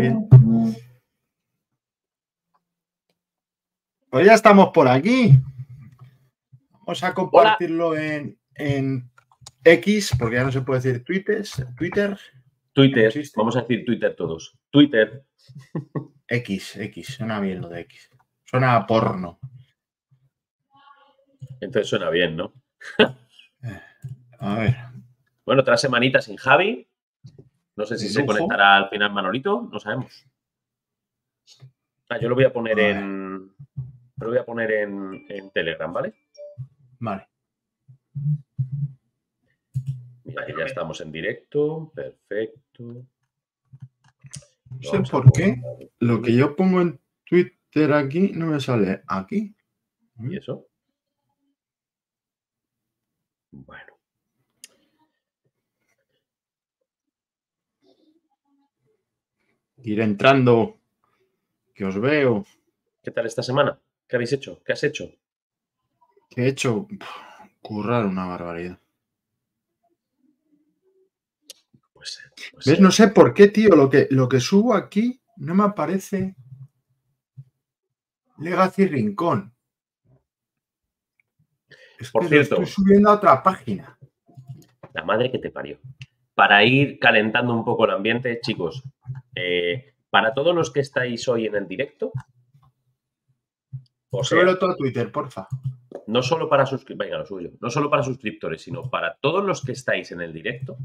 bien. Pues ya estamos por aquí. Vamos a compartirlo en, en X, porque ya no se puede decir Twitter. Twitter. Twitter, vamos a decir Twitter todos. Twitter. X, X, suena bien lo de X. Suena a porno. Entonces suena bien, ¿no? a ver. Bueno, otra semanita sin Javi. No sé si se conectará al final Manolito, no sabemos. Ah, yo lo voy a poner en. Lo voy a poner en, en Telegram, ¿vale? Vale. Mira, que ya estamos en directo. Perfecto. No sé por qué. Lo que yo pongo en Twitter aquí no me sale aquí. ¿Y eso? Bueno. Ir entrando, que os veo. ¿Qué tal esta semana? ¿Qué habéis hecho? ¿Qué has hecho? ¿Qué he hecho? currar una barbaridad. Pues, pues ¿Ves? No sé por qué, tío. Lo que, lo que subo aquí no me aparece Legacy Rincón. Es Por que cierto. Lo estoy subiendo a otra página. La madre que te parió. Para ir calentando un poco el ambiente, chicos, eh, para todos los que estáis hoy en el directo, o sea, todo a Twitter, porfa. no solo para suscriptores, venga, lo suyo, no solo para suscriptores, sino para todos los que estáis en el directo,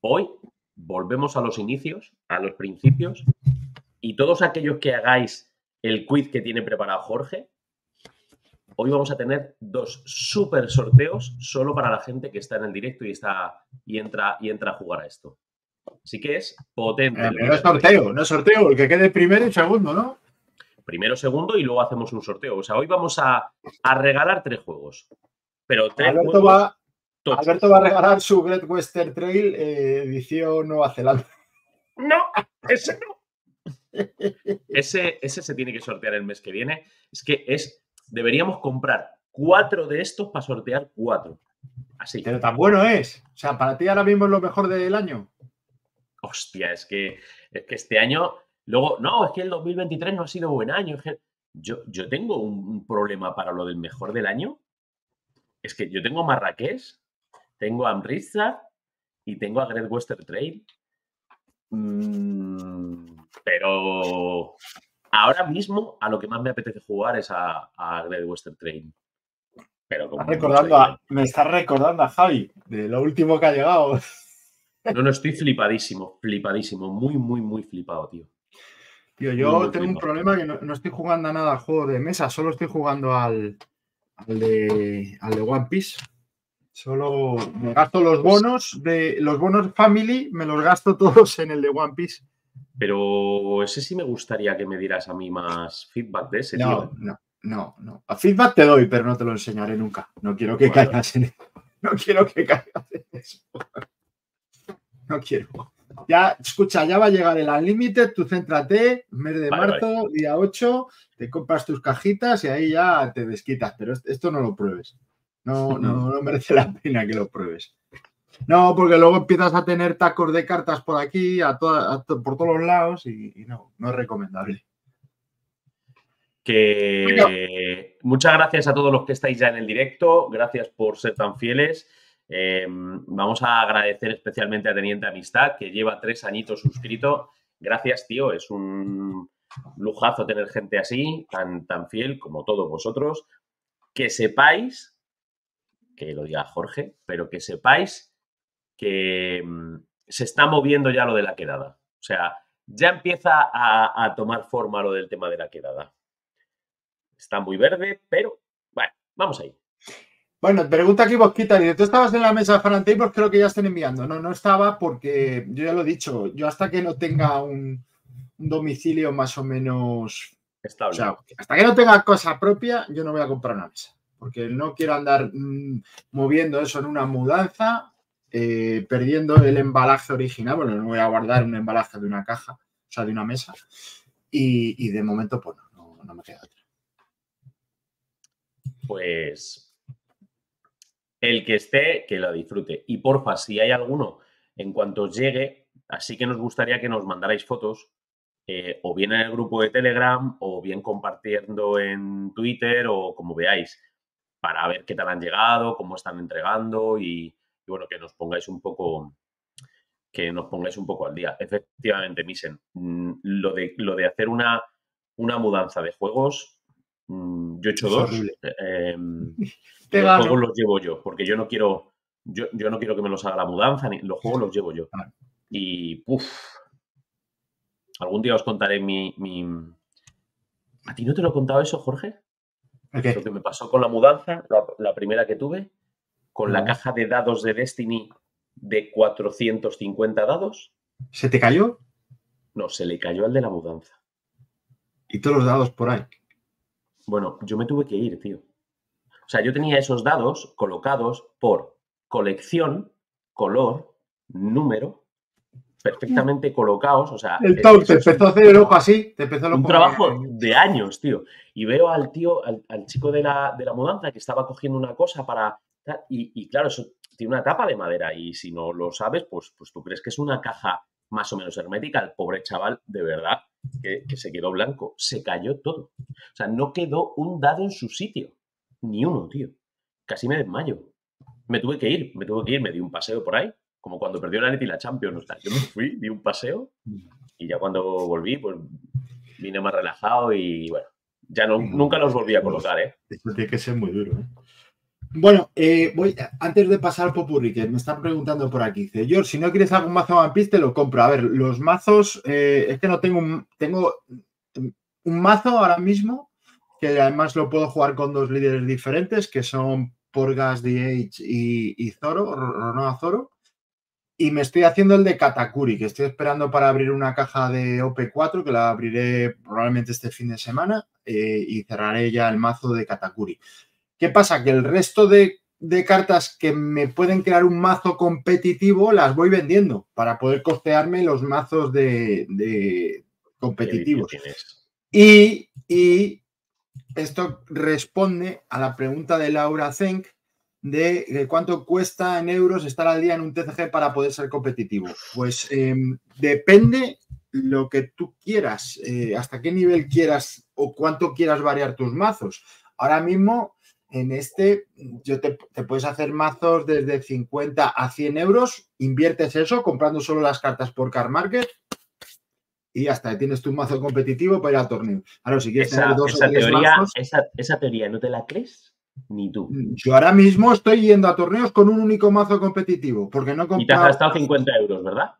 hoy volvemos a los inicios, a los principios, y todos aquellos que hagáis el quiz que tiene preparado Jorge, hoy vamos a tener dos super sorteos solo para la gente que está en el directo y está y entra y entra a jugar a esto. Así que es potente. Eh, pero no es sorteo, no es sorteo. El que quede primero y segundo, ¿no? Primero, segundo y luego hacemos un sorteo. O sea, hoy vamos a, a regalar tres juegos. Pero tres Alberto juegos va, tochos. Alberto va a regalar su Great Western Trail eh, edición Nueva Zelanda. No, ese no. Ese, ese se tiene que sortear el mes que viene. Es que es. Deberíamos comprar cuatro de estos para sortear cuatro. Así. Pero tan bueno es. O sea, para ti ahora mismo es lo mejor del año. Hostia, es que, es que este año. Luego, no, es que el 2023 no ha sido buen año. es que yo, yo tengo un, un problema para lo del mejor del año. Es que yo tengo a Marrakech, tengo a Amritsar y tengo a Great Western Trail. Mm, pero ahora mismo a lo que más me apetece jugar es a, a Great Western Trail. Pero Estás mucho recordando a- me estás recordando a Javi, de lo último que ha llegado. No, no, estoy flipadísimo, flipadísimo. Muy, muy, muy flipado, tío. Tío, yo muy tengo un problema que no, no estoy jugando a nada al juego de mesa, solo estoy jugando al, al, de, al de One Piece. Solo me gasto los bonos de los bonos Family, me los gasto todos en el de One Piece. Pero ese sí me gustaría que me dieras a mí más feedback de ese, No, tío. no, no, no. A feedback te doy, pero no te lo enseñaré nunca. No quiero que caigas en No quiero que caigas en eso. No quiero. Ya, escucha, ya va a llegar el Unlimited, tú céntrate, mes de Vale, marzo, día 8, te compras tus cajitas y ahí ya te desquitas, pero est- esto no lo pruebes. No, no, no merece la pena que lo pruebes. No, porque luego empiezas a tener tacos de cartas por aquí, a toda- a to- por todos los lados y, y no, no es recomendable. Que muchas gracias a todos los que estáis ya en el directo. Gracias por ser tan fieles. Eh, vamos a agradecer especialmente a Teniente Amistad, que lleva tres añitos suscrito. Gracias, tío. Es un lujazo tener gente así, tan, tan fiel como todos vosotros. Que sepáis, que lo diga Jorge, pero que sepáis que mm, se está moviendo ya lo de la quedada. O sea, ya empieza a, a tomar forma lo del tema de la quedada. Está muy verde, pero bueno, vamos ahí. Bueno, pregunta aquí Bosquita, dice, ¿tú estabas en la mesa de Fan Tables? Creo que ya están enviando. No, no estaba porque yo ya lo he dicho, yo hasta que no tenga un, un domicilio más o menos, o Estable. sea, hasta que no tenga cosa propia, yo no voy a comprar una mesa. Porque no quiero andar mm, moviendo eso en una mudanza, eh, perdiendo el embalaje original. Bueno, no voy a guardar un embalaje de una caja, o sea, de una mesa. Y, y de momento, pues no, no, no me queda otra. pues el que esté, que lo disfrute. Y porfa, si hay alguno, en cuanto llegue, así que nos gustaría que nos mandarais fotos eh, o bien en el grupo de Telegram o bien compartiendo en Twitter o como veáis, para ver qué tal han llegado, cómo están entregando y, bueno, que nos pongáis un poco que nos pongáis un poco al día. Efectivamente, Misen, mm, lo de, lo de hacer una, una mudanza de juegos, yo he hecho dos. Eh, em, los juegos los llevo yo, porque yo no quiero, yo, yo, no quiero que me los haga la mudanza, ni, los juegos los llevo yo. Y, uff, algún día os contaré mi, ¿A ti no te lo he contado eso, Jorge? Lo que me pasó con la mudanza, la, primera que tuve, con la caja de dados de Destiny de 450 dados. ¿Se te cayó? No, se le cayó al de la mudanza. ¿Y todos los dados por ahí? Bueno, yo me tuve que ir, tío. O sea, yo tenía esos dados colocados por colección, color, número, perfectamente colocados. O sea, el top te empezó a hacer el ojo así, te empezó Un trabajo de años, tío. Y veo al tío, al, chico de la, de la, mudanza que estaba cogiendo una cosa para. Y, claro, eso tiene una tapa de madera. Y si no lo sabes, pues, pues tú crees que es una caja más o menos hermética. El pobre chaval, de verdad, que, que se quedó blanco. Se cayó todo. O sea, no quedó un dado en su sitio. Ni uno, tío. Casi me desmayo. Me tuve que ir, me tuve que ir, me di un paseo por ahí como cuando perdió la Net y la Champions. Yo me fui, di un paseo y ya cuando volví, pues vine más relajado y bueno, ya no, nunca los volví a colocar, ¿eh? Esto tiene que ser muy duro, ¿eh? Bueno, eh, voy, antes de pasar al Popurri, que me están preguntando por aquí, dice, George, si no quieres algún mazo One te lo compro. A ver, los mazos, eh, es que no tengo un, tengo un mazo ahora mismo, que además lo puedo jugar con dos líderes diferentes, que son Porgas DH y, y Zoro, Ronoa Zoro. Y me estoy haciendo el de Katakuri, que estoy esperando para abrir una caja de OP4, que la abriré probablemente este fin de semana, eh, y cerraré ya el mazo de Katakuri. ¿Qué pasa? Que el resto de, cartas que me pueden crear un mazo competitivo las voy vendiendo para poder costearme los mazos de, competitivos. Y, y, esto responde a la pregunta de Laura Zenk, de cuánto cuesta en euros estar al día en un TCG para poder ser competitivo. Pues em, depende lo que tú quieras, eh, hasta qué nivel quieras o cuánto quieras variar tus mazos. Ahora mismo, en este, yo te, puedes hacer mazos desde 50 a 100 euros, inviertes eso comprando solo las cartas por Car Market y hasta tienes tu mazo competitivo para ir al torneo. Ahora, si quieres tener dos esa teoría, esa, esa teoría, ¿no te la crees? ni tú. Yo ahora mismo estoy yendo a torneos con un único mazo competitivo, porque no he comprado... Y te has gastado 50 euros, ¿verdad?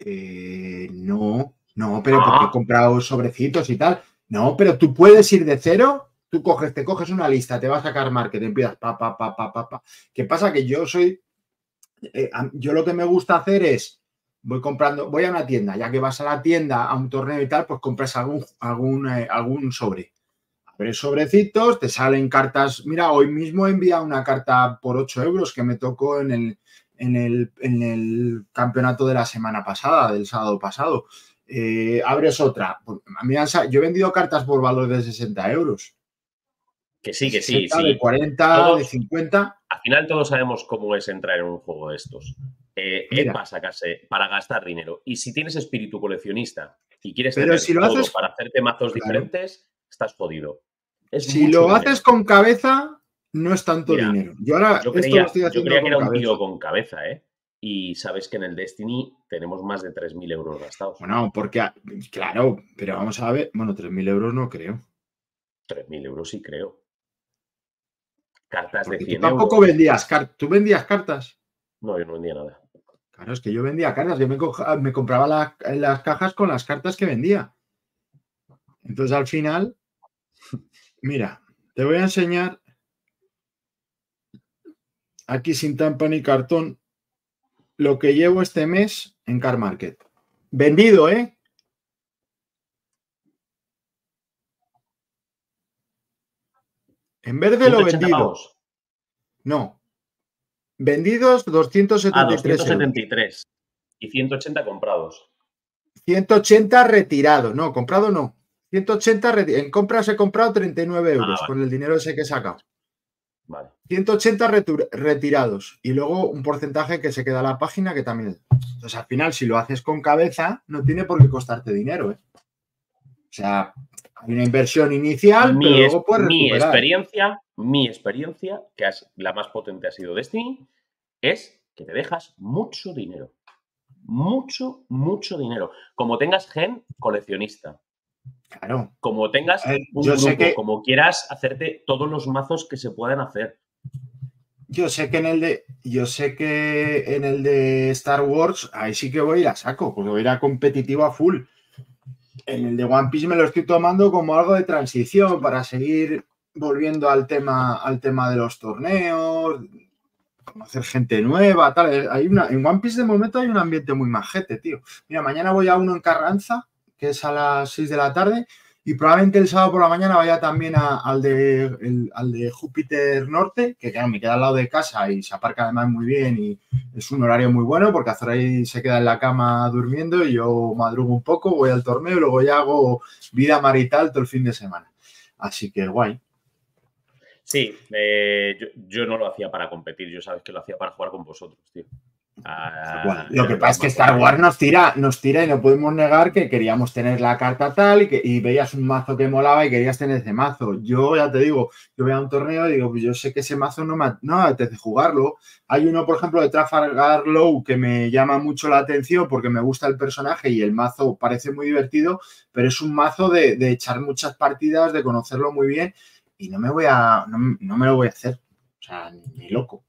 Eh, no, no, pero porque he ah. comprado sobrecitos y tal. No, pero tú puedes ir de cero, tú coges, te coges una lista, te vas a sacar market, empiezas pa, pa, pa, pa, pa, pa. ¿Qué pasa? Que yo soy... Eh, yo lo que me gusta hacer es voy comprando, voy a una tienda, ya que vas a la tienda a un torneo y tal, pues compras algún, algún, eh, algún sobre abres sobrecitos, te salen cartas. Mira, hoy mismo he enviado una carta por 8 euros que me tocó en el, en el, campeonato de la semana pasada, del sábado pasado. Eh, abres otra. Pues, yo he vendido cartas por valor de 60 euros. Que sí, que sí, sí. De 40, de 50. Al final todos sabemos cómo es entrar en un juego de estos. Eh, es para sacarse, para gastar dinero. Y si tienes espíritu coleccionista y quieres tener si lo todo para hacerte mazos diferentes, estás jodido si lo haces con cabeza, no es tanto dinero. Yo ahora creía, que era un tío con cabeza, ¿eh? Y sabes que en el Destiny tenemos más de 3.000 euros gastados. Bueno, porque, claro, pero vamos a ver, bueno, 3.000 euros no creo. 3.000 euros sí creo. Cartas de 100 tú tampoco vendías cartas. ¿Tú vendías cartas? No, yo no vendía nada. Claro, es que yo vendía cartas. Yo me, compraba las cajas con las cartas que vendía. Entonces, al final, Mira, te voy a enseñar aquí sin tampa ni cartón lo que llevo este mes en Car Market. Vendido, ¿eh? En verde lo vendido. No. Vendidos 273. Ah, 273. Y 180 comprados. 180 retirados. No, comprado no. 180 en compras he comprado 39 euros con el dinero ese que he sacado. Vale. 180 retirados y luego un porcentaje que se queda a la página que también. Entonces, al final, si lo haces con cabeza, no tiene por qué costarte dinero. ¿eh? O sea, hay una inversión inicial, mi, pero luego puedes Mi experiencia, mi experiencia, que es la más potente ha sido Destiny, es que te dejas mucho dinero. Mucho, mucho dinero. Como tengas gen coleccionista. Claro. Como tengas un grupo, como quieras hacerte todos los mazos que se puedan hacer. Yo sé que en el de. Yo sé que en el de Star Wars, ahí sí que voy a ir a saco, porque voy a ir a competitivo a full. En el de One Piece me lo estoy tomando como algo de transición para seguir volviendo al tema, al tema de los torneos, conocer gente nueva, tal. Hay una, en One Piece de momento hay un ambiente muy majete, tío. Mira, mañana voy a uno en Carranza, que es a las 6 de la tarde, y probablemente el sábado por la mañana vaya también al, de, al de Júpiter Norte, que claro, me queda al lado de casa y se aparca además muy bien y es un horario muy bueno porque ahí se queda en la cama durmiendo y yo madrugo un poco, voy al torneo y luego ya hago vida marital todo el fin de semana. Así que guay. Sí, eh, yo, yo, no lo hacía para competir, yo sabes que lo hacía para jugar con vosotros, tío. Ah, lo que pasa es que Star Wars nos tira, nos tira y no podemos negar que queríamos tener la carta tal y, que, veías un mazo que molaba y querías tener ese mazo. Yo ya te digo, yo voy a un torneo y digo, pues yo sé que ese mazo no me, no apetece jugarlo. Hay uno, por ejemplo, de Trafalgar Low que me llama mucho la atención porque me gusta el personaje y el mazo parece muy divertido, pero es un mazo de, echar muchas partidas, de conocerlo muy bien y no me voy a, no, me lo voy a hacer. O sea, ni loco.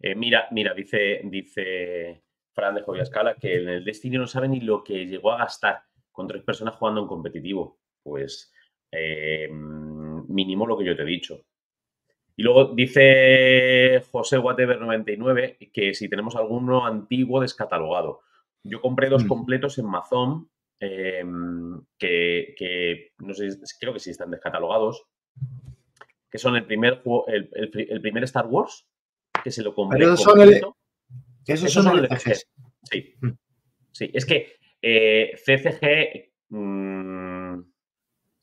Eh, mira, mira, dice, dice Fran de Joviascala que en el Destiny no sabe ni lo que llegó a gastar con tres personas jugando en competitivo. Pues eh, mínimo lo que yo te he dicho. Y luego dice José Whatever 99 que si tenemos alguno antiguo descatalogado. Yo compré dos mm. completos en Amazon em, que, no sé, creo que sí están descatalogados. Que son el primer el primer Star Wars que se lo compré. esos son, el, esos son, LCG. Sí. Mm. Sí, es que eh, CCG. Mmm,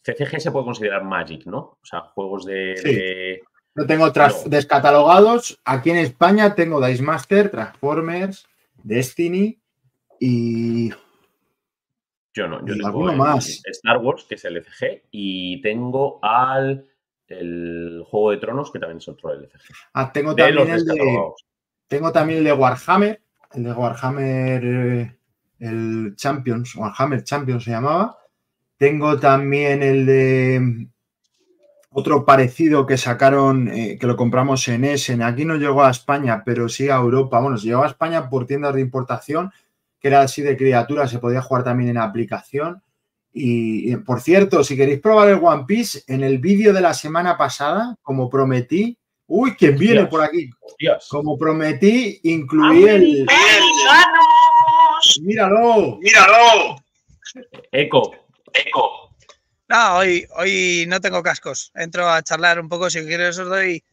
CCG se puede considerar Magic, ¿no? O sea, juegos de. No tengo descatalogados. Aquí en España tengo Dice Master, Transformers, Destiny y. Yo no, yo tengo más. Star Wars, que es el LCG, y tengo al el Juego de Tronos, que también es otro LCG. Ah, tengo también el de. Tengo también el de Warhammer, el de Warhammer, eh, el Champions, Warhammer Champions se llamaba. Tengo también el de otro parecido que sacaron, eh, que lo compramos en Essen. Aquí no llegó a España, pero sí a Europa. Bueno, se llegó a España por tiendas de importación, que era así de criatura, se podía jugar también en aplicación. Y, por cierto, si queréis probar el One Piece, en el vídeo de la semana pasada, como prometí, uy, ¿quién viene por aquí? Como prometí, incluí el. ¡Míralo! ¡Míralo! Eco. Eco. No, hoy, hoy no tengo cascos. Entro a charlar un poco. Si quieres, os doy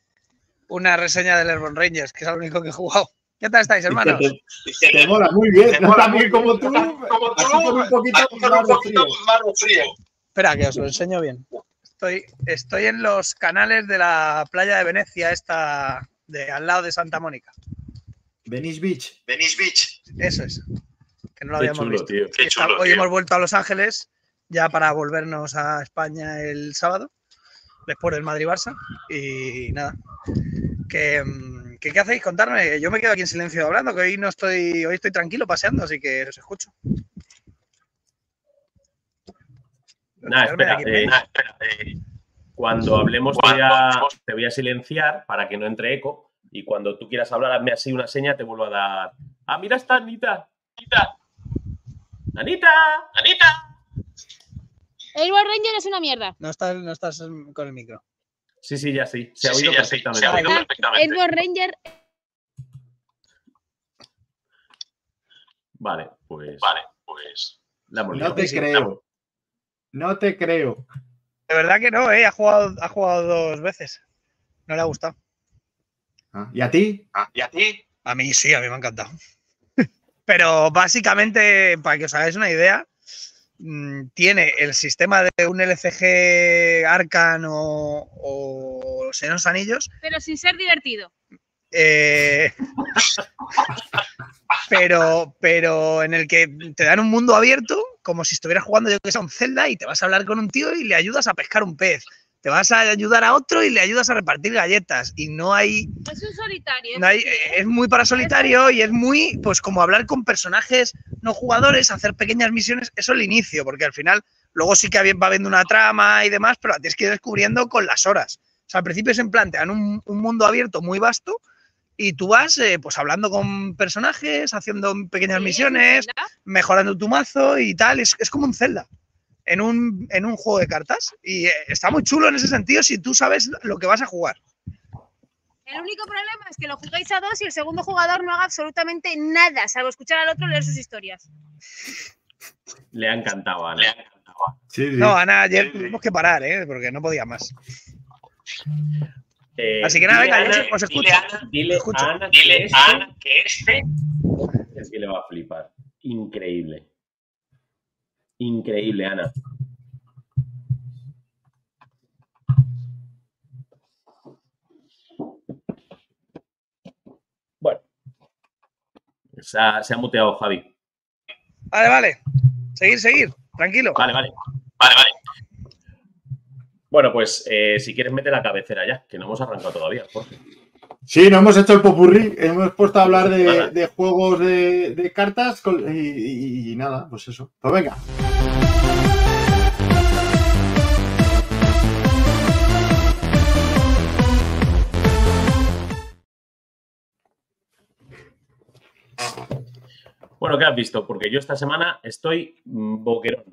una reseña del Airborne Rangers, que es lo único que he jugado. ¿Qué tal estáis, hermanos? Te, mola muy bien, no tan bien como tú, como tú, un poquito, más frío. Espera, que os lo enseño bien. Estoy, estoy en los canales de la playa de Venecia, esta de al lado de Santa Mónica. Venice Beach. Venice Beach. Eso es. Que no lo habíamos visto. Tío. Hoy hemos vuelto a Los Ángeles ya para volvernos a España el sábado, después del Madrid-Barça. Y nada, que ¿Qué, hacéis? Contarme. Yo me quedo aquí en silencio hablando, que hoy no estoy, hoy estoy tranquilo paseando, así que os escucho. Nada, espera, eh, eh, cuando hablemos te voy, a, silenciar para que no entre eco y cuando tú quieras hablar, hazme así una seña, te vuelvo a dar. Ah, mira está Anita. Anita. Anita. Anita. El War Ranger es una mierda. No estás, no estás con el micro. Sí, sí, ya sí. Se ha oído, perfectamente. Ranger. Vale, pues. Vale, pues. no te creo. No te creo. De verdad que no, ¿eh? Ha jugado, ha jugado dos veces. No le ha gustado. Ah, ¿Y a ti? Ah, ¿Y a ti? A mí sí, a mí me ha encantado. Pero básicamente, para que os hagáis una idea, mm, tiene el sistema de un LCG Arcan o, o Señor de los Anillos, Pero sin ser divertido. eh, pero, pero en el que te dan un mundo abierto, como si estuvieras jugando yo que sé, a un Zelda y te vas a hablar con un tío y le ayudas a pescar un pez. Te vas a ayudar a otro y le ayudas a repartir galletas. Y no hay. Es un solitario. no hay- es muy para solitario y es muy, pues, como hablar con personajes no jugadores, hacer pequeñas misiones. Eso es el inicio, porque al final, luego sí que va habiendo una trama y demás, pero la tienes que ir descubriendo con las horas. O sea, al principio se plantean un, un mundo abierto muy vasto y tú vas eh, pues hablando con personajes, haciendo pequeñas Sí, misiones, mejorando tu mazo y tal. Es, es como un Zelda en un, en un juego de cartas. Y eh, está muy chulo en ese sentido si tú sabes lo que vas a jugar. El único problema es que lo jugáis a dos y el segundo jugador no haga absolutamente nada, salvo escuchar al otro leer sus historias. Le ha encantado Ana. Sí, sí. No, Ana, ayer tuvimos que parar, ¿eh? porque no podía más. Eh, Así que nada, venga, Ana- os escucho. Dile, Ana- dile Escucho. a Ana que Dile este a Ana que este es que le va a flipar. Increíble. Increíble, Ana. Bueno. Se ha, se ha muteado Javi. Vale, vale. Seguir, seguir. Tranquilo. Vale, vale. Vale, vale. Bueno, pues eh, si quieres mete la cabecera ya, que no hemos arrancado todavía, Jorge. Sí, no hemos hecho el popurrí, hemos puesto a hablar de, juegos de, de cartas con- y, y- y nada, pues eso. Pues venga. Bueno, ¿qué has visto? Porque yo esta semana estoy boquerón.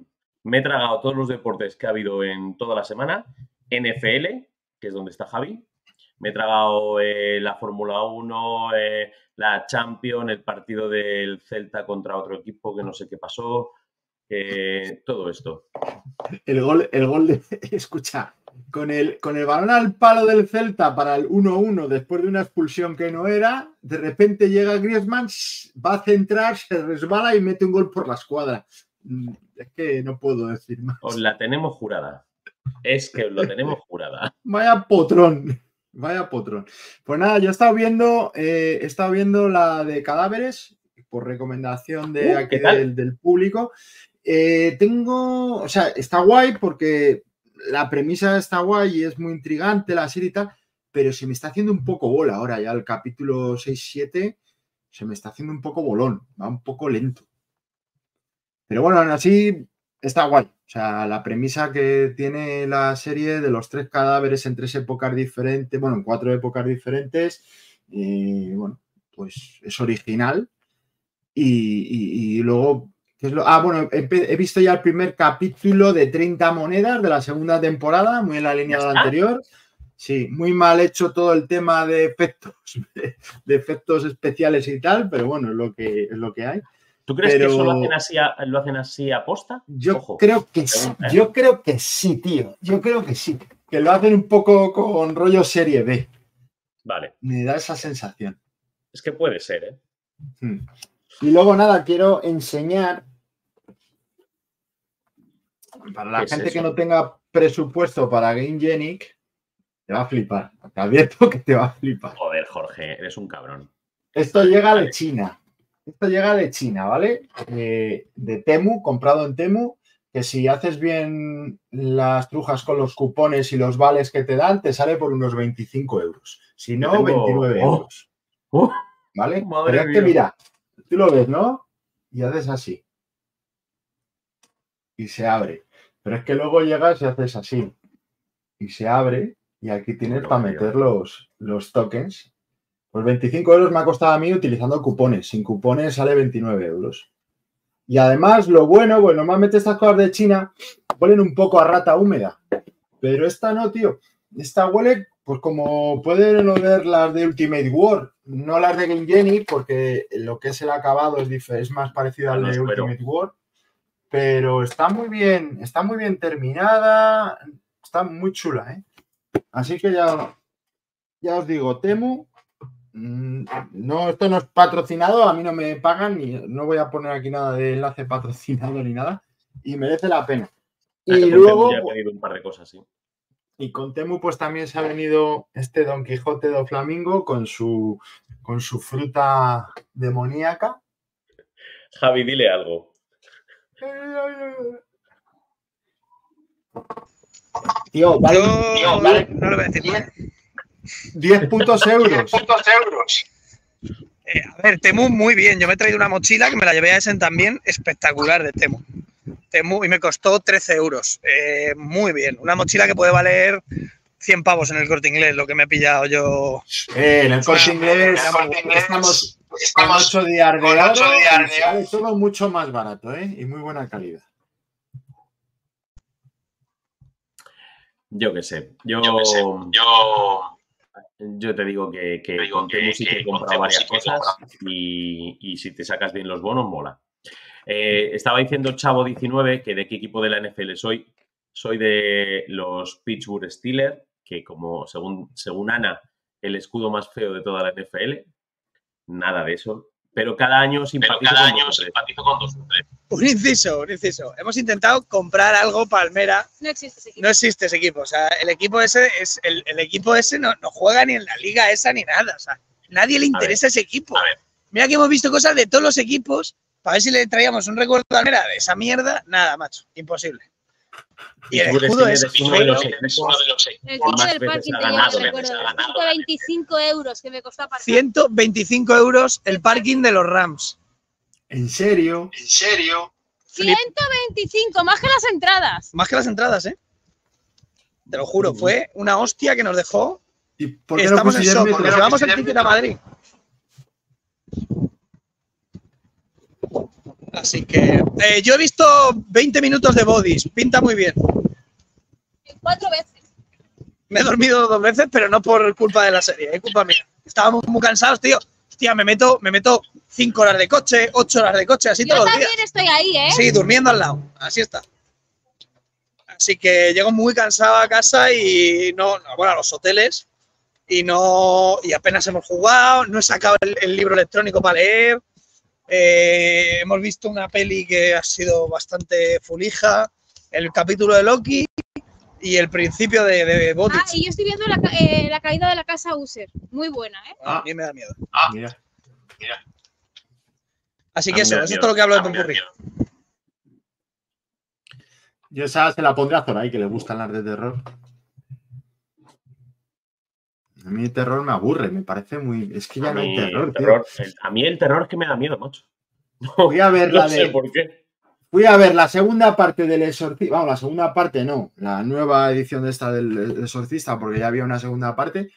Me he tragado todos los deportes que ha habido en toda la semana. NFL, que es donde está Javi. Me he tragado eh, la Fórmula 1, eh, la Champions, el partido del Celta contra otro equipo que no sé qué pasó. eh, todo esto. El gol, el gol de. Escucha, con el, con el balón al palo del Celta para el 1-1 después de una expulsión que no era, de repente llega Griezmann, va a centrar, se resbala y mete un gol por la escuadra. Mm, Es que no puedo decir más. Os la tenemos jurada. Es que os lo tenemos jurada. Vaya potrón. Vaya potrón. Pues nada, yo he estado viendo, eh, he estado viendo la de cadáveres por recomendación de Uh, aquí del público. Eh, tengo, o sea, está guay porque la premisa está guay y es muy intrigante la serie y tal, pero se me está haciendo un poco bola ahora ya el capítulo 6-7 se me está haciendo un poco bolón, va un poco lento. Pero bueno, aún así está guay. O sea, la premisa que tiene la serie de los tres cadáveres en tres épocas diferentes, bueno, en cuatro épocas diferentes, y bueno, pues es original. Y, y- y luego, ¿qué es lo? Ah, bueno, he, he visto ya el primer capítulo de 30 monedas de la segunda temporada, muy en la línea ¿Ya de la anterior. Sí, muy mal hecho todo el tema de efectos, de efectos especiales y tal, pero bueno, es lo que, es lo que hay. ¿Tú crees que eso lo hacen así a, lo hacen así a posta? Yo Ojo. creo que sí. ¿eh? Yo creo que sí, tío. Yo creo que sí. Que lo hacen un poco con rollo serie B. Vale. Me da esa sensación. Es que puede ser, ¿eh? Hmm. Y luego, nada, quiero enseñar. Para la ¿Qué es gente que no tenga presupuesto para Game Genic, te va a flipar. Te advierto que te va a flipar. Joder, Jorge, eres un cabrón. Esto llega de Vale. China. Esto llega de China, ¿vale? Eh, de Temu, comprado en Temu, que si haces bien las trujas con los cupones y los vales que te dan, te sale por unos 25 euros. Si no, tengo- 29 ¡Oh! euros. ¡Uh! ¿Vale? Madre Pero es que mira, tú lo ves, ¿no? Y haces así. Y se abre. Pero es que luego llegas y haces así. Y se abre. Y aquí tienes para meter los, los tokens. Pues 25 euros me ha costado a mí utilizando cupones. Sin cupones sale 29 euros. Y además, lo bueno, bueno, normalmente estas cosas de China huelen un poco a rata húmeda. Pero esta no, tío. Esta huele, pues como pueden oler las de Ultimate War, no las de Game Genie, porque lo que es el acabado es, es más parecido al No de. Ultimate War. Pero está muy bien, está muy bien terminada, está muy chula, ¿eh? Así que ya, ya os digo, Temu, no, esto no es patrocinado, a mí no me pagan ni no voy a poner aquí nada de enlace patrocinado ni nada, y merece la pena. Ah, Y luego, ya he pedido un par de cosas, sí. y con Temu, pues también se ha venido este Don Quijote do Flamingo con su, con su fruta demoníaca. Javi, dile algo. Tío, vale Yo Tío, vale. no le voy a decir. 10 puntos euros. puntos euros. Eh, a ver, Temu muy bien. Yo me he traído una mochila que me la llevé a Essen también, espectacular de Temu. Temu y me costó 13 euros. Eh, muy bien. Una mochila que puede valer 100 pavos en el corte inglés, lo que me he pillado yo. Eh, en el corte inglés estamos con Estamos 8 días de todo mucho más barato, ¿eh? Y muy buena calidad. Yo qué sé. Yo, Yo qué sé, yo yo te digo que, que digo con que- Temu sí que que he comprado varias cosas y, y si te sacas bien los bonos, mola. Eh, estaba diciendo Chavo 19 que de qué equipo de la NFL soy. Soy de los Pittsburgh Steelers, que como según, según Ana, el escudo más feo de toda la NFL. Nada de eso. Pero cada año pero simpatizo cada con año dos simpatizo con dos o tres. Un inciso, un inciso. Hemos intentado comprar algo Palmera. No existe ese equipo. No existe ese equipo. O sea, el equipo ese es el, el equipo ese no, no juega ni en la liga esa ni nada. O sea, nadie le interesa ese equipo. a ver. Mira que hemos visto cosas de todos los equipos para ver si le traíamos un recuerdo a Palmera de esa mierda. Nada, macho. Imposible. Y el escudo es uno de los equipos El más del veces parking ha tenía, ganado, me veces recuerdo, ha ganado. 125 euros que me costó aparcar. 125 euros el parking de los Rams. ¿En serio? En serio, 125, más que las entradas. Más que las entradas, ¿eh? Te lo juro, fue una hostia que nos dejó. ¿Y por qué no Estamos en shock, porque nos llevamos el ticket a Madrid. Así que eh, yo he visto 20 minutos de bodies, pinta muy bien. Cuatro veces. Me he dormido dos veces, pero no por culpa de la serie, es culpa mía. Estábamos muy cansados, tío. Hostia, me meto, me meto cinco horas de coche, ocho horas de coche, así Yo todos los días. también estoy ahí, ¿eh? Sí, durmiendo al lado, así está. Así que llego muy cansado a casa y no, no, bueno, a los hoteles y no, y apenas hemos jugado, no he sacado el, el libro electrónico para leer. eh, hemos visto una peli que ha sido bastante fulija, el capítulo de Loki y el principio de, de Ah, y yo estoy viendo la, eh, la caída de la casa User. Muy buena, ¿eh? A mí me da miedo. Mira. Así A que eso, eso es todo lo que hablo de miedo. Yo esa se la pondré a Zoray, que le gustan las de terror. A mí el terror me aburre, me parece muy. Es que ya no hay terror, el tío. terror- el- a mí el terror es que me da miedo, macho. Fui a ver No la sé de. por qué. Fui a ver la segunda parte del Exorcista. Vamos, la segunda parte no. La nueva edición de esta del Exorcista, porque ya había una segunda parte.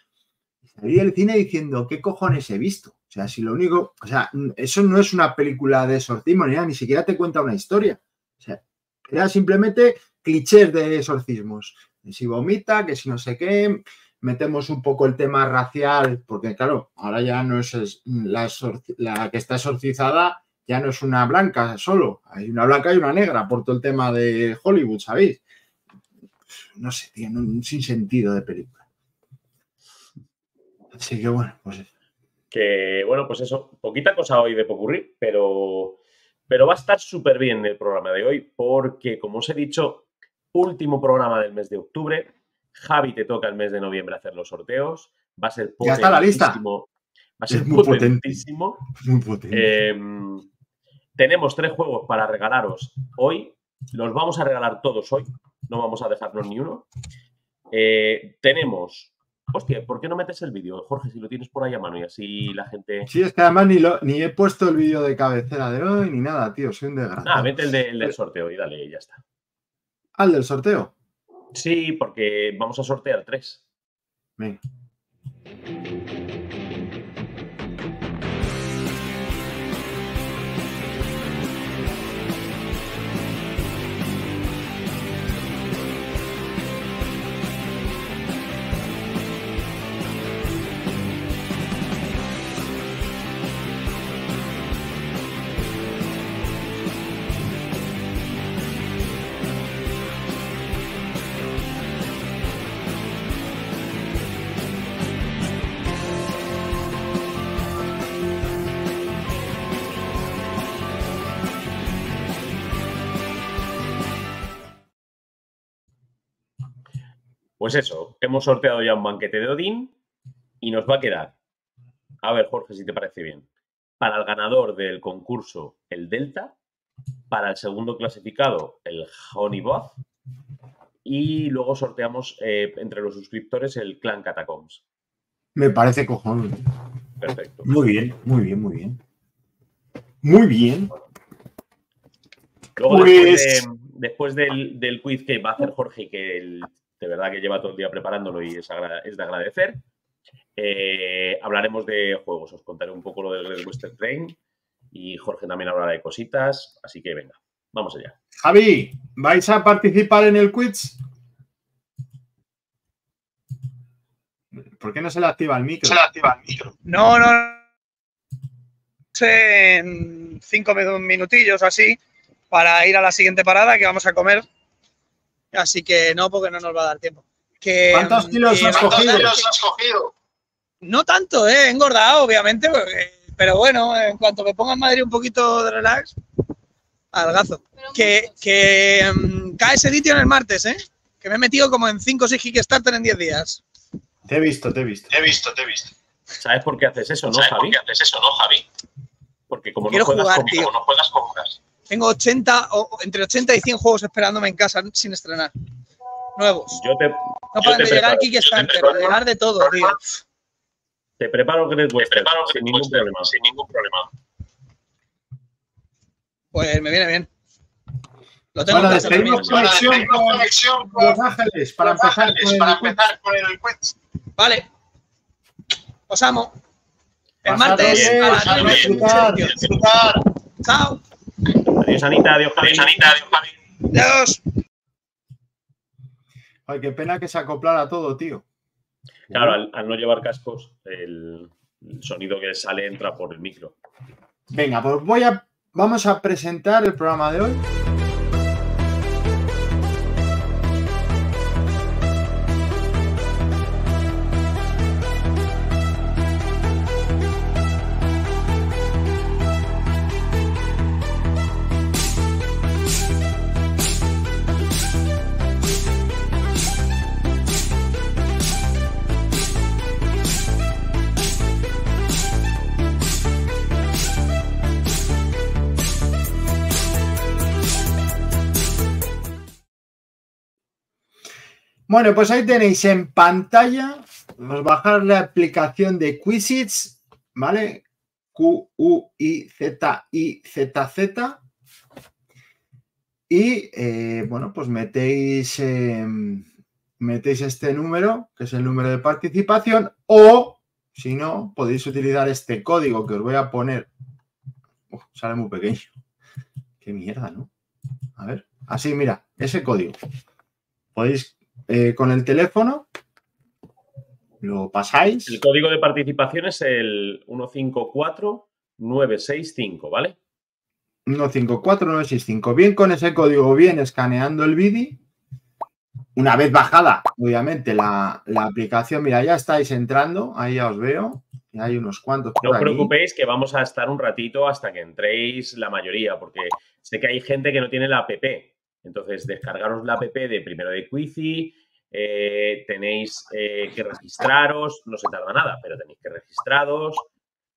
Salí del cine diciendo, ¿qué cojones he visto? O sea, si lo único. O sea, eso no es una película de exorcismo, ni, nada, ni siquiera te cuenta una historia. O sea, era simplemente clichés de exorcismos. Que si vomita, que si no sé qué. Metemos un poco el tema racial, porque claro, ahora ya no es la, la que está exorcizada, ya no es una blanca solo, hay una blanca y una negra por todo el tema de Hollywood, ¿sabéis? No sé, tiene un sinsentido de película. Así que bueno, pues eso. Que bueno, pues eso, poquita cosa hoy de Popurrí, pero, pero va a estar súper bien el programa de hoy, porque como os he dicho, último programa del mes de octubre. Javi te toca el mes de noviembre hacer los sorteos. Va a ser Ya está la lista. potentísimo. Va a ser Es muy potente. potentísimo. muy potente. Eh, tenemos tres juegos para regalaros hoy. Los vamos a regalar todos hoy. No vamos a dejarnos ni uno. Eh, tenemos. Hostia, ¿por qué no metes el vídeo, Jorge, si lo tienes por ahí a mano y así la gente. Sí, es que además ni, lo- ni he puesto el vídeo de cabecera de hoy ni nada, tío, soy un desgraciado. Ah, mete el, de- el del sorteo y dale, y ya está. Al del sorteo. Sí, porque vamos a sortear tres. Venga. Pues eso, hemos sorteado ya un banquete de Odín y nos va a quedar. A ver, Jorge, si te parece bien. Para el ganador del concurso, el Delta. Para el segundo clasificado, el Honey Boz. Y luego sorteamos eh, entre los suscriptores el Clan Catacombs. Me parece cojonudo. Perfecto. Muy bien, muy bien, muy bien. Muy bien. Luego, Pues- después, de- después del, del quiz que va a hacer Jorge, y que él, de verdad que lleva todo el día preparándolo y es, de agradecer, eh, hablaremos de juegos. Os contaré un poco lo del Great Western Train y Jorge también hablará de cositas. Así que venga, vamos allá. Javi, ¿vais a participar en el quiz? ¿Por qué no se le activa el micro? Se le activa el micro. No, no. En cinco min- minutillos así para ir a la siguiente parada que vamos a comer. Así que no, porque no nos va a dar tiempo. Que, ¿Cuántos mm, kilos has ¿Cuántos cogido? kilos has cogido? No tanto, ¿eh? He engordado, obviamente, porque- pero bueno, en cuanto me ponga en Madrid un poquito de relax, algazo. Que, que mm, cae ese litio en el martes, ¿eh? Que me he metido como en 5 o 6 Kickstarter en 10 días. Te he visto, te he visto. Te he visto, te he visto. ¿Sabes por qué haces eso, no, ¿Sabes por Javi? qué haces eso, no, Javi? Porque como no juegas jugar, con-. Como no juegas, compras. Tengo 80, o entre 80 y 100 juegos esperándome en casa sin estrenar. Nuevos. yo te, No paran de llegar Kickstarter, de llegar de todo, tío. te preparo Great Te Western preparo sin el ningún problema. sin ningún problema. Pues me viene bien. Lo tengo Bueno, despedimos Conexión tenemos con- conexión con Los Ángeles, para Los empezar Ángeles con el para quiz. empezar con el quiz. Vale. Os amo. El Pasarlo martes bien, a las pasarlo nueve. bien. disfrutar. Disfrutar. Chao. Adiós, Anita. Adiós, Javi. Adiós, Anita. Adiós, Javi. Adiós. Ay, qué pena que se acoplara todo, tío. Claro, al, al no llevar cascos, el, el sonido que sale entra por el micro. Venga, pues voy a. Vamos a presentar el programa de hoy. Bueno, pues ahí tenéis en pantalla. Os bajar la aplicación de Quizits, ¿vale? Q-U-I-Z-I-Z-Z. Y eh, bueno, pues metéis, eh, metéis este número, que es el número de participación, o si no, podéis utilizar este código que os voy a poner. Sale muy pequeño. Qué mierda, ¿no? A ver. Así, mira, ese código. Podéis eh, con el teléfono, lo pasáis. El código de participación es el 154965, ¿vale? 154965. Bien con ese código, bien escaneando el BIDI. Una vez bajada, obviamente, la, la aplicación, mira, ya estáis entrando, ahí ya os veo. Y hay unos cuantos por No os preocupéis que vamos a estar un ratito hasta que entréis la mayoría, porque sé que hay gente que no tiene la app. Entonces, descargaros la app de primero de Quizy, eh, tenéis eh, que registraros, no se tarda nada, pero tenéis que registraros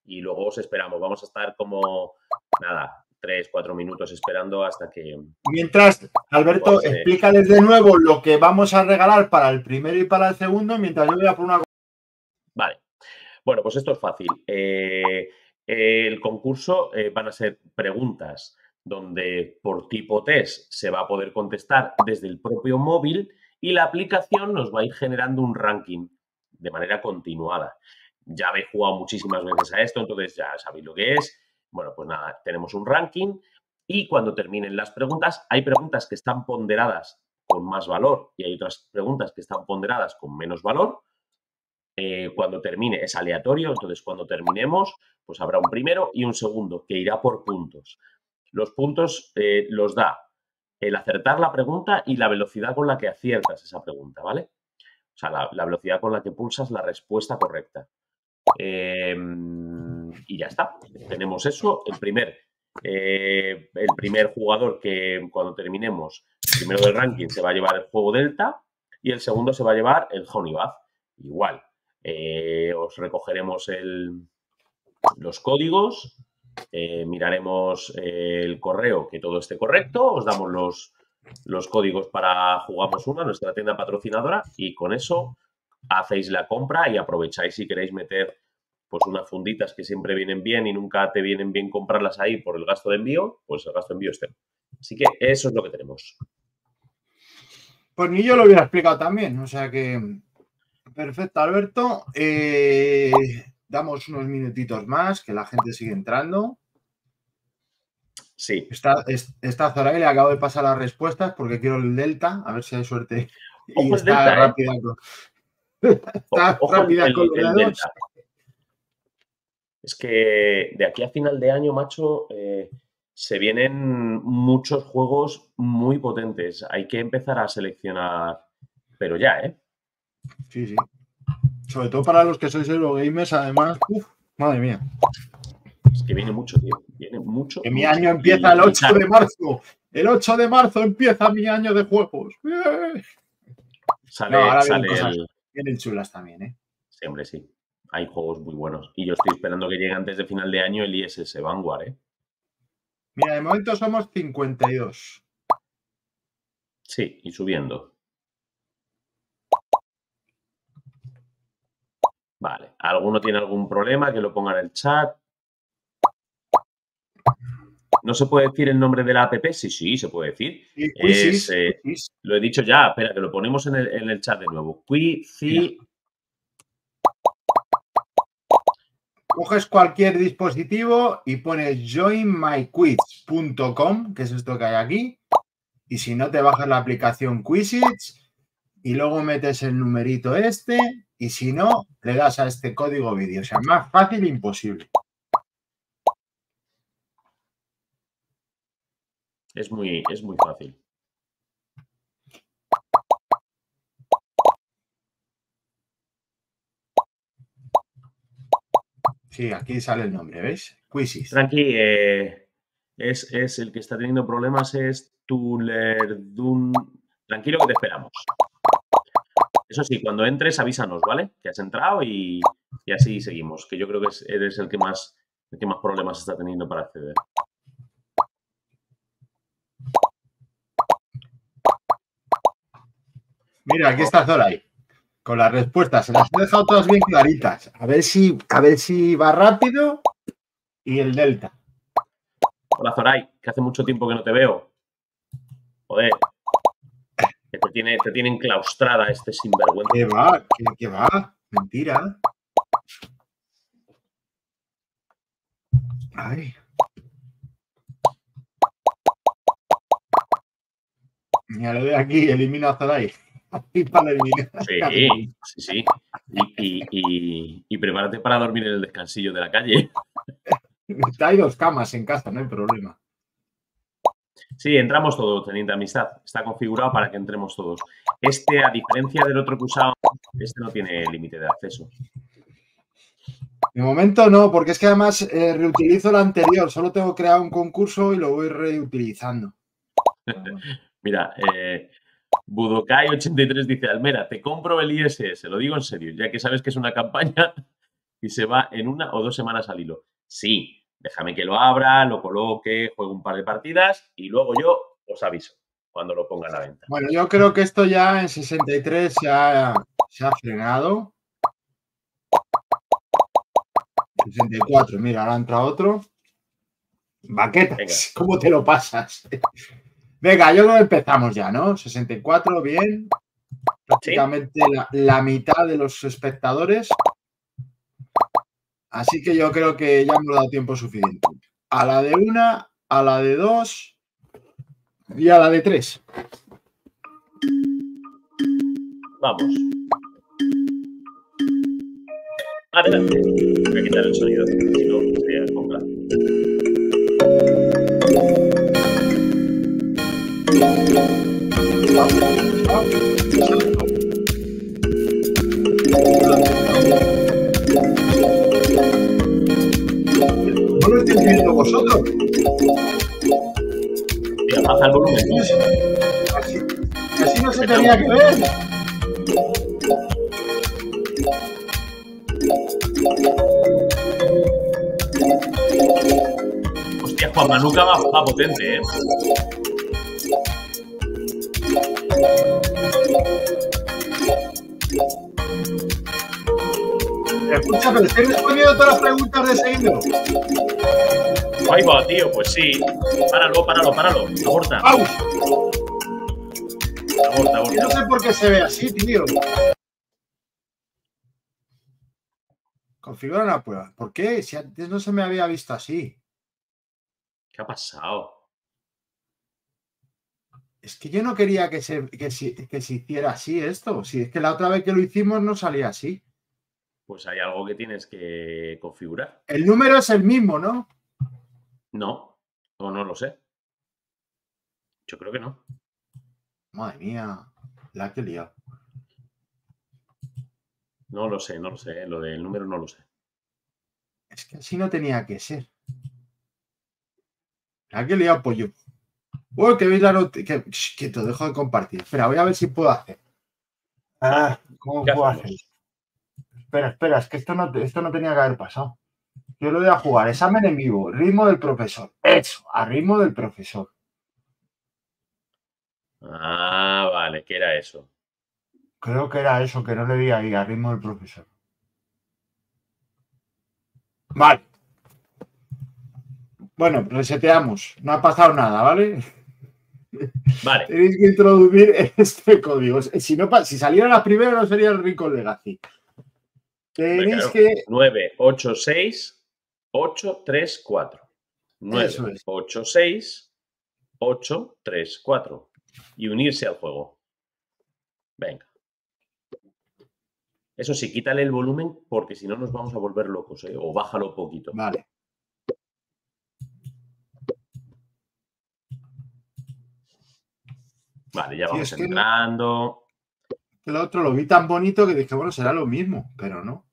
y luego os esperamos. Vamos a estar como, nada, tres, cuatro minutos esperando hasta que... Mientras, Alberto, Pues, eh, explícales de nuevo lo que vamos a regalar para el primero y para el segundo, mientras yo voy a por una. Vale. Bueno, pues esto es fácil. Eh, el concurso eh, van a ser preguntas donde por tipo test se va a poder contestar desde el propio móvil y la aplicación nos va a ir generando un ranking de manera continuada. Ya habéis jugado muchísimas veces a esto, entonces ya sabéis lo que es. Bueno, pues nada, tenemos un ranking y cuando terminen las preguntas, hay preguntas que están ponderadas con más valor y hay otras preguntas que están ponderadas con menos valor. Eh, cuando termine es aleatorio, entonces cuando terminemos, pues habrá un primero y un segundo que irá por puntos. Los puntos eh, los da el acertar la pregunta y la velocidad con la que aciertas esa pregunta, ¿vale? O sea, la, velocidad con la que pulsas la respuesta correcta. Eh, y ya está. Tenemos eso. El primer, eh, el primer jugador que cuando terminemos, primero del ranking, se va a llevar el juego Delta. y el segundo se va a llevar el Honey Bath. Igual, eh, os recogeremos el- los códigos, eh, miraremos eh, el correo que todo esté correcto, os damos los, los códigos para Jugamos Una, nuestra tienda patrocinadora, y con eso hacéis la compra y aprovecháis si queréis meter pues unas funditas que siempre vienen bien y nunca te vienen bien comprarlas ahí por el gasto de envío, pues el gasto de envío es. Así que eso es lo que tenemos. Pues ni yo lo hubiera explicado también. O sea que. Perfecto, Alberto. Eh, damos unos minutitos más, que la gente sigue entrando. Sí, Está, es- está Zoraida, le acabo de pasar las respuestas porque quiero el Delta, a ver si hay suerte. Y Ojo está Delta, ¿eh? rápida. con- Está Ojo rápida el- con el. Delta. Es que de aquí a final de año, macho, eh, se vienen muchos juegos muy potentes. Hay que empezar a seleccionar, pero ya, ¿eh? Sí, sí. Sobre todo para los que sois Eurogamers, además. uf, madre mía. Es que viene mucho, tío. Viene mucho. Que mi año empieza el y 8 claro, de marzo. El 8 de marzo empieza mi año de juegos. Sale, No, ahora sale vienen cosas. el. Vienen chulas también, ¿eh? Sí, hombre, sí. Hay juegos muy buenos. Y yo estoy esperando que llegue antes de final de año el ISS Vanguard, ¿eh? Mira, de momento somos 52. Sí, y subiendo. Vale. ¿Alguno tiene algún problema? Que lo ponga en el chat. ¿No se puede decir el nombre de la app? Sí, sí, se puede decir. Quizzes, Es, eh. Lo he dicho ya. Espera, que lo ponemos en el, en el chat de nuevo. Quizi. Coges cualquier dispositivo y pones joinmyquiz.com, que es esto que hay aquí. Y si no, te bajas la aplicación Quizits y luego metes el numerito este. Y si no, le das a este código vídeo. O sea, más fácil imposible. Es muy, es muy fácil. Sí, aquí sale el nombre, ¿veis? Quizits. Tranqui, eh, es, es el que está teniendo problemas, es Tulerdun. Tranquilo que te esperamos. Eso sí, cuando entres avísanos, ¿vale? Que has entrado y, y así seguimos. Que yo creo que es- eres el que más, el que más problemas está teniendo para acceder. Mira, aquí está Zoray. Con las respuestas. Se las he dejado todas bien claritas. A ver si, a ver si va rápido. Y el Delta. Hola Zoray, que hace mucho tiempo que no te veo. Joder. Te tiene, te tiene enclaustrada este sinvergüenza. ¿Qué va? ¿Qué, qué va? Mentira. Ay. Mira, lo de aquí, elimina a Zoray. Aquí para eliminar. Sí, sí, sí. Y, y- y- y prepárate para dormir en el descansillo de la calle. Hay dos camas en casa, no hay problema. Sí, entramos todos, Teniente Amistad. Está configurado para que entremos todos. Este, a diferencia del otro que usaba, este no tiene límite de acceso. De momento no, porque es que además eh, reutilizo el anterior. Solo tengo creado un concurso y lo voy reutilizando. Mira, eh, Budokai83 dice, Almera, te compro el ISS, lo digo en serio, ya que sabes que es una campaña y se va en una o dos semanas al hilo. Sí, déjame que lo abra, lo coloque, juegue un par de partidas y luego yo os aviso cuando lo ponga a la venta. Bueno, yo creo que esto ya en 63 se ha, se ha frenado. 64, mira, ahora entra otro. Baquetas, Venga. ¿cómo te lo pasas? Venga, yo creo que empezamos ya, ¿no? 64, bien. Prácticamente la, la mitad de los espectadores. Así que yo creo que ya hemos dado tiempo suficiente. A la de una, a la de dos y a la de tres. Vamos. Adelante. Voy a quitar el sonido, si no, sería compla. Viendo vosotros. Baja el volumen. Así, así no se tenía que ver. Hostia, Juan Manuca va, va potente, ¿eh? Escucha, pero estoy respondiendo todas las preguntas de seguido. Ahí va, tío, pues sí. Páralo, páralo, páralo. Aborta, ¡Au! aborta, Yo no aborta. sé por qué se ve así, tío. Configura la prueba. ¿Por qué? Si antes no se me había visto así. ¿Qué ha pasado? Es que yo no quería que se, que, si- que se hiciera así esto. Si es que la otra vez que lo hicimos no salía así. Pues hay algo que tienes que configurar. El número es el mismo, ¿no? No, o no lo sé. Yo creo que no. Madre mía, la que he liado. No lo sé, no lo sé. ¿eh? Lo del número no lo sé. Es que así no tenía que ser. La que he liado pollo. Uy, que veis la noticia. Que, te dejo de compartir. Espera, voy a ver si puedo hacer. Ah, ¿cómo ¿Qué puedo hacemos? hacer? Espera, espera, es que esto no, esto no tenía que haber pasado. Yo lo voy a jugar. Examen en vivo, ritmo del profesor. Eso, a ritmo del profesor. Ah, vale, ¿qué era eso? Creo que era eso, que no le di ahí, a ritmo del profesor. Vale. Bueno, reseteamos. No ha pasado nada, ¿vale? Vale, Tenéis que introducir este código. Si, no, si saliera la primera, no sería el Rincon Legacy. Tenéis claro. que. 9, 8, 6, 8, 3, 4. 9, Eso es. 8, 6, 8, 3, 4. Y unirse al juego. Venga. Eso sí, quítale el volumen porque si no nos vamos a volver locos, ¿eh? O bájalo poquito. Vale. Vale, ya Sí, vamos no- entrando. El otro lo vi tan bonito que dije, bueno, será lo mismo, pero no.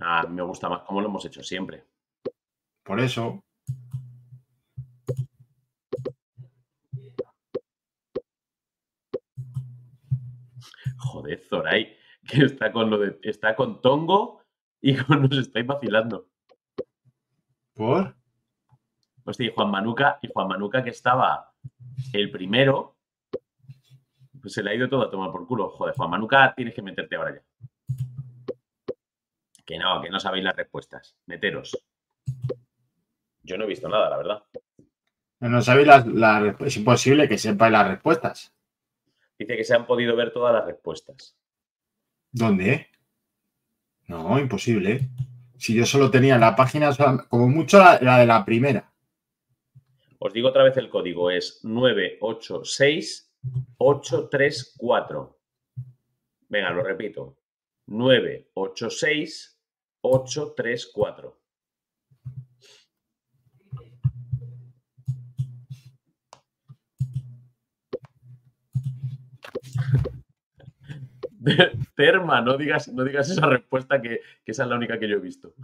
Ah, me gusta más como lo hemos hecho siempre. Por eso. Joder, Zoray, que está con lo de. está con Tongo y con nos estáis vacilando. ¿Por? Hostia, y Juan Manuca, y Juan Manuca que estaba el primero, pues se le ha ido todo a tomar por culo. Joder, Juan Manuca, tienes que meterte ahora ya. Que no, que no sabéis las respuestas. Meteros. Yo no he visto nada, la verdad. No sabéis las, las- Es imposible que sepáis las respuestas. Dice que se han podido ver todas las respuestas. ¿Dónde? No, imposible. Si yo solo tenía la página, como mucho la, la de la primera. Os digo otra vez el código, es 986-834. Venga, lo repito. 986-834. Terma, no digas, no digas esa respuesta que, que esa es la única que yo he visto.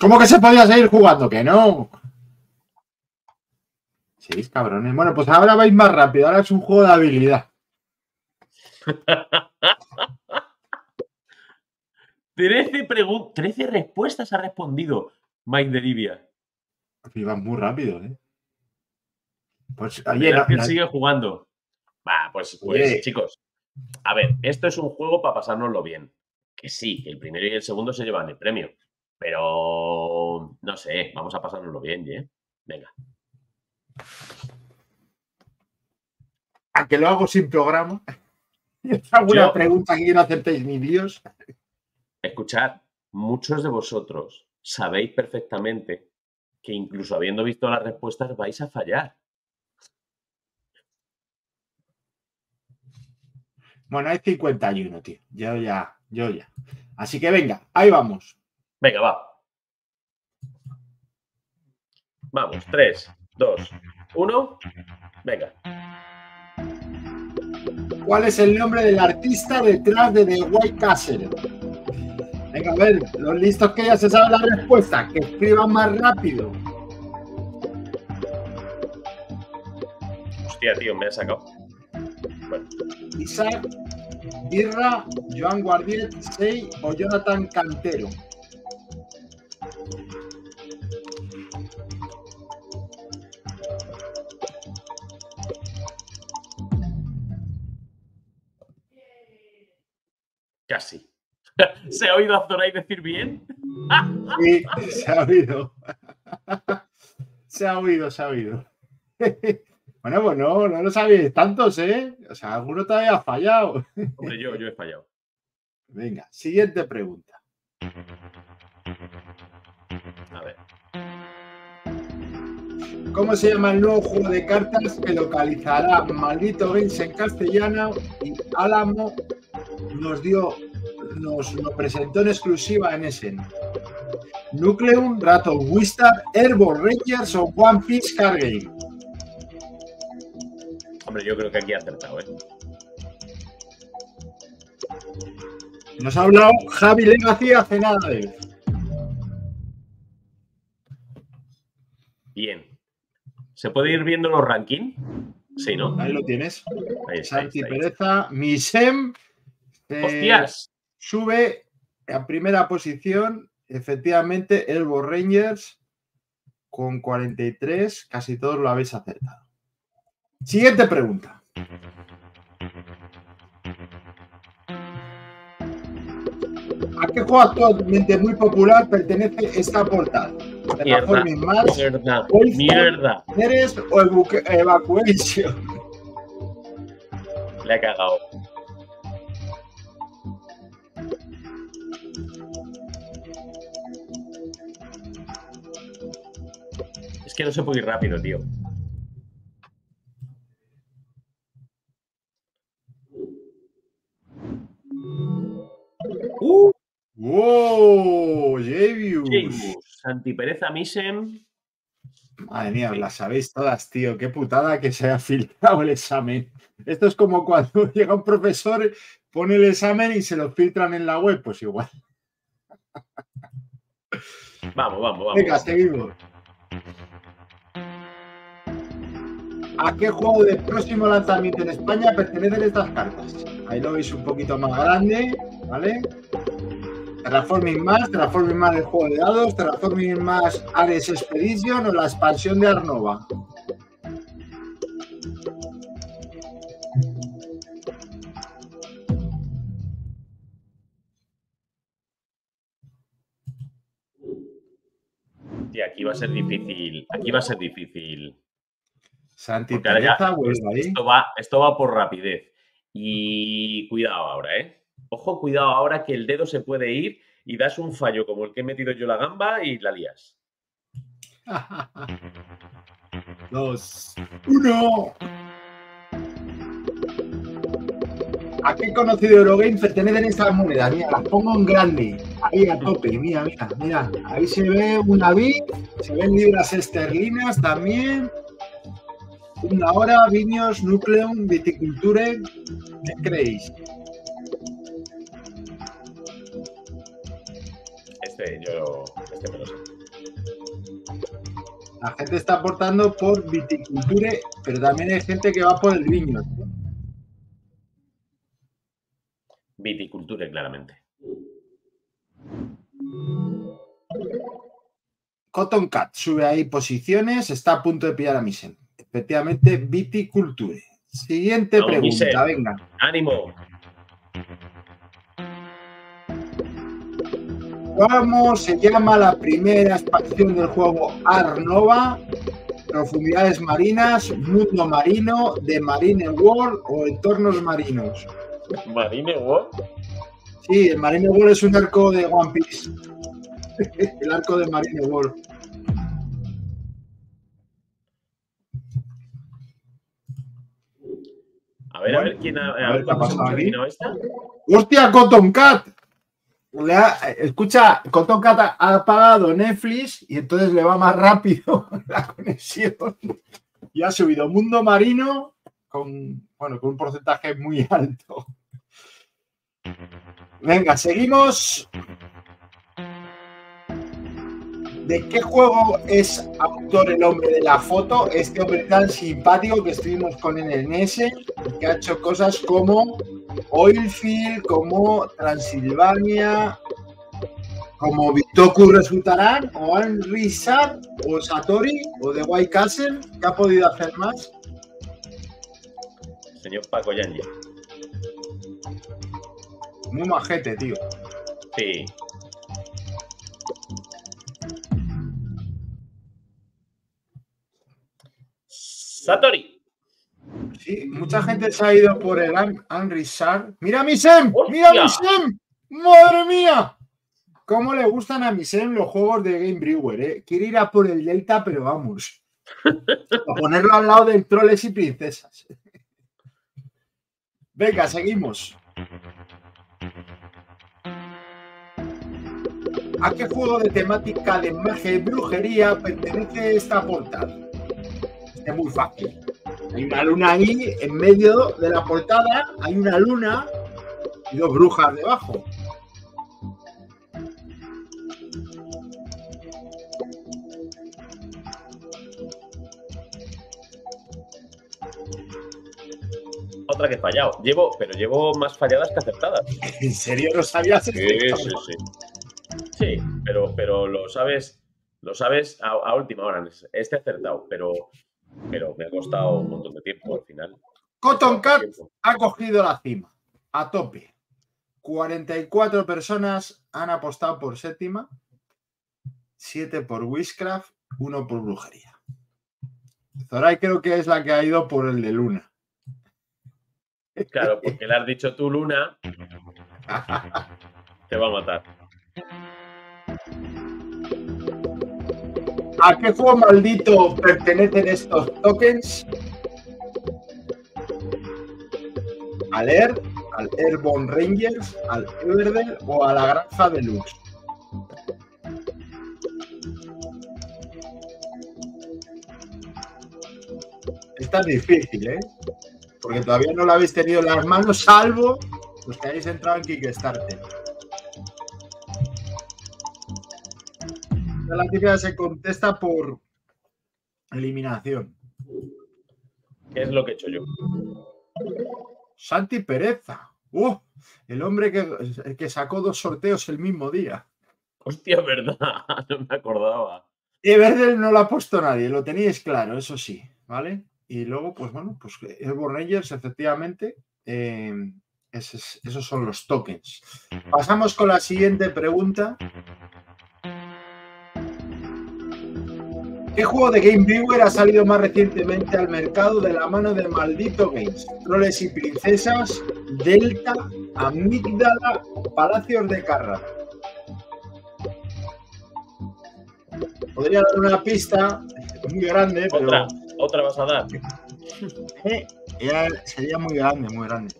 ¿Cómo que se podía seguir jugando? Que no. Sí, cabrones. Bueno, pues ahora vais más rápido. Ahora es un juego de habilidad. 13, pregun- 13 respuestas ha respondido Mike de Libia. Ibas muy rápido, ¿eh? Pues no- Ángel no- sigue jugando. Va, pues, pues Oye. chicos. A ver, esto es un juego para pasárnoslo bien. Que sí, que el primero y el segundo se llevan el premio. Pero no sé, vamos a pasárnoslo bien, ¿eh? Venga. a que lo hago sin programa. ¿Alguna Yo- pregunta que no aceptéis, mi Dios? Escuchad, muchos de vosotros sabéis perfectamente que incluso habiendo visto las respuestas vais a fallar. Bueno, hay 51, tío. Yo ya, yo ya. Así que venga, ahí vamos. Venga, va. Vamos, 3, 2, 1. Venga. ¿Cuál es el nombre del artista detrás de The White Castle? Venga, a ver, los listos que ya se saben la respuesta, que escriban más rápido. Hostia, tío, me ha sacado. Bueno, Isaac, Birra, Joan Guardiet, Sei o Jonathan Cantero. casi. ¿Se ha oído a Zoray decir bien? Sí, se ha oído. Se ha oído, se ha oído. Bueno, pues no, no lo sabéis tantos, ¿eh? O sea, alguno todavía ha fallado. Hombre, yo, yo he fallado. Venga, siguiente pregunta. A ver. ¿Cómo se llama el nuevo juego de cartas que localizará Maldito Games en castellano y Álamo nos dio, nos lo presentó en exclusiva en SN? Nucleum, Rattle Wistar, Airborne Rangers o One Piece Card Game. Hombre, yo creo que aquí ha acertado, ¿eh? Nos ha hablado Javi Legacy hace nada de él. Bien. ¿Se puede ir viendo los rankings? Sí, ¿no? Ahí lo tienes. Ahí está. ahí Santi está, Pereza, Misem eh. ¡Hostias! Sube a primera posición, efectivamente, Elbo Rangers con 43, casi todos lo habéis acertado. Siguiente pregunta. ¿A qué juego actualmente muy popular pertenece esta portada? Terraforming Mars, Mierda, Wolfenstein. mierda. Eres o Evacu- Evacuation. Le ha cagado. Que no se puede ir rápido, tío. Uh, ¡Wow! Javius. Santi Pereza Misem. Madre mía, las sabéis todas, tío. Qué putada que se haya filtrado el examen. Esto es como cuando llega un profesor, pone el examen y se lo filtran en la web, pues igual. Vamos, vamos, vamos. Venga, seguimos. ¿A qué juego de próximo lanzamiento en España pertenecen estas cartas? Ahí lo veis un poquito más grande, ¿vale? Terraforming más, Terraforming más el juego de dados, Terraforming más Ares Expedition o la expansión de Arnova. Tío, aquí va a ser difícil. Aquí va a ser difícil. Santi ya- Teresa. Esto va, esto va por rapidez. Y cuidado ahora, ¿eh? Ojo, cuidado ahora que el dedo se puede ir y das un fallo como el que he metido yo la gamba y la lías. Dos, uno. ¿A qué conocido Eurogame pertenecen estas monedas? Mira, las pongo en grande, ahí a tope, mira, mira, mira. Ahí se ve una bit, se ven libras esterlinas también. Una hora, Viños, Nucleum, Viticulture. ¿Qué creéis? Este, yo. Este me lo sé. La gente está aportando por Viticulture, pero también hay gente que va por el Viños. Viticulture, claramente. Cotton Cat sube ahí posiciones, está a punto de pillar a Misen. Efectivamente, Viticulture. Siguiente pregunta, venga. ¡Ánimo! ¿Cómo se llama la primera expansión del juego Arnova? Profundidades marinas, mundo marino, de Marine World o entornos marinos. Marine World. Sí, el Marine World es un arco de One Piece. el arco de Marine World. A ver, a ver quién ha. a A ver qué ha esta. ¡Hostia, Cotton Cat! Escucha, Cotton Cat ha- ha pagado Netflix y entonces le va más rápido la conexión. Y ha subido Mundo Marino con, bueno, con un porcentaje muy alto. Venga, seguimos. ¿De qué juego es autor el hombre de la foto? Este hombre tan simpático que estuvimos con en el NES, que ha hecho cosas como Oilfield, como Transilvania, como Bitoku resultarán, o Henry Sad, o Satori, o The White Castle, ¿qué ha podido hacer más? Señor Paco Yanji. Muy majete, tío. Sí. Satori. Sí, mucha gente se ha ido por el Henry Sad. ¡Mira a mi Sem! ¡Mira a mi. Sem! ¡Madre mía! ¿Cómo le gustan a mi Sem los juegos de Game Brewer? Eh? Quiere ir a por el Delta, pero vamos. A ponerlo al lado de troles y princesas. Venga, seguimos. ¿A qué juego de temática de magia y brujería pertenece esta portada? Es muy fácil. Hay una luna ahí, en medio de la portada, hay una luna y dos brujas debajo. Otra que he fallado. Llevo, pero llevo más falladas que acertadas. ¿En serio no sabías Sí, esto? sí, sí. Sí, pero, pero lo sabes, lo sabes a, a última hora. Este acertado, pero, pero me ha costado un montón de tiempo al final. Cotton Cat ha cogido la cima, a tope. 44 personas han apostado por séptima, 7 por Witchcraft, 1 por brujería. Zoray creo que es la que ha ido por el de Luna. Claro, porque le has dicho tú, Luna, te va a matar. ¿A qué juego maldito pertenecen estos tokens? ¿Al Air, al Airborne Rangers, al Everdell o a la Granja Deluxe? Esta es difícil, ¿eh? Porque todavía no la habéis tenido en las manos, salvo los que hayáis entrado en Kickstarter. La típica se contesta por eliminación. ¿Qué es lo que he hecho yo? Santi Pereza. ¡Uh! El hombre que, que sacó dos sorteos el mismo día. Hostia, verdad, no me acordaba. Everdell no lo ha puesto nadie, lo teníais claro, eso sí, ¿vale? Y luego, pues bueno, pues Airborne Rangers, efectivamente, eh, esos, esos son los tokens. Pasamos con la siguiente pregunta. ¿Qué juego de Game Viewer ha salido más recientemente al mercado de la mano de Maldito Games? Troles y Princesas, Delta, Amígdala, Palacios de Carra. Podría dar una pista muy grande, pero Otra, otra vas a dar. eh, sería muy grande, muy grande.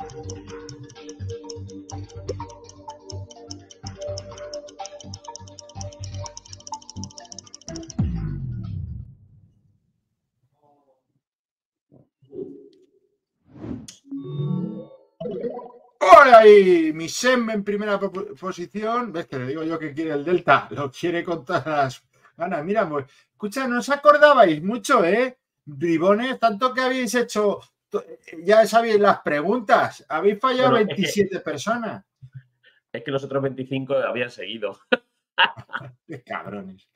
¡Hola ahí! Mi Sem en primera po- posición. ¿Ves que le digo yo que quiere el Delta? Lo quiere con todas las ganas. Mira, pues, escucha, no os acordabais mucho, ¿eh? Bribones, tanto que habéis hecho, ya sabéis las preguntas. Habéis fallado Bueno, es que- 27 personas. Es que los otros 25 habían seguido. Qué cabrones.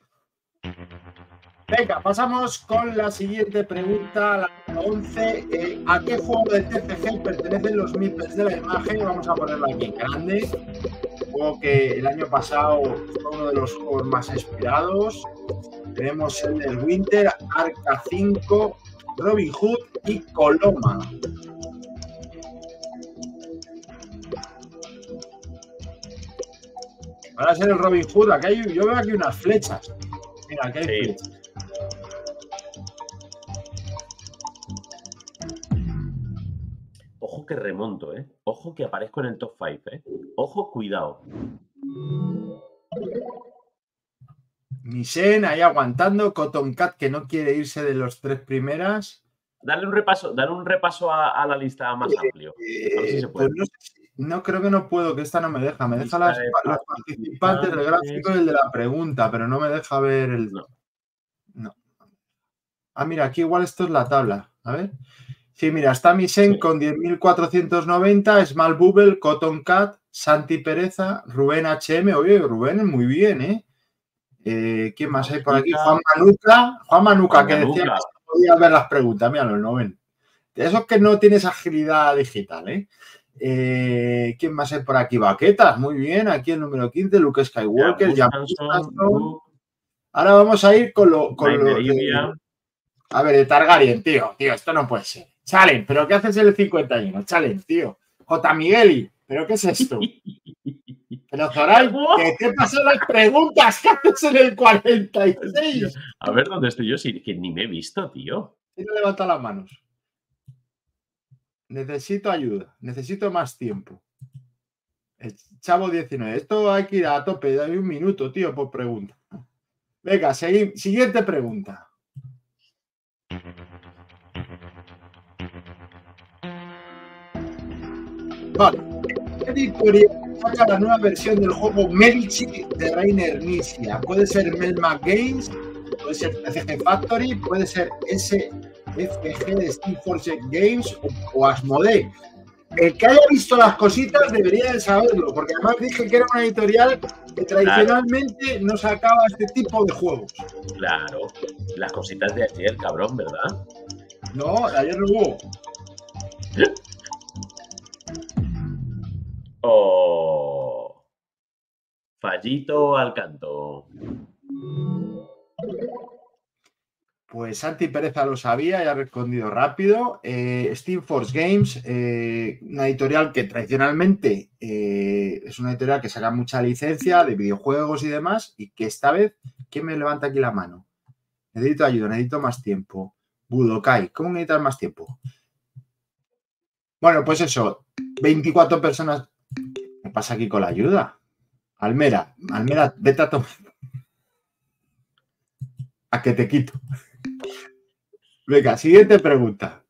Venga, pasamos con la siguiente pregunta, la número 11. Eh, ¿A qué juego de TCG pertenecen los MIPES de la imagen? Vamos a ponerlo aquí en grande. Juego que el año pasado fue uno de los juegos más esperados. Tenemos el del Winter, Arca 5, Robin Hood y Coloma. Ahora ser el Robin Hood. Aquí hay, yo veo aquí unas flechas. Mira, aquí hay Sí. flechas. Que remonto, ¿eh? Ojo que aparezco en el top 5, ¿eh? Ojo, cuidado. Misen ahí aguantando. Cotton Cat que no quiere irse de los tres primeras. Dale un repaso, dale un repaso a, a la lista más amplio. A ver si Eh, se puede. pues no, sé si- No, creo que no puedo, que esta no me deja. Me deja las, de los participantes, el gráfico y el de la pregunta, pero no me deja ver el. No. No. Ah, mira, aquí igual esto es la tabla. A ver. Sí, mira, está Misen Sí. con 10.490, Small Bubble, Cotton Cat, Santi Pereza, Rubén HM. Oye, Rubén, muy bien, ¿eh? Eh, ¿Quién más hay por aquí? Juan Manuca. Juan Manuca, Juan que decía que podía ver las preguntas. Míralo, el noveno. Eso es que no tienes agilidad digital, ¿eh? Eh, ¿Quién más hay por aquí? Baquetas, muy bien. Aquí el número 15, Luke Skywalker. Ya, Ahora vamos a ir con lo. Con lo de- a ver, de Targaryen, tío. Tío, esto no puede ser. Chalen, ¿pero qué haces en el 51? Chalen, tío. J. Migueli, ¿pero qué es esto? Pero Zoray, ¿qué te pasó las preguntas? ¿Qué haces en el 46? A ver dónde estoy yo, si que ni me he visto, tío. ¿Quién no levanta las manos? Necesito ayuda, necesito más tiempo. El chavo 19. Esto hay que ir a tope, hay un minuto, tío, por pregunta. Venga, siguiente pregunta. Vale. ¿Qué editorial saca la nueva versión del juego Medici de Rainer Nisia? Puede ser Melma Games, puede ser TCG Factory, puede ser SFG de Steam Force Games o, o Asmodee. El que haya visto las cositas debería de saberlo, porque además dije que era una editorial que tradicionalmente no sacaba este tipo de juegos. Claro. Las cositas de ayer, cabrón, ¿verdad? No, ayer no hubo. O. Fallito al canto. Pues Santi Pereza lo sabía y ha respondido rápido. Eh, Steam Force Games, eh, una editorial que tradicionalmente eh, es una editorial que saca mucha licencia de videojuegos y demás, y que esta vez, ¿quién me levanta aquí la mano? Necesito ayuda, necesito más tiempo. Budokai, ¿cómo necesitas más tiempo? Bueno, pues eso, 24 personas. ¿Qué pasa aquí con la ayuda? Almera, Almera, vete a tomar. A que te quito. Venga, siguiente pregunta.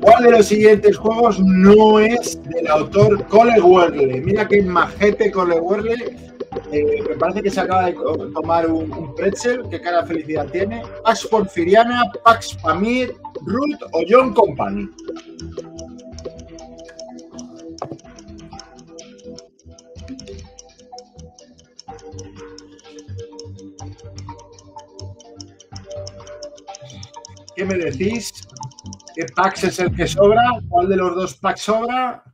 ¿Cuál de los siguientes juegos no es del autor Cole Werle? Mira que majete Cole Werle. Eh, me parece que se acaba de tomar un, pretzel. ¿Qué cara felicidad tiene? Pax Porfiriana, Pax Pamir, Ruth o John Company. ¿Qué me decís? ¿Qué Pax es el que sobra? ¿Cuál de los dos Pax sobra?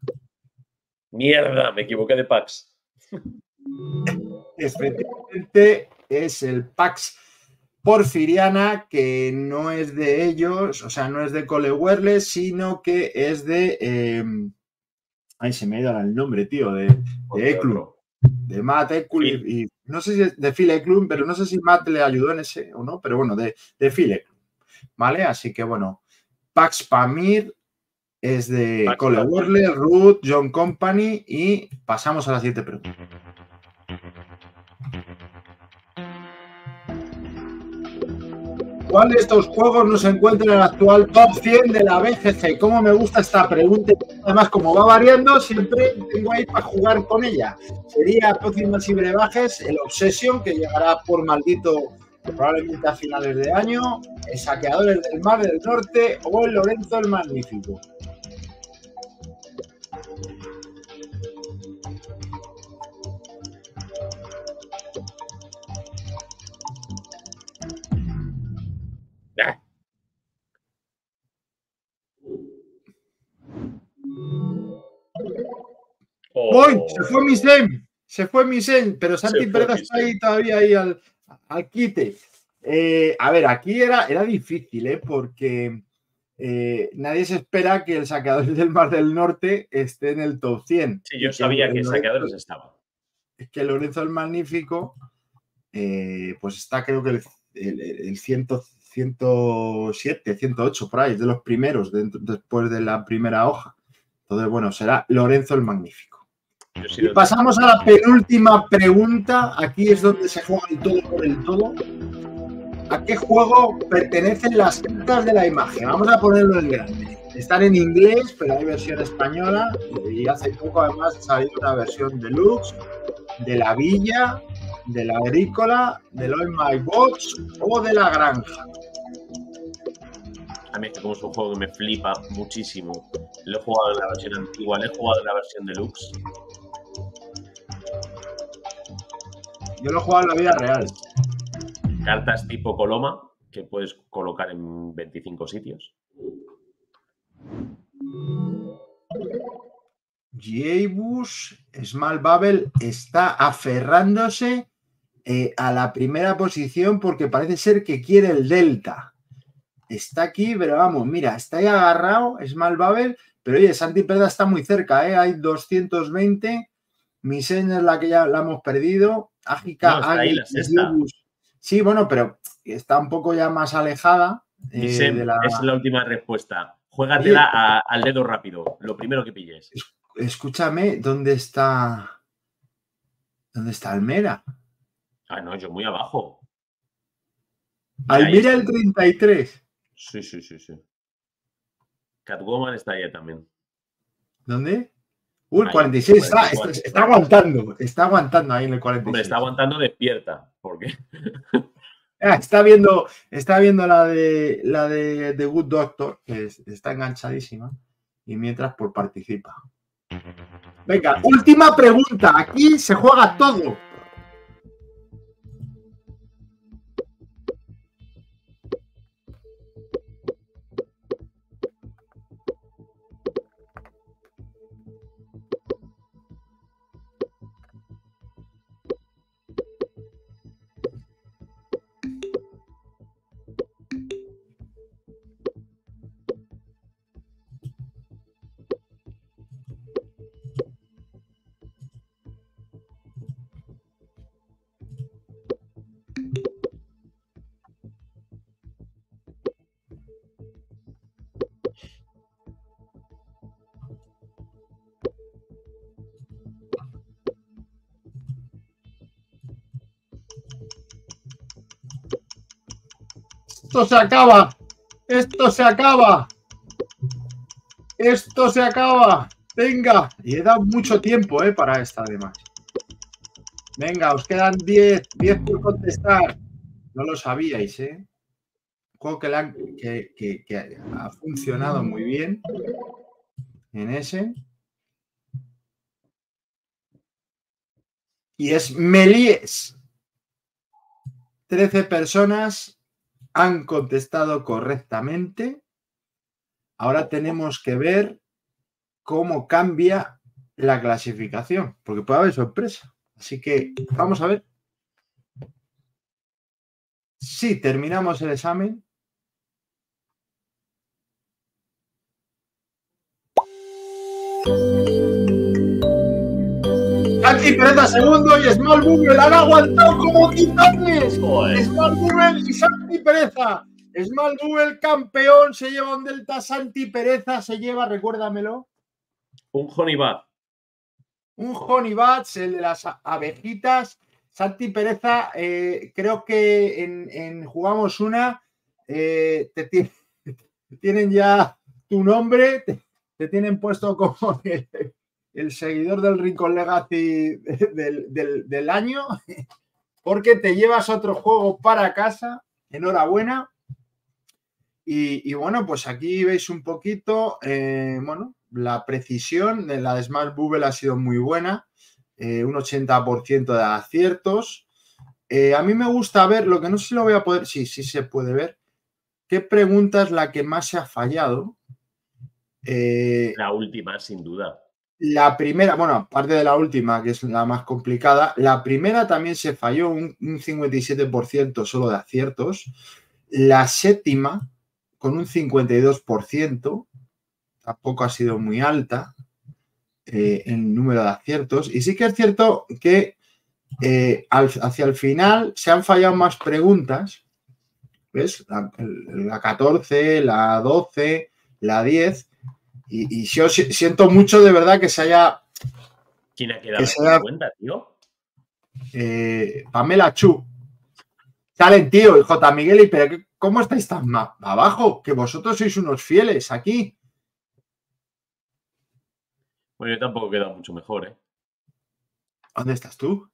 Mierda, me equivoqué de Pax. Efectivamente es el Pax Porfiriana, que no es de ellos, o sea, no es de Cole Werle, sino que es de. eh, ay, se me ha ido ahora el nombre, tío, de, de Eklund, de Matt Eklund. Y, y no sé si es de Phil Eklund, pero no sé si Matt le ayudó en ese o no, pero bueno, de, de Phil Eklund. ¿Vale? Así que bueno, Pax Pamir es de Cole. Werle, Ruth, John Company y pasamos a la siguiente pregunta. ¿Cuál de estos juegos no se encuentra en el actual top 100 de la BGG? ¿Cómo me gusta esta pregunta? Además, como va variando, siempre tengo ahí para jugar con ella. Sería Próximas y Brebajes, el Obsession, que llegará por maldito probablemente a finales de año, el Saqueadores del Mar del Norte o el Lorenzo el Magnífico. Oh. Se fue mi Zen. Se fue mi Zen. Pero Santi mi está ahí todavía ahí al, al quite. Eh, a ver, aquí era, era difícil, ¿eh? Porque eh, nadie se espera que el saqueador del Mar del Norte esté en el top 100. Sí, yo sabía el que Lorenzo- saqueadores estaba. Es que Lorenzo el Magnífico, eh, pues está creo que el, el, el 100 107, 108 por ahí, es de los primeros dentro- después de la primera hoja. Entonces, bueno, será Lorenzo el Magnífico. Y pasamos a la penúltima pregunta. Aquí es donde se juega el todo por el todo. ¿A qué juego pertenecen las cartas de la imagen? Vamos a ponerlo en grande. Están en inglés, pero hay versión española y hace poco además ha salido una versión deluxe de la villa, de la agrícola, del All My Box o de la granja. A mí es que como es un juego que me flipa muchísimo. Lo he jugado en la versión antigua, lo he jugado en la versión deluxe. Yo lo he jugado en la vida real. Cartas tipo Coloma que puedes colocar en 25 sitios. Jaebus Small Bubble está aferrándose eh, a la primera posición porque parece ser que quiere el Delta. Está aquí, pero vamos, mira, está ahí agarrado Small Bubble, pero oye, Santi Perda está muy cerca, ¿eh? hay 220. Miseña es la que ya la hemos perdido. Ágica, No, ahí la. Sí, bueno, pero está un poco ya más alejada. eh, Dicen, de la- es la última respuesta. Juégatela a- al dedo rápido, lo primero que pilles. Escúchame, ¿dónde está? ¿Dónde está Almera? Ah, no, yo muy abajo. Almera el 33. Sí, sí, sí, sí. Catwoman está ahí también. ¿Dónde? Ahí, 46 está, 44. está, está aguantando. Está aguantando ahí en el 46. Hombre, está aguantando despierta. Porque Ah, está viendo, está viendo la de la de The Good Doctor, que es- está enganchadísima. Y mientras, pues participa. Venga, última pregunta. Aquí se juega todo. Esto se acaba. Esto se acaba. Esto se acaba. Venga. Y he dado mucho tiempo eh, para esta además. Venga, os quedan 10. 10 por contestar. No lo sabíais, ¿eh? Juego que, han- que- que- que ha funcionado muy bien en ese. Y es Melies. 13 personas han contestado correctamente. Ahora tenemos que ver cómo cambia la clasificación, porque puede haber sorpresa. Así que vamos a ver. Si terminamos el examen. Santi Pereza segundo y Small Google han aguantado como titanes. Joder. Small Google y Santi Pereza. Small Google campeón se lleva un Delta. Santi Pereza se lleva, recuérdamelo, un Honey Bat. un Honey Bats, el de las abejitas. Santi Pereza, eh, creo que en, en Jugamos Una eh, te tienen ya tu nombre, te, te tienen puesto como el, seguidor del Rincón Legacy del, del- año, porque te llevas otro juego para casa. Enhorabuena. Y, y bueno, pues aquí veis un poquito, eh, bueno, la precisión de la de Smart Bubble ha sido muy buena, eh, un 80% de aciertos. Eh, a mí me gusta ver, lo que no sé si lo voy a poder, sí, sí se puede ver, qué pregunta es la que más se ha fallado. La última, sin duda. La primera, bueno, aparte de la última, que es la más complicada, la primera también se falló un, un 57% solo de aciertos. La séptima, con un 52%, tampoco ha sido muy alta eh, en número de aciertos. Y sí que es cierto que eh, hacia el final se han fallado más preguntas. ¿Ves? La, el- la 14, la 12, la 10. Y, y yo si- siento mucho de verdad que se haya ¿Quién ha quedado Esa- en la cuenta, tío? eh, Pamela Chu. Salen, tío, y J. Miguel, y pero ¿qué- ¿cómo estáis tan abajo? Que vosotros sois unos fieles aquí. Bueno, yo tampoco queda mucho mejor, ¿eh? ¿Dónde estás tú?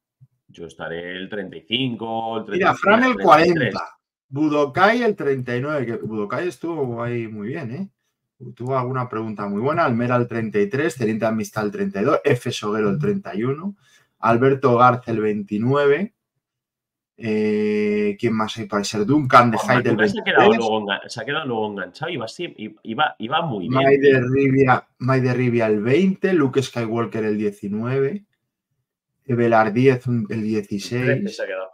Yo estaré el 35, el 35. Mira, Fran el 33. 40. Budokai el 39. Que Budokai estuvo ahí muy bien, ¿eh? Tuvo alguna pregunta muy buena. Almera el 33, Teniente Amistad el 32, F. Soguero el 31, Alberto Garza el 29. Eh, ¿Quién más hay para ser? Duncan de Hyde el se, ha quedado 23. luego enga- se ha quedado luego enganchado y va, y va muy bien. Mai de tío. Rivia, el 20, Luke Skywalker el 19, Evelar 10 un- el 13 16. se ha quedado.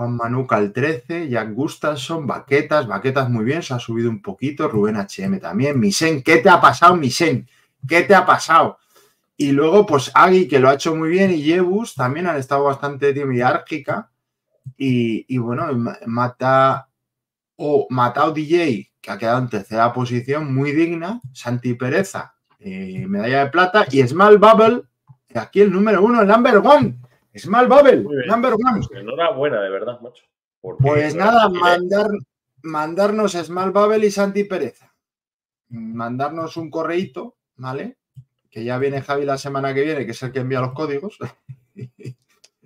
Juan Manuca el 13, Jack Gustafsson, Baquetas, Baquetas muy bien, se ha subido un poquito, Rubén HM también, Misen, ¿qué te ha pasado, Misen? ¿Qué te ha pasado? Y luego, pues Agui, que lo ha hecho muy bien, y Jebus también han estado bastante tiempo, y y, bueno, Ma- Mata o Matao DJ, que ha quedado en tercera posición, muy digna, Santi Pereza, eh, medalla de plata, y Small Bubble, aquí el número uno, el number one, Small Bubble, number one. Pues enhorabuena, de verdad, macho. Pues nada, mandar, mandarnos Small Babel y Santi Pereza. Mandarnos un correíto, ¿vale? Que ya viene Javi la semana que viene, que es el que envía los códigos.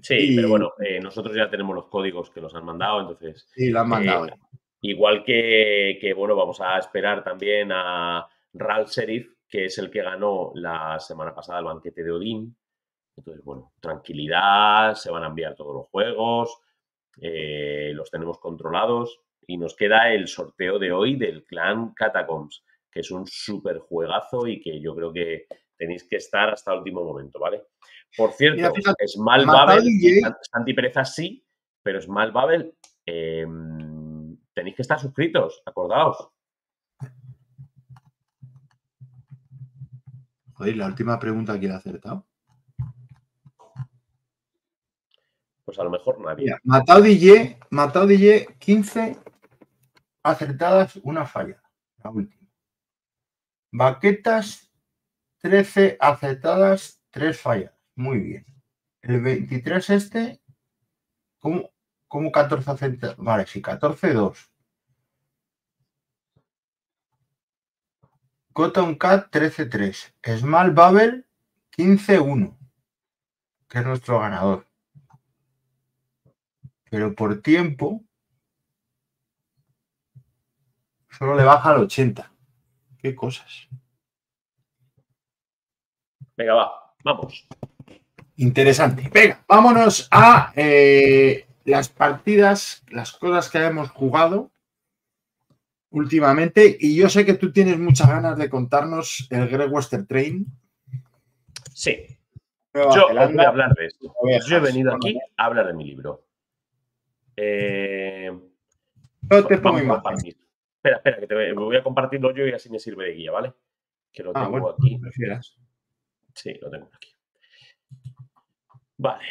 Sí, y- pero bueno, eh, nosotros ya tenemos los códigos que nos han mandado, entonces Y lo han mandado. Eh, igual que, que, bueno, vamos a esperar también a Ral Sheriff, que es el que ganó la semana pasada el banquete de Odín. Entonces, bueno, tranquilidad, se van a enviar todos los juegos, eh, los tenemos controlados y nos queda el sorteo de hoy del clan Catacombs, que es un súper juegazo y que yo creo que tenéis que estar hasta el último momento, ¿vale? Por cierto, Small Matado Babel, DJ. Santi Pereza sí, pero Small Babel eh, tenéis que estar suscritos, acordaos. Joder, la última pregunta que he acertado. Pues a lo mejor nadie. Mira, Matao DJ, Matao DJ, 15 acertadas, una falla. La última. Baquetas, 13 acertadas, 3 fallas. Muy bien. El 23 este, ¿cómo, cómo 14 acertadas? Vale, sí, 14, 2. Cotton Cat 13-3. Small Babel 15-1. Que es nuestro ganador. Pero por tiempo solo le baja al 80. Qué cosas. Venga, va, vamos. Interesante. Venga, vámonos a eh, las partidas, las cosas que hemos jugado últimamente. Y yo sé que tú tienes muchas ganas de contarnos el Greg Western Train. Sí, Nueva yo os voy Zelanda, a hablar de esto. ovejas. Yo he venido aquí a hablar de mi libro. Eh, Yo te pongo imagen. Espera, espera, que te voy, voy a compartirlo yo y así me sirve de guía, ¿vale? Que lo Ah, tengo bueno, aquí. prefieras. Sí, lo tengo aquí. Vale.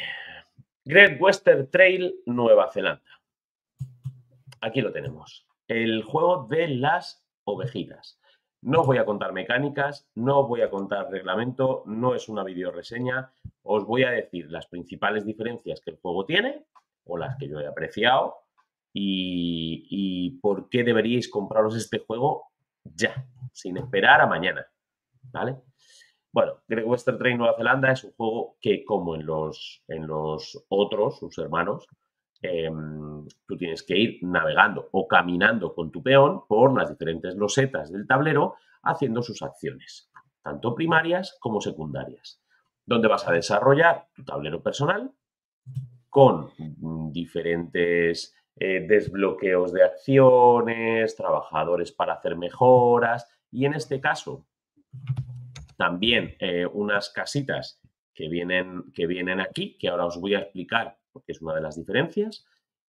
Great Western Trail, Nueva Zelanda. Aquí lo tenemos. El juego de las ovejitas. No os voy a contar mecánicas, no os voy a contar reglamento, no es una videoreseña. Os voy a decir las principales diferencias que el juego tiene o las que yo he apreciado y, por qué deberíais compraros este juego ya, sin esperar a mañana. ¿Vale? Bueno, Western Trail Nueva Zelanda es un juego que, como en los, en los otros, sus hermanos, em, tú tienes que ir navegando o caminando con tu peón por las diferentes losetas del tablero haciendo sus acciones, tanto primarias como secundarias, donde vas a desarrollar tu tablero personal con mm, diferentes eh, desbloqueos de acciones, trabajadores para hacer mejoras y en este caso también eh, unas casitas que vienen, que vienen aquí, que ahora os voy a explicar porque es una de las diferencias.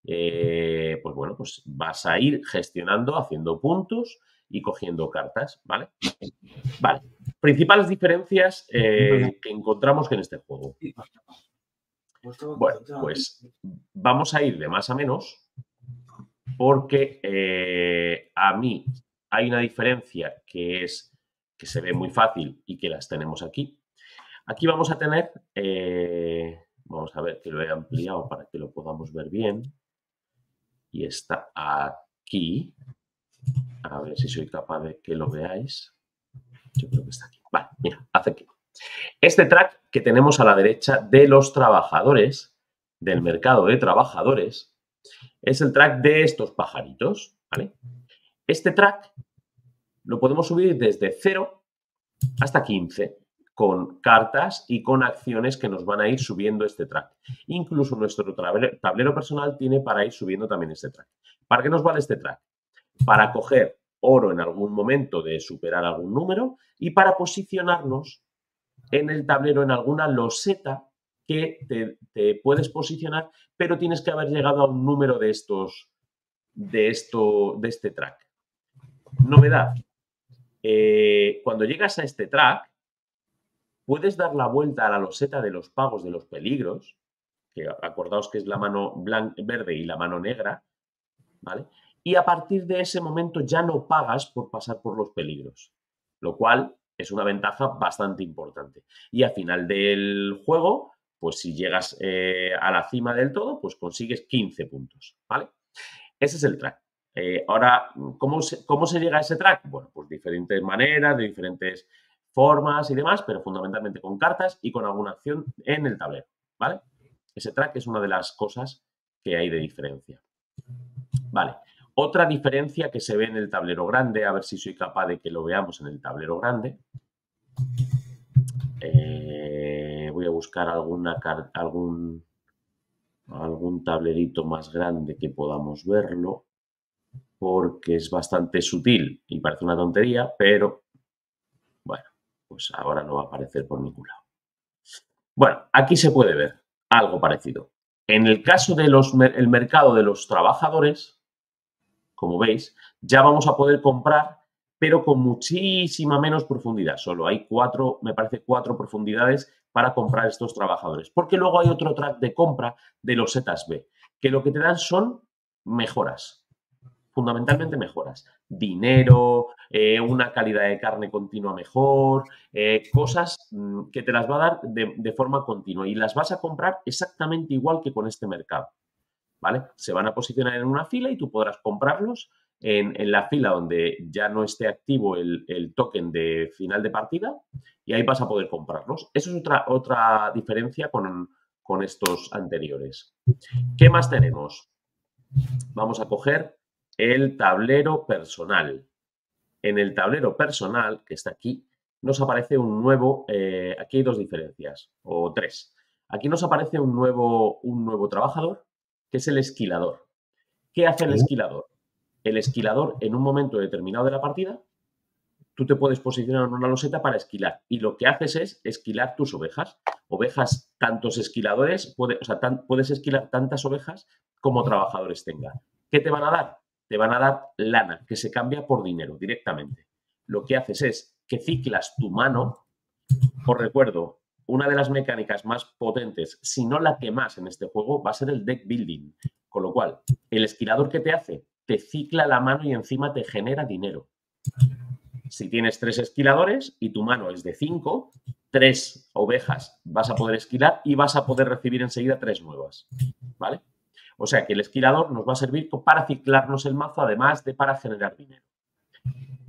Eh, pues bueno, pues vas a ir gestionando, haciendo puntos y cogiendo cartas, ¿vale? Vale. Principales diferencias eh, que encontramos en este juego. Bueno, pues vamos a ir de más a menos porque eh, a mí hay una diferencia que es que se ve muy fácil y que las tenemos aquí. Aquí vamos a tener, eh, vamos a ver que lo he ampliado para que lo podamos ver bien. y está aquí. A ver si soy capaz de que lo veáis. Yo creo que está aquí. Vale, mira, hace aquí. Este track que tenemos a la derecha de los trabajadores, del mercado de trabajadores, es el track de estos pajaritos. Este track lo podemos subir desde 0 hasta 15 con cartas y con acciones que nos van a ir subiendo este track. Incluso nuestro tablero personal tiene para ir subiendo también este track. ¿Para qué nos vale este track? Para coger oro en algún momento de superar algún número y para posicionarnos en el tablero en alguna loseta que te, puedes posicionar, pero tienes que haber llegado a un número de estos, de esto, de este track. Novedad. Eh, cuando llegas a este track, puedes dar la vuelta a la loseta de los pagos de los peligros, que acordaos que es la mano verde y la mano negra, ¿vale? Y a partir de ese momento ya no pagas por pasar por los peligros, lo cual es una ventaja bastante importante. Y al final del juego, pues si llegas eh, a la cima del todo, pues consigues 15 puntos, ¿vale? Ese es el track. Eh, ahora, ¿cómo se, ¿cómo se llega a ese track? Bueno, pues diferentes maneras, de diferentes formas y demás, pero fundamentalmente con cartas y con alguna acción en el tablero, ¿vale? Ese track es una de las cosas que hay de diferencia. Vale, otra diferencia que se ve en el tablero grande, a ver si soy capaz de que lo veamos en el tablero grande. Eh, voy a buscar algún, algún tablerito más grande que podamos verlo, porque es bastante sutil y parece una tontería, pero bueno, pues ahora no va a aparecer por ningún lado. Bueno, aquí se puede ver algo parecido. En el caso del el mercado de los trabajadores, como veis, ya vamos a poder comprar, pero con muchísima menos profundidad. Solo hay cuatro, me parece, cuatro profundidades para comprar estos trabajadores. Porque luego hay otro track de compra de los setas B, que lo que te dan son mejoras fundamentalmente mejoras. Dinero, eh, una calidad de carne continua mejor, eh, cosas mm, que te las va a dar de, de, forma continua y las vas a comprar exactamente igual que con este mercado. Se van a posicionar en una fila y tú podrás comprarlos en, la fila donde ya no esté activo el, token de final de partida y ahí vas a poder comprarlos. Eso es otra, otra diferencia con, con estos anteriores. ¿Qué más tenemos? Vamos a coger el tablero personal. En el tablero personal, que está aquí, nos aparece un nuevo, eh, aquí hay dos diferencias, o tres. Aquí nos aparece un nuevo, un nuevo trabajador que es el esquilador. ¿Qué hace el esquilador? El esquilador, en un momento determinado de la partida, tú te puedes posicionar en una loseta para esquilar. Y lo que haces es esquilar tus ovejas. Ovejas, tantos esquiladores, o sea, puedes esquilar tantas ovejas como trabajadores tenga. ¿Qué te van a dar? Te van a dar lana, que se cambia por dinero directamente. Lo que haces es que ciclas tu mano. Os recuerdo, una de las mecánicas más potentes, si no la que más en este juego, va a ser el deck building. Con lo cual, el esquilador que te hace, te cicla la mano y encima te genera dinero. Si tienes tres esquiladores y tu mano es de cinco, tres ovejas vas a poder esquilar y vas a poder recibir enseguida tres nuevas. ¿Vale? O sea que el esquilador nos va a servir para ciclarnos el mazo, además de para generar dinero.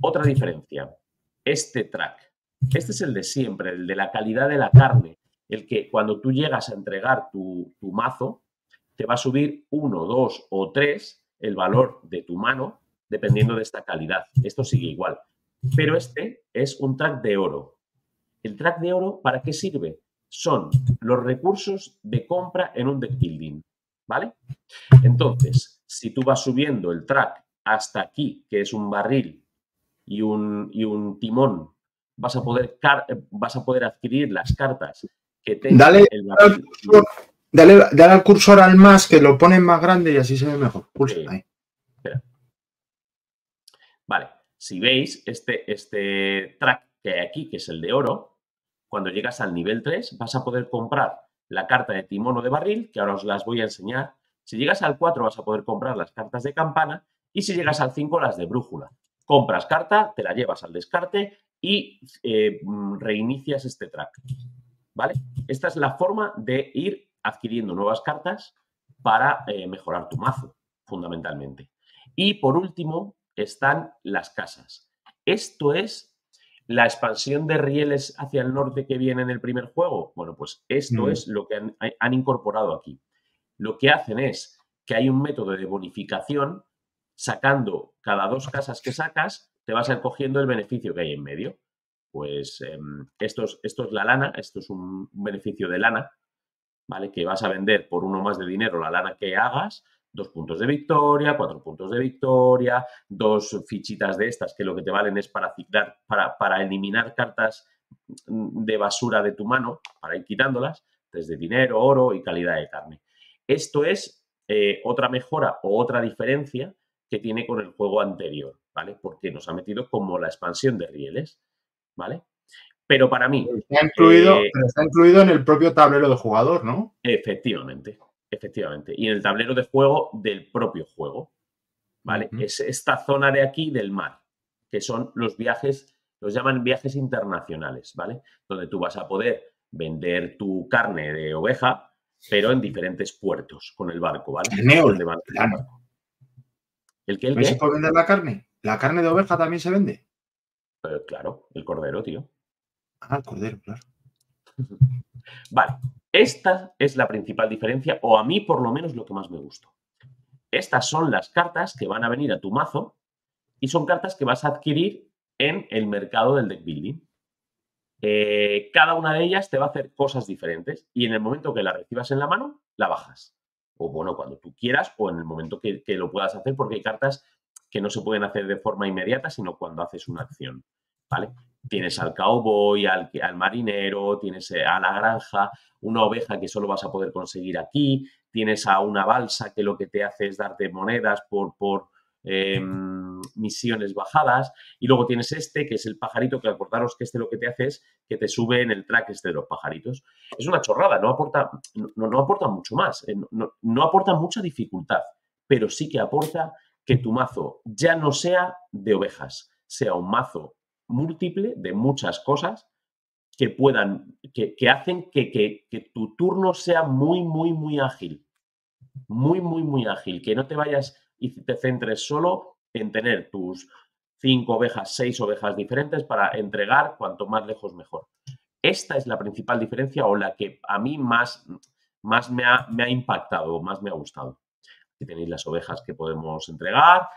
Otra diferencia, este track este es el de siempre, el de la calidad de la carne, el que cuando tú llegas a entregar tu, mazo, te va a subir uno, dos o tres el valor de tu mano dependiendo de esta calidad. Esto sigue igual. Pero este es un track de oro. ¿El track de oro para qué sirve? Son los recursos de compra en un deck building. ¿Vale? Entonces, si tú vas subiendo el track hasta aquí, que es un barril y un, y un timón vas a poder, vas a poder adquirir las cartas que tenga dale, el dale, dale, al cursor al más que lo ponen más grande y así se ve mejor. Vale, si veis este, este track que hay aquí, que es el de oro, cuando llegas al nivel 3 vas a poder comprar la carta de timón o de barril, que ahora os las voy a enseñar. Si llegas al 4 vas a poder comprar las cartas de campana y si llegas al 5 las de brújula. Compras carta, te la llevas al descarte y eh, mm, reinicias este track. ¿Vale? Esta es la forma de ir adquiriendo nuevas cartas para eh, mejorar tu mazo. fundamentalmente. Y por último están las casas. Esto es la expansión de rieles hacia el norte que viene en el primer juego. Bueno, pues esto Mm. es lo que han, han incorporado aquí. Lo que hacen es que hay un método de bonificación sacando cada dos casas que sacas, te vas a ir cogiendo el beneficio que hay en medio. Pues em, esto, es, la lana, esto es un beneficio de lana, ¿vale? Que vas a vender por uno más de dinero la lana que hagas, dos puntos de victoria, cuatro puntos de victoria, dos fichitas de estas que lo que te valen es para, ciclar- para eliminar cartas mm, de basura de tu mano, para ir quitándolas, desde dinero, oro y calidad de carne. Esto es eh, otra mejora o otra diferencia que tiene con el juego anterior, ¿vale? Porque nos ha metido como la expansión de rieles, ¿vale? Pero para mí, Está incluido, Eh, está incluido en el propio tablero de jugador, ¿no? Efectivamente, efectivamente. Y en el tablero de juego del propio juego. ¿Vale? Es esta zona de aquí del mar, que son los viajes, los llaman viajes internacionales, ¿vale? Donde tú vas a poder vender tu carne de oveja, pero en diferentes puertos con el barco, ¿vale? El neo, Donde van- Claro. ¿El que el ¿No qué? se puede vender la carne? ¿La carne de oveja también se vende? Eh, claro, el cordero, tío. Ah, el cordero, claro. Vale, esta es la principal diferencia, o a mí por lo menos lo que más me gustó. Estas son las cartas que van a venir a tu mazo y son cartas que vas a adquirir en el mercado del deck building. Eh, cada una de ellas te va a hacer cosas diferentes y en el momento que la recibas en la mano, la bajas. O bueno, cuando tú quieras o en el momento que, que lo puedas hacer, porque hay cartas que no se pueden hacer de forma inmediata, sino cuando haces una acción. ¿Vale? Tienes al cowboy, al, al marinero, tienes eh, a la granja, una oveja que solo vas a poder conseguir aquí, tienes a una balsa que lo que te hace es darte monedas por, por eh, misiones bajadas, y luego tienes este, que es el pajarito, que acordaros que este lo que te hace es que te sube en el track este de los pajaritos. Es una chorrada, no aporta, no, no aporta mucho más, eh, no, no aporta mucha dificultad, pero sí que aporta que tu mazo ya no sea de ovejas, sea un mazo múltiple de muchas cosas que puedan, que, hacen que, que, que, tu turno sea muy, muy, muy ágil. Muy, muy, muy ágil. Que no te vayas y te centres solo en tener tus cinco ovejas, seis ovejas diferentes para entregar cuanto más lejos mejor. Esta es la principal diferencia o la que a mí más, más me, ha, me ha impactado, más me ha gustado. Aquí tenéis las ovejas que podemos entregar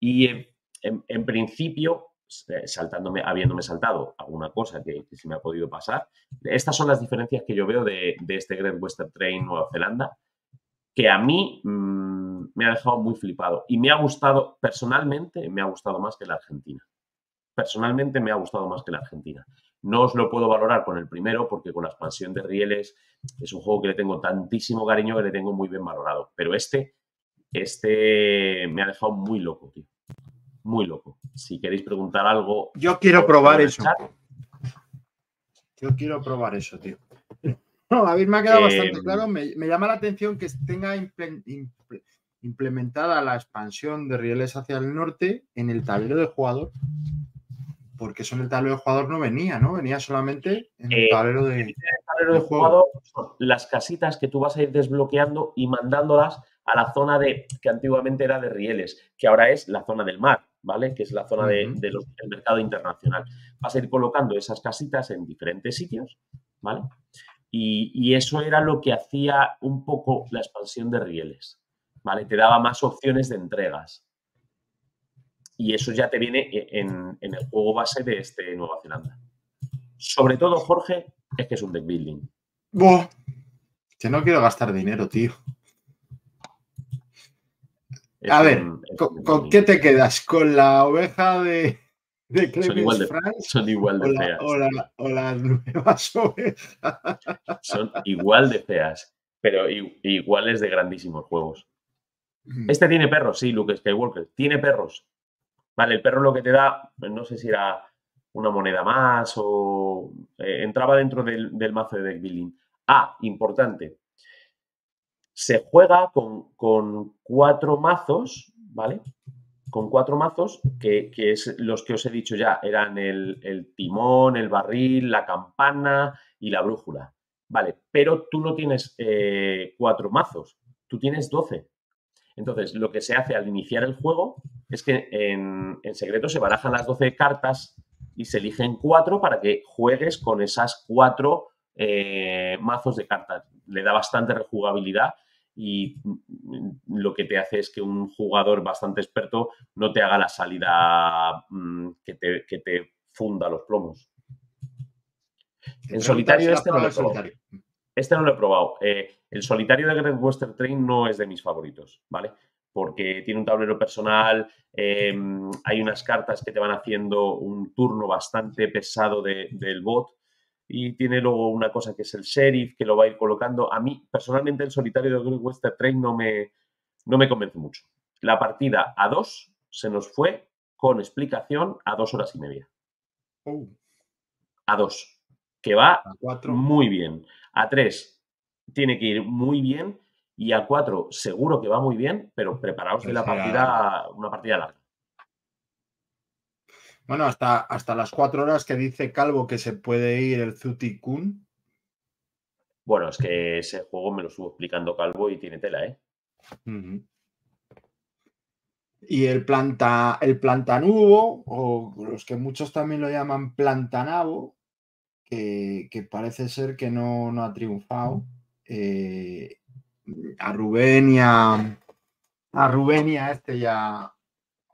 y en, en, principio saltándome, habiéndome saltado alguna cosa que, que, se me ha podido pasar. Estas son las diferencias que yo veo de, de este Great Western Train Nueva Zelanda, que a mí mmm, me ha dejado muy flipado y me ha gustado, personalmente, me ha gustado más que la Argentina. Personalmente me ha gustado más que la Argentina. No os lo puedo valorar con el primero porque con la expansión de Rieles es un juego que le tengo tantísimo cariño que le tengo muy bien valorado. Pero este, este me ha dejado muy loco, tío muy loco. Si queréis preguntar algo. Yo quiero probar eso. Chat. Yo quiero probar eso, tío. No, a mí me ha quedado eh, bastante claro. Me, me, llama la atención que tenga imple, imple, implementada la expansión de rieles hacia el norte en el tablero del jugador. Porque eso en el tablero del jugador no venía, ¿no? Venía solamente en el eh, tablero de. En el tablero del jugador son las casitas que tú vas a ir desbloqueando y mandándolas a la zona de que antiguamente era de rieles, que ahora es la zona del mar. ¿vale? Que es la zona de, de los, del mercado internacional. Vas a ir colocando esas casitas en diferentes sitios, ¿vale? Y, y, eso era lo que hacía un poco la expansión de rieles, ¿vale? Te daba más opciones de entregas. Y eso ya te viene en, en el juego base de este Nueva Zelanda. Sobre todo, Jorge, es que es un deck building. Buah, que no quiero gastar dinero, tío. Es a ver, un- ¿con, qué te quedas? ¿Con la oveja de, de son igual de, Clemens Franz son igual o, de la- feas. o la- o las nuevas ovejas? Son igual de feas, pero iguales de grandísimos juegos. Este tiene perros, sí, Luke Skywalker. Tiene perros. Vale, el perro lo que te da, no sé si era una moneda más o eh, entraba dentro del, del mazo de deck building. Ah, importante. Se juega con, con cuatro mazos, ¿vale? Con cuatro mazos, que, que es los que os he dicho ya, eran el, el timón, el barril, la campana y la brújula. Vale, pero tú no tienes eh, cuatro mazos, tú tienes doce. Entonces, lo que se hace al iniciar el juego es que en, en secreto se barajan las 12 cartas y se eligen cuatro para que juegues con esas cuatro eh, mazos de cartas. Le da bastante rejugabilidad y mm, lo que te hace es que un jugador bastante experto no te haga la salida mm, que, te, que te funda los plomos. En solitario este no lo he probado. Este no lo he probado. Eh, el solitario de Great Western Train no es de mis favoritos, ¿vale? Porque tiene un tablero personal, eh, hay unas cartas que te van haciendo un turno bastante pesado de- del bot y tiene luego una cosa que es el sheriff que lo va a ir colocando. A mí, personalmente, el solitario de Western Train no me, no me convence mucho. La partida a dos se nos fue con explicación a dos horas y media. Oh, A dos. Que va a cuatro. muy bien. A 3 tiene que ir muy bien y a 4 seguro que va muy bien, pero preparaos de la partida, una partida larga. Bueno, hasta, hasta las cuatro horas que dice Calvo que se puede ir el Zuti Kun. Bueno, es que ese juego me lo estuvo explicando Calvo y tiene tela, ¿eh? Y el planta, el plantanubo, o los que muchos también lo llaman plantanabo, que, que parece ser que no, no ha triunfado. Eh, a Rubén y a, a Rubén y a este ya,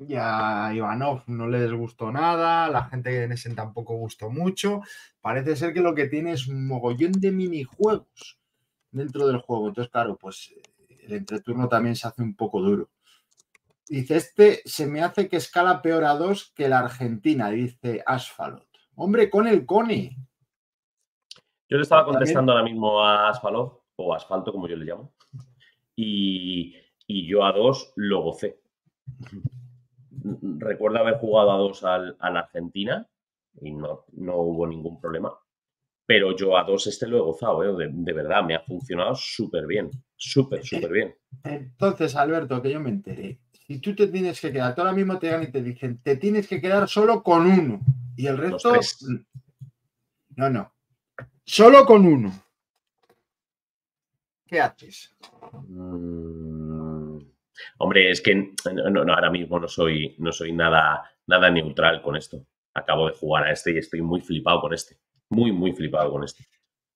ya a Ivanov no les gustó nada, la gente en ese tampoco gustó mucho. Parece ser que lo que tiene es un mogollón de minijuegos dentro del juego. Entonces, claro, pues el entreturno también se hace un poco duro. Dice, este se me hace que escala peor a dos que la Argentina, dice Asfalot. Hombre, con el Coni. Yo le estaba También- contestando ahora mismo a Asfalov, o Asfalto, como yo le llamo, y, y yo a 2 lo gocé. Recuerdo haber jugado a 2 al, a la Argentina y no, no hubo ningún problema. Pero yo a 2 este lo he gozado, ¿eh? de, de verdad, me ha funcionado súper bien, súper, súper bien. Entonces, Alberto, que yo me enteré. Si tú te tienes que quedar, tú ahora mismo te dan y te dicen, te tienes que quedar solo con uno. Y el resto. No, no. Solo con uno. ¿Qué haces? Mm, Hombre, es que no, ahora mismo no soy, no soy nada, nada neutral con esto. Acabo de jugar a este y estoy muy flipado con este. Muy, muy flipado con este.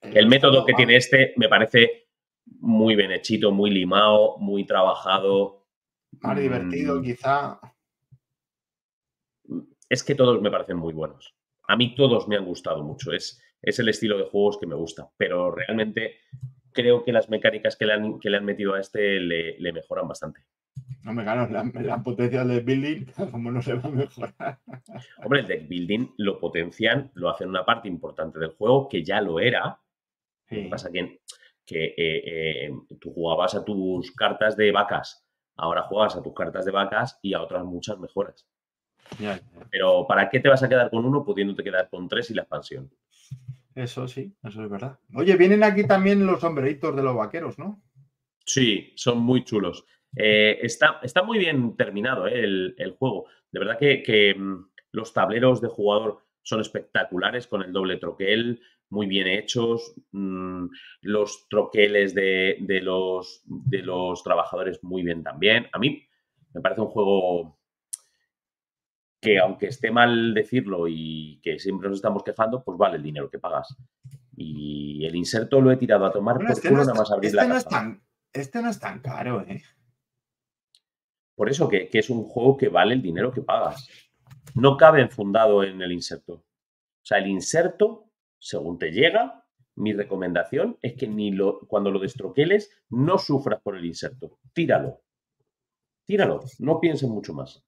El método que tiene este me parece muy bien hechito, muy limado, muy trabajado. Más divertido, Mm, quizá. Es que todos me parecen muy buenos. A mí todos me han gustado mucho. Es, es el estilo de juegos que me gusta. Pero realmente creo que las mecánicas que le han, que le han metido a este le, le mejoran bastante. No me gano la, la potencia del building, como no se va a mejorar. Hombre, el deck building lo potencian, lo hacen una parte importante del juego, que ya lo era. Lo que Sí. pasa que, que eh, eh, tú jugabas a tus cartas de vacas, ahora juegas a tus cartas de vacas y a otras muchas mejoras. Ya, ya. Pero ¿para qué te vas a quedar con uno pudiéndote quedar con tres y la expansión? Eso sí, eso es verdad. Oye, vienen aquí también los sombreritos de los vaqueros, ¿no? Sí, son muy chulos. Eh, está, está muy bien terminado eh, el, el juego. De verdad que, que, mm, los tableros de jugador son espectaculares con el doble troquel, muy bien hechos. mm, los troqueles de, de los, de los trabajadores muy bien también. A mí me parece un juego que, aunque esté mal decirlo y que siempre nos estamos quejando, pues vale el dinero que pagas. Y el inserto lo he tirado a tomar Bueno, por este culo no, nada más abrir este la no es tan, este no es tan caro, ¿eh? Por eso que, que es un juego que vale el dinero que pagas. No cabe enfundado en el inserto. O sea, el inserto, según te llega, mi recomendación es que ni lo, cuando lo destroqueles no sufras por el inserto. Tíralo. Tíralo. No pienses mucho más.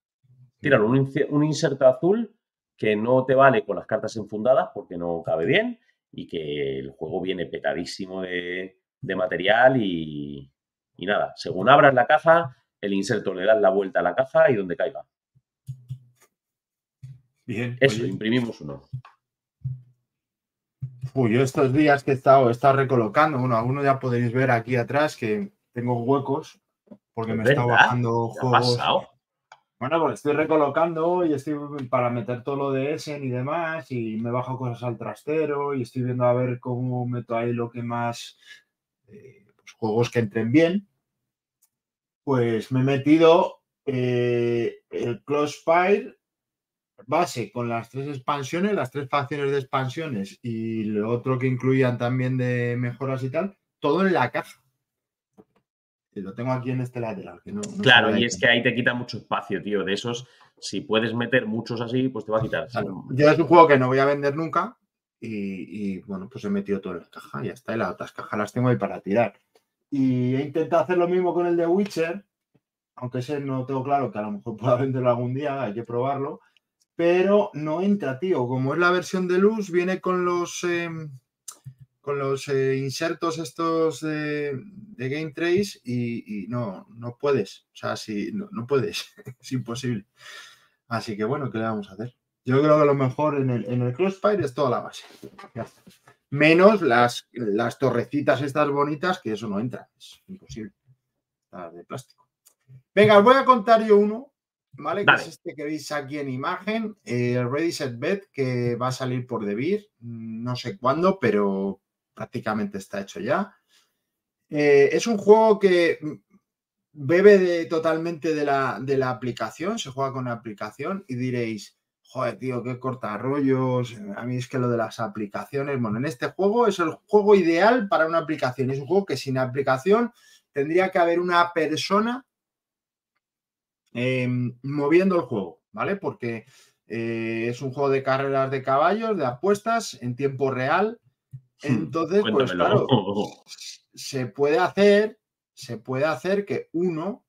Tíralo. Un, un inserto azul que no te vale con las cartas enfundadas porque no cabe bien y que el juego viene petadísimo de, de material y, y nada. Según abras la caja, el inserto le das la vuelta a la caja y donde caiga. Bien. Eso, oye. imprimimos uno. Uy, yo estos días que he estado, he estado recolocando, bueno, algunos ya podéis ver aquí atrás que tengo huecos porque me he ¿Es estado verdad? bajando ¿Qué ha juegos. Bueno, pues estoy recolocando y estoy para meter todo lo de Essen y demás y me bajo cosas al trastero y estoy viendo a ver cómo meto ahí lo que más, eh, pues, juegos que entren bien. pues me he metido eh, el Crossfire base con las tres expansiones, las tres facciones de expansiones y lo otro que incluían también de mejoras y tal, todo en la caja. Y Lo tengo aquí en este lateral. que no- no se Claro, y es que ahí te quita mucho espacio, tío. De esos, si puedes meter muchos así, pues te va a quitar. Claro, Yo es un juego que no voy a vender nunca y, y, bueno, pues he metido todo en la caja, ya está, y las otras cajas las tengo ahí para tirar. Y he intentado hacer lo mismo con el de Witcher, aunque ese no tengo claro que a lo mejor pueda venderlo algún día, hay que probarlo, pero no entra, tío. Como es la versión de luz, viene con los em, con los eh, insertos estos de, de Game Trace y, y no, no puedes. O sea, si, no, no puedes, es imposible. Así que bueno, ¿qué le vamos a hacer? Yo creo que lo mejor en el, en el Crossfire es toda la base. Ya está. Menos las, las torrecitas estas bonitas, que eso no entra. Es imposible. Está de plástico. Venga, os voy a contar yo uno, ¿vale? Que Dale. es este que veis aquí en imagen, eh, el Ready Set Bet, que va a salir por Debir. No sé cuándo, pero prácticamente está hecho ya. Eh, es un juego que bebe totalmente de la, de la aplicación, se juega con aplicación y diréis, joder, tío, qué corta rollos. A mí es que lo de las aplicaciones, bueno, en este juego es el juego ideal para una aplicación. Es un juego que sin aplicación tendría que haber una persona eh, moviendo el juego, ¿vale? Porque eh, es un juego de carreras de caballos, de apuestas en tiempo real. Entonces, pues claro, se puede hacer, se puede hacer que uno,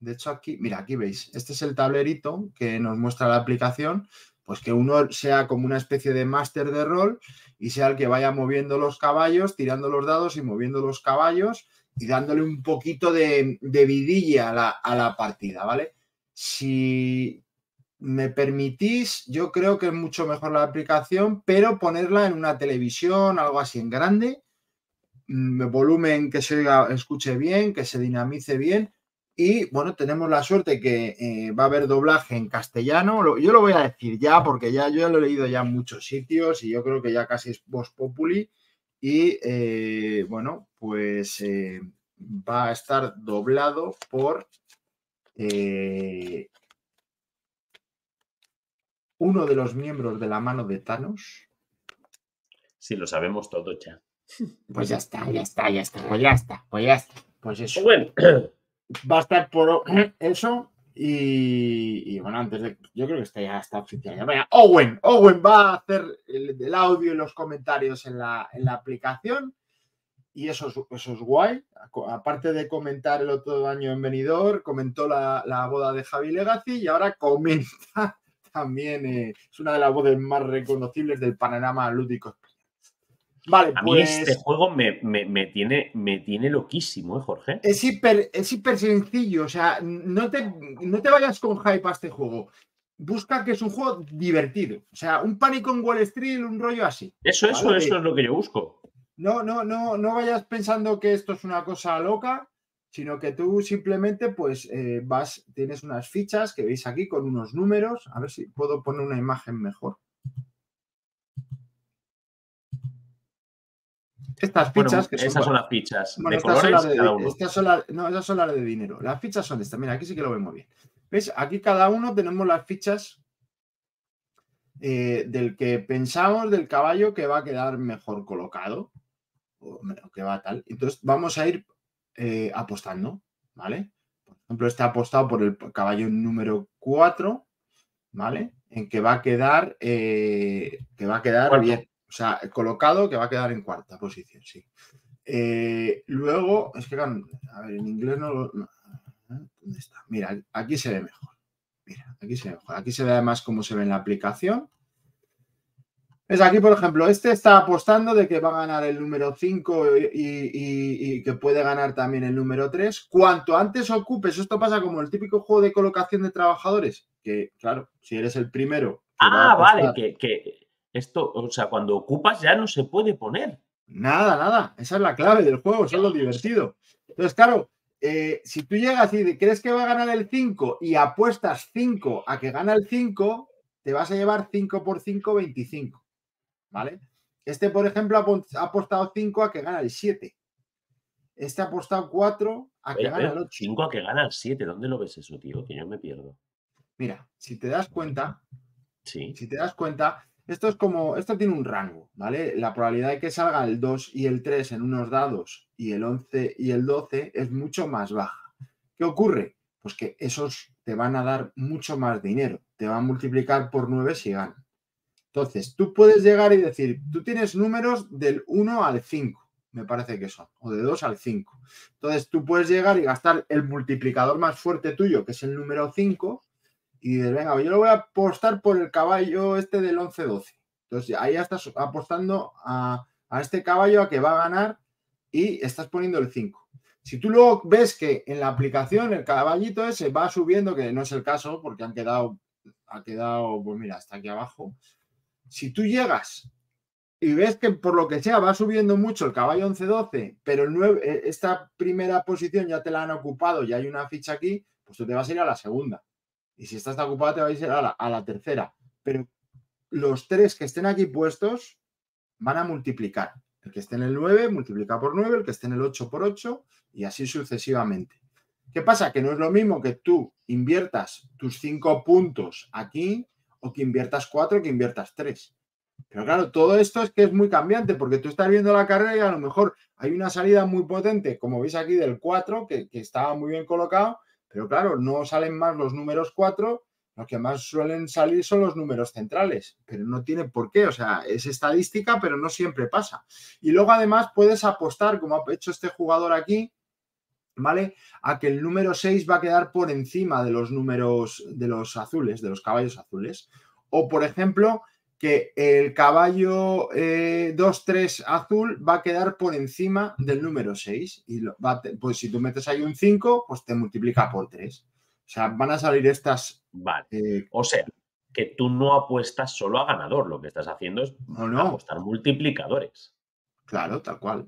de hecho aquí, mira, aquí veis, este es el tablerito que nos muestra la aplicación, pues que uno sea como una especie de máster de rol y sea el que vaya moviendo los caballos, tirando los dados y moviendo los caballos y dándole un poquito de, de vidilla a la, a la partida, ¿vale? Si me permitís, yo creo que es mucho mejor la aplicación, pero ponerla en una televisión, algo así en grande, mm, volumen que se escuche bien, que se dinamice bien. Y bueno, tenemos la suerte que eh, va a haber doblaje en castellano. Yo lo voy a decir ya, porque ya yo lo he leído ya en muchos sitios y yo creo que ya casi es voz populi. Y eh, bueno, pues eh, va a estar doblado por uno de los miembros de la mano de Thanos. Sí, lo sabemos todo ya. Pues ya está, ya está, ya está, pues ya está, pues ya está. Pues eso. Bueno, va a estar por eso. Y, y, bueno, antes de. Yo creo que está ya está oficial. Ya, vaya, Owen, Owen va a hacer el, el audio y los comentarios en la, en la aplicación. Y eso es, eso es guay. Aparte de comentar el otro año en Benidorm, comentó la, la boda de Javi Legacy y ahora comenta también. eh, es una de las voces más reconocibles del panorama lúdico. Vale, a mí pues. este juego me, me- me tiene, me tiene loquísimo, ¿eh, Jorge? Es hiper, es hiper sencillo, o sea, no te, no te vayas con hype a este juego. Busca que es un juego divertido. O sea, un pánico en Wall Street, un rollo así. Eso, eso, eso es lo que yo busco. No, no, no, no vayas pensando que esto es una cosa loca, sino que tú simplemente, pues, eh, vas, tienes unas fichas que veis aquí con unos números. A ver si puedo poner una imagen mejor. Estas Bueno, fichas que esas son las fichas Bueno, de estas son las de, cada uno. estas son las- no, esas son las de dinero. Las fichas son estas. Mira, aquí sí que lo vemos bien. ¿Ves? Aquí cada uno tenemos las fichas eh, del que pensamos del caballo que va a quedar mejor colocado. O que va tal. Entonces vamos a ir eh, apostando, ¿vale? Por ejemplo, este ha apostado por el caballo número 4, ¿vale? En que va a quedar, eh, que va a quedar bien. O sea, colocado que va a quedar en cuarta posición, sí. Eh, luego, es que, a ver, en inglés no lo. no, ¿Dónde está? Mira, aquí se ve mejor. Mira, aquí se ve mejor. Aquí se ve además cómo se ve en la aplicación. Es aquí, por ejemplo, este está apostando de que va a ganar el número 5 y, y- y que puede ganar también el número 3. Cuanto antes ocupes, esto pasa como el típico juego de colocación de trabajadores, que claro, si eres el primero. Ah, vale, que, que esto, o sea, cuando ocupas ya no se puede poner. Nada, nada. Esa es la clave del juego, eso es lo divertido. Entonces, claro, eh, si tú llegas y crees que va a ganar el 5 y apuestas 5 a que gana el 5, te vas a llevar 5 por 5, 25. ¿Vale? Este, por ejemplo, ha apostado 5 a que gana el 7. este ha apostado 4 a que gana el 8. 5 a que gana el 7. ¿Dónde lo ves eso, tío? Que yo me pierdo. Mira, si te das cuenta, Sí. si te das cuenta, esto es como, esto tiene un rango, ¿vale? La probabilidad de que salga el 2 y el 3 en unos dados y el 11 y el 12 es mucho más baja. ¿Qué ocurre? Pues que esos te van a dar mucho más dinero, te van a multiplicar por 9 si ganan. Entonces, tú puedes llegar y decir, tú tienes números del 1 al 5, me parece que son, o de 2 al 5. Entonces, tú puedes llegar y gastar el multiplicador más fuerte tuyo, que es el número 5, y dices, venga, yo lo voy a apostar por el caballo este del 11-12. Entonces, ahí ya estás apostando a, a este caballo a que va a ganar y estás poniendo el 5. Si tú luego ves que en la aplicación el caballito ese va subiendo, que no es el caso, porque han quedado, ha quedado, pues mira, hasta aquí abajo. Si tú llegas y ves que por lo que sea va subiendo mucho el caballo 11-12, pero el 9, eh, esta primera posición ya te la han ocupado y hay una ficha aquí, pues tú te vas a ir a la segunda. Y si esta está ocupada, te vas a ir a la, a la tercera. Pero los tres que estén aquí puestos van a multiplicar. El que esté en el 9 multiplica por 9, el que esté en el 8 por 8 y así sucesivamente. ¿Qué pasa? Que no es lo mismo que tú inviertas tus 5 puntos aquí o que inviertas 4 que inviertas 3. Pero claro, todo esto es que es muy cambiante porque tú estás viendo la carrera y a lo mejor hay una salida muy potente, como veis aquí del 4, que, que estaba muy bien colocado, pero claro, no salen más los números 4 los que más suelen salir son los números centrales, pero no tiene por qué, o sea, es estadística, pero no siempre pasa. Y luego además puedes apostar, como ha hecho este jugador aquí, ¿vale? A que el número 6 va a quedar por encima de los números de los azules, de los caballos azules. O, por ejemplo, que el caballo eh, 2-3 azul va a quedar por encima del número 6. Y lo, va pues si tú metes ahí un 5, pues te multiplica por 3. O sea, van a salir estas Vale. eh, O sea, que tú no apuestas solo a ganador, lo que estás haciendo es No, no. apostar multiplicadores. Claro, tal cual.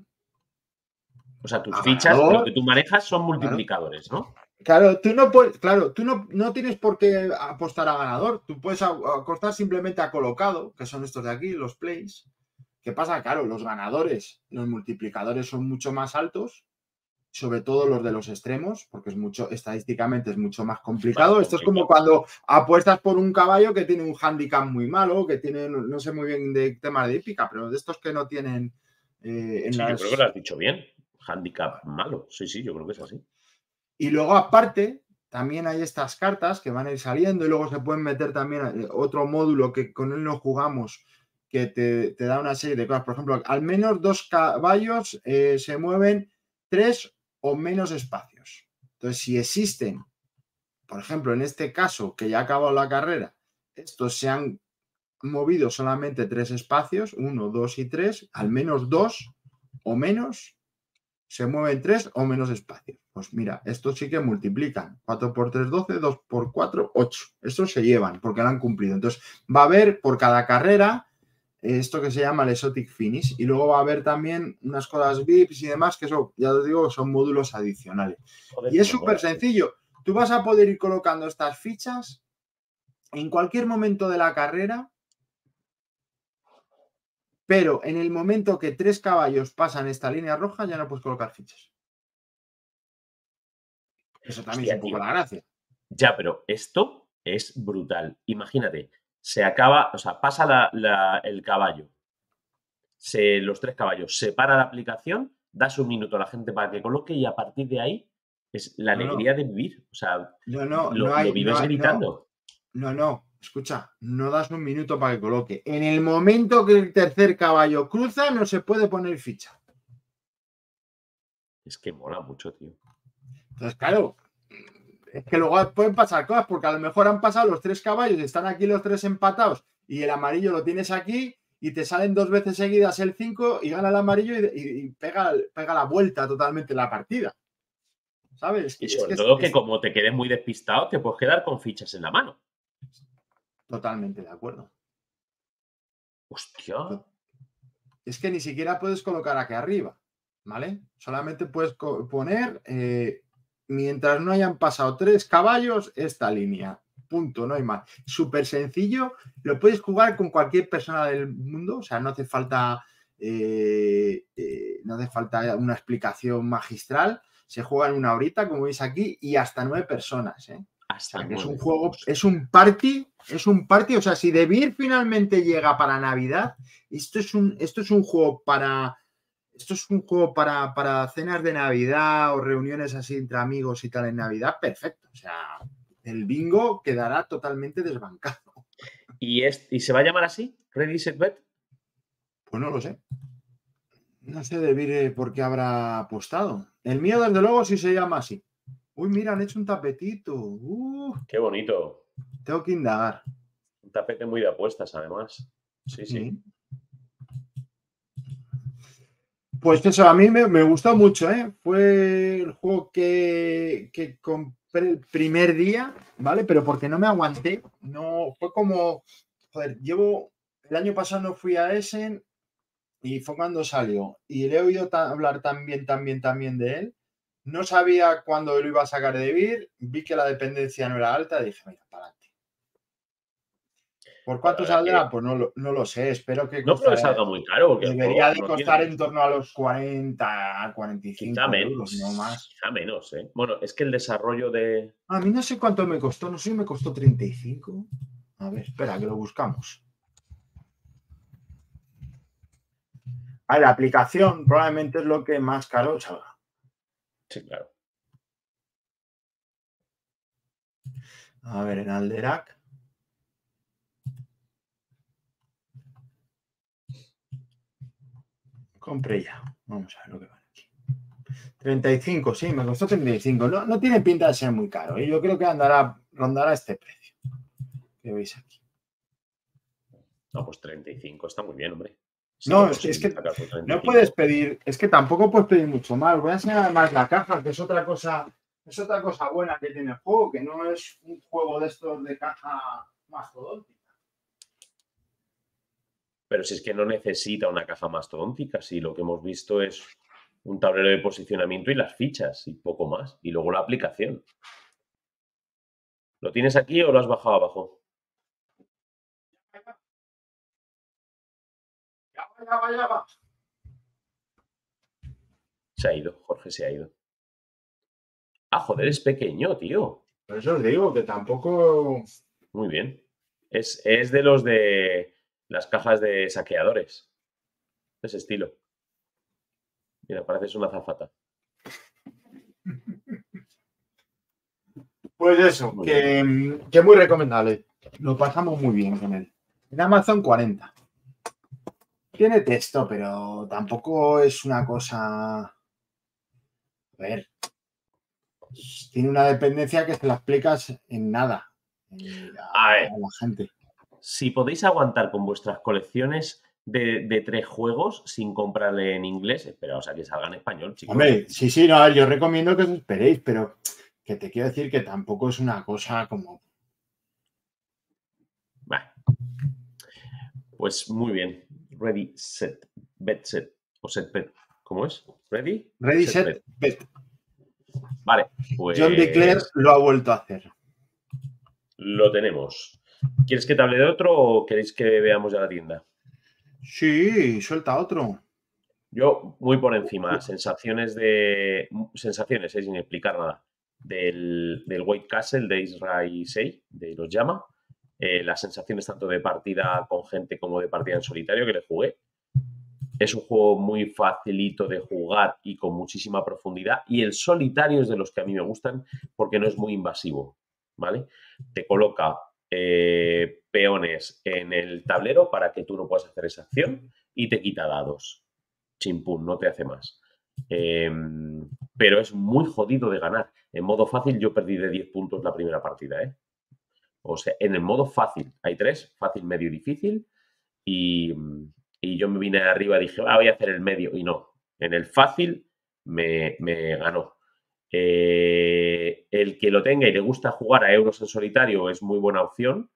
O sea, tus A fichas, lo que tú manejas son multiplicadores, ¿no? Claro, tú no puedes, claro, tú no, no tienes por qué apostar a ganador. Tú puedes apostar simplemente a colocado, que son estos de aquí, los plays. ¿Qué pasa? Claro, los ganadores, los multiplicadores son mucho más altos, sobre todo los de los extremos, porque es mucho, estadísticamente es mucho más complicado. Esto es como cuando apuestas por un caballo que tiene un handicap muy malo, que tiene, no sé muy bien de temas de hípica, pero de estos que no tienen eh, en Sí, yo creo que lo has dicho bien. Handicap malo. Sí, sí, yo creo que es así. Y luego, aparte, también hay estas cartas que van a ir saliendo y luego se pueden meter también eh, otro módulo que con él no jugamos, que te, te da una serie de cosas. Por ejemplo, al menos dos caballos eh, se mueven tres o menos espacios. Entonces, si existen, por ejemplo, en este caso, que ya ha acabado la carrera, estos se han movido solamente tres espacios, uno, dos y tres, al menos dos o menos se mueven tres o menos espacios. Pues mira, estos sí que multiplican. 4 por 3, 12, 2 por 4, 8. Estos se llevan porque lo han cumplido. Entonces, va a haber por cada carrera eh, esto que se llama el Exotic Finish y luego va a haber también unas cosas VIPs y demás que eso, ya os digo, son módulos adicionales. Joder, Y es súper sencillo. Tú vas a poder ir colocando estas fichas en cualquier momento de la carrera, pero en el momento que tres caballos pasan esta línea roja ya no puedes colocar fichas. Eso también Hostia, es un poco tío. la gracia. Ya, pero esto es brutal. Imagínate, se acaba, o sea, pasa la- la- el caballo, se, los tres caballos, se para la aplicación, das un minuto a la gente para que coloque y a partir de ahí es la No, no. alegría de vivir. O sea, No, no, lo, no hay. lo vives hay- gritando. No, no, escucha, no das un minuto para que coloque. En el momento que el tercer caballo cruza, no se puede poner ficha. Es que mola mucho, tío. Entonces, claro, es que luego pueden pasar cosas, porque a lo mejor han pasado los tres caballos, están aquí los tres empatados y el amarillo lo tienes aquí y te salen dos veces seguidas el 5 y gana el amarillo y, y- y pega, pega la vuelta totalmente la partida. ¿Sabes? Y Es sobre es- todo que como te quedes muy despistado, te puedes quedar con fichas en la mano. Totalmente de acuerdo. Hostia. es que ni siquiera puedes colocar aquí arriba, ¿vale? Solamente puedes poner, eh, mientras no hayan pasado tres caballos, esta línea. Punto, no hay más. Súper sencillo, lo puedes jugar con cualquier persona del mundo, o sea, no hace falta eh, eh, no hace falta una explicación magistral. Se juega en una horita, como veis aquí, y hasta nueve personas. ¿eh? O sea, es un juego, es un party, es un party. O sea, si The Beer finalmente llega para Navidad, esto es un, esto es un juego para. Esto es un juego para, para cenas de Navidad o reuniones así entre amigos y tal en Navidad, perfecto. O sea, el bingo quedará totalmente desbancado. ¿Y, es, ¿Y se va a llamar así? ¿Ready, Set, Bet? Pues no lo sé. No sé de Beer por qué habrá apostado. El mío, desde luego, sí se llama así. Uy, mira, han hecho un tapetito. Uh, Qué bonito. tengo que indagar. Un tapete muy de apuestas, además. Sí, sí. Pues eso, a mí me, me gustó mucho, ¿eh? Fue el juego que, que compré el primer día, ¿vale? Pero porque no me aguanté, no, fue como, joder, llevo, el año pasado no fui a Essen y fue cuando salió. Y le he oído ta- hablar también, también, también de él. No sabía cuándo lo iba a sacar de Vir, vi que la dependencia no era alta, dije, mira, para adelante. ¿Por cuánto que- saldrá? Pues no lo, no lo sé, espero que No creo que salga muy caro. Porque Debería de costar en torno a los 40, 45 Quizá menos. euros, no más. Quizá menos, ¿eh? Bueno, es que el desarrollo de. A mí no sé cuánto me costó, no sé si me costó 35. A ver, espera, que lo buscamos. A ver, la aplicación probablemente es lo que más caro salga. Sí, claro. A ver, en Alderac. Compré ya. Vamos a ver lo que vale aquí. 35, sí, me costó 35. No, no tiene pinta de ser muy caro. ¿eh? Yo creo que andará, rondará este precio. Que veis aquí. No, pues 35 está muy bien, hombre. No, es que- es que consigues sacar por No 35. puedes pedir, es que tampoco puedes pedir mucho más. Os Voy a enseñar además la caja, que es otra cosa, es otra cosa buena que tiene el juego, que no es un juego de estos de caja mastodóntica. Pero si es que no necesita una caja mastodóntica, si lo que hemos visto es un tablero de posicionamiento y las fichas y poco más. Y luego la aplicación. ¿Lo tienes aquí o lo has bajado abajo? Va, va. Se ha ido, Jorge se ha ido. Ah, joder, es pequeño, tío. Por eso os digo que tampoco. Muy bien. Es, es de los de las cajas de saqueadores. De ese estilo. Mira, pareces una zafata. Pues eso, Muy que, que muy recomendable. Lo pasamos muy bien con él. En Amazon 40. Tiene texto, pero tampoco es una cosa. A ver. Tiene una dependencia que se la explicas en nada. A ver. la gente. Si podéis aguantar con vuestras colecciones de, de tres juegos sin comprarle en inglés, esperaos a que salga en español, chicos. Hombre, sí, sí, no, a ver, yo recomiendo que os esperéis, pero que te quiero decir que tampoco es una cosa como. Pues muy bien. Ready, set, bet, set. O set, bet. ¿Cómo es? Ready? Ready, Set, set, bet. Vale. Pues John Declare lo ha vuelto a hacer. lo tenemos. ¿Quieres que te hable de otro o queréis que veamos ya la tienda? Sí, suelta otro. Yo, muy por encima, sensaciones de. Sensaciones, eh, sin explicar nada. Del, del White Castle de Israel 6, de los llama. Eh, las sensaciones tanto de partida con gente como de partida en solitario que le jugué. Es un juego muy facilito de jugar y con muchísima profundidad. Y el solitario es de los que a mí me gustan porque no es muy invasivo. ¿Vale? Te coloca eh, peones en el tablero para que tú no puedas hacer esa acción y te quita dados chimpún, no te hace más. Eh, pero es muy jodido de ganar. En modo fácil yo perdí de 10 puntos la primera partida, ¿eh? O sea, en el modo fácil hay tres, fácil, medio y difícil. Y, y yo me vine arriba y dije, ah, voy a hacer el medio. Y no, en el fácil me, me ganó. Eh, el que lo tenga y le gusta jugar a euros en solitario es muy buena opción.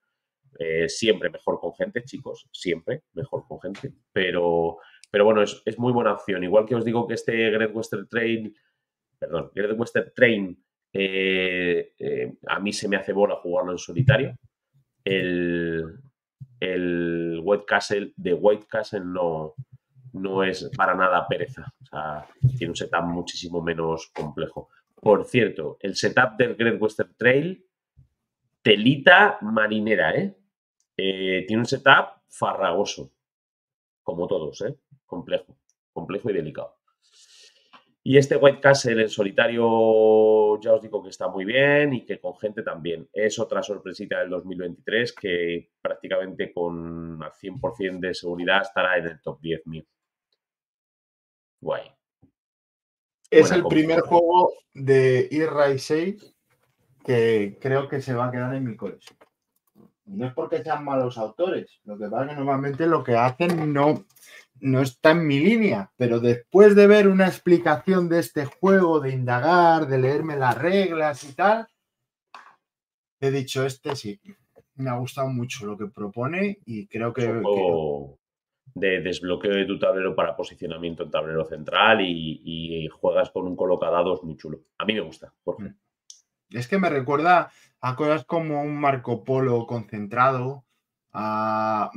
Eh, siempre mejor con gente, chicos, siempre mejor con gente. Pero, pero bueno, es, es muy buena opción. Igual que os digo que este Great Western Train, perdón, Great Western Train, eh, eh, a mí se me hace bola jugarlo en solitario. El, White Castle, de White Castle no, no es para nada pereza. O sea, tiene un setup muchísimo menos complejo. Por cierto, el setup del Great Western Trail, telita marinera, ¿eh? Eh, tiene un setup farragoso, como todos, ¿eh? Complejo, complejo y delicado. Y este White Castle en solitario, ya os digo que está muy bien y que con gente también. Es otra sorpresita del 2023 que prácticamente con al 100% de seguridad estará en el top 10 mío. Guay. Es Buena el primer juego de E-Ray 6 que creo que se va a quedar en mi colección. No es porque sean malos autores, lo que pasa es que normalmente lo que hacen no, no está en mi línea, pero después de ver una explicación de este juego, de indagar, de leerme las reglas y tal, he dicho, este sí, me ha gustado mucho lo que propone y creo que, un que- juego de desbloqueo de tu tablero para posicionamiento en tablero central y, y juegas con un colocadados muy chulo. A mí me gusta. Mm. Es que me recuerda a cosas como un Marco Polo concentrado, a,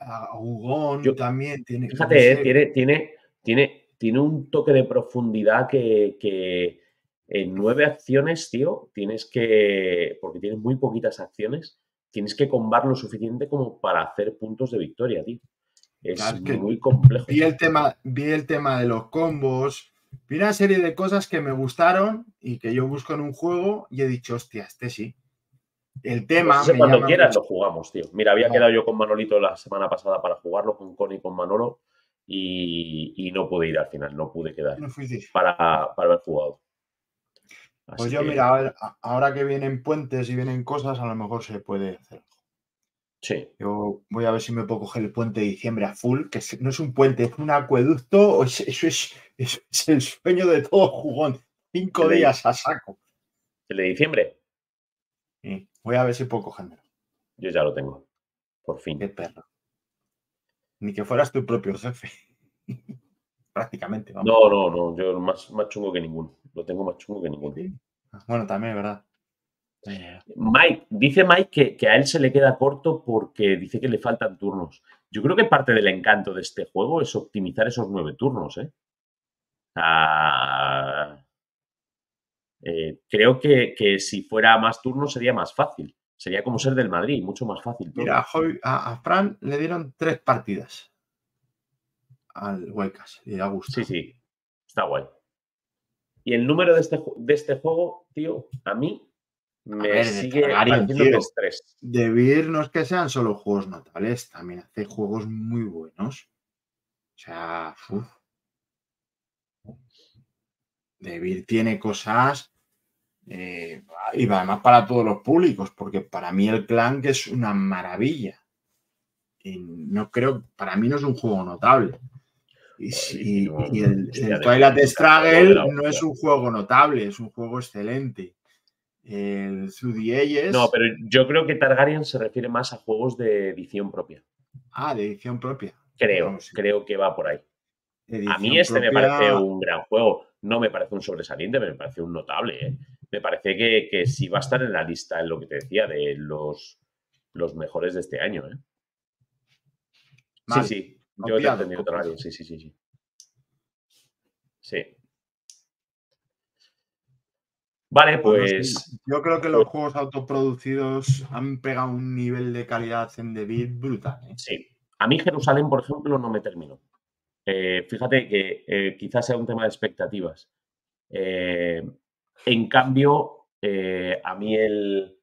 a Hugón Yo- también tiene. Fíjate, eh, tiene, tiene, tiene, tiene un toque de profundidad que, que en nueve acciones, tío, tienes que, porque tienes muy poquitas acciones, tienes que combar lo suficiente como para hacer puntos de victoria, tío. Es Claro, es que muy complejo. vi el tema, vi el tema de los combos, vi una serie de cosas que me gustaron y que yo busco en un juego y he dicho, hostia, este sí. El tema. Me cuando quieras mucho. lo jugamos, tío. Mira, había quedado yo con Manolito la semana pasada para jugarlo, con Connie y con Manolo, y, y no pude ir al final, no pude quedar No para, para haber jugado. Pues yo, que, mira, ver, ahora que vienen puentes y vienen cosas, a lo mejor se puede hacer. Sí, Yo voy a ver si me puedo coger el puente de diciembre a full, que no es un puente, es un acueducto, es- eso es, es- es el sueño de todo jugón. Cinco días a saco. el de diciembre, Sí, voy a ver si puedo cogérmelo. yo ya lo tengo, por fin. Qué perro. Ni que fueras tu propio jefe. Prácticamente, vamos. No, no, no, yo más, más chungo que ninguno. Lo tengo más chungo que ninguno. Sí. Bueno, también verdad. Mike, dice Mike que, que a él se le queda corto porque dice que le faltan turnos. Yo creo que parte del encanto de este juego es optimizar esos nueve turnos, ¿eh? Ah, eh, creo que, que si fuera más turnos sería más fácil. Sería como ser del Madrid, mucho más fácil. todo. Mira, a, a- a Fran le dieron tres partidas al Huecas y le ha gustado. Sí, sí, está guay. Y el número de este, de este juego, tío, a mí me ver, sigue pareciendo que es tres. De no es que sean solo juegos notables, también hace juegos muy buenos. O sea, uf. De Beer tiene cosas eh, y además para todos los públicos, porque para mí el Clank es una maravilla. Y no creo, para mí no es un juego notable. Y, el, el Twilight Struggle no es un juego notable, es un juego excelente. El Ages, No, pero yo creo que Targaryen se refiere más a juegos de edición propia. ah, de edición propia. Creo, No, sí. creo que va por ahí. A mí este me parece un gran juego. No me parece un sobresaliente, me parece un notable. ¿eh? Me parece que, que sí va a estar en la lista, en lo que te decía, de los, los mejores de este año. ¿eh? Sí, sí. Yo te he entendido. Targaryen, sí, sí, sí, sí. Sí. Vale, Pues pues. yo creo que los juegos autoproducidos han pegado un nivel de calidad en The Beat brutal. ¿eh? Sí. A mí Jerusalén, por ejemplo, no me terminó. Eh, fíjate que eh, quizás sea un tema de expectativas. En cambio, eh, a mí el...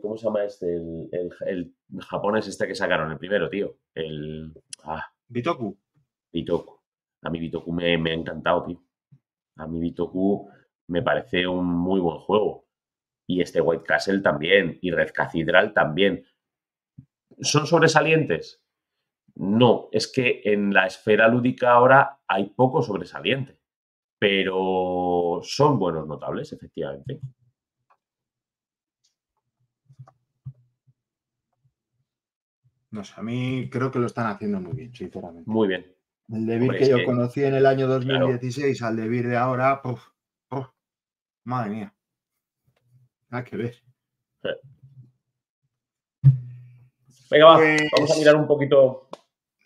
¿Cómo se llama este? El, el- el japonés este que sacaron, el primero, tío. El... Ah, Bitoku, Bitoku. A mí Bitoku me, me ha encantado, tío. A mí Bitoku me parece un muy buen juego. Y este White Castle también. Y Red Cathedral también. ¿Son sobresalientes? No, es que en la esfera lúdica ahora hay poco sobresaliente. Pero son buenos notables, efectivamente. no sé, a mí creo que lo están haciendo muy bien, sinceramente. Muy bien. El De Beat Hombre, que yo que- conocí en el año 2016 al De Beat de ahora, puf, puf, madre mía. Nada que ver. Venga, va, Pues- vamos a mirar un poquito.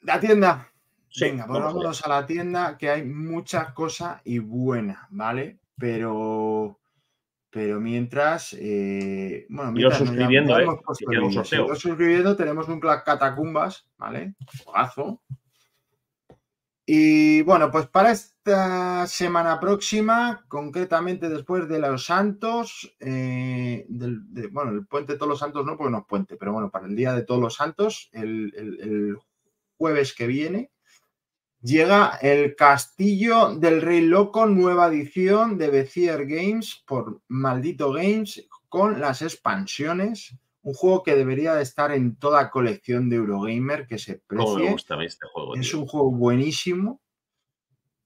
La tienda. Sí, Venga, pues vamos allá. vámonos a la tienda, que hay muchas cosas y buena, ¿vale? Pero, pero mientras, eh, bueno, mientras ya- suscribiendo, ya ¿eh? queda un sorteo. Suscribiendo, tenemos un Catacumbas, ¿vale? Juegazo. Y bueno, pues para esta semana próxima, concretamente después de los Santos, eh, del- de- bueno, el puente de todos los Santos no, porque no es puente, pero bueno, para el día de todos los Santos, el, el- el jueves que viene, llega el Castillo del Rey Loco, nueva edición de Bezier Games por Maldito Games, con las expansiones. Un juego que debería de estar en toda colección de Eurogamer que se Cómo me precie. gusta este juego, Es tío. un juego buenísimo.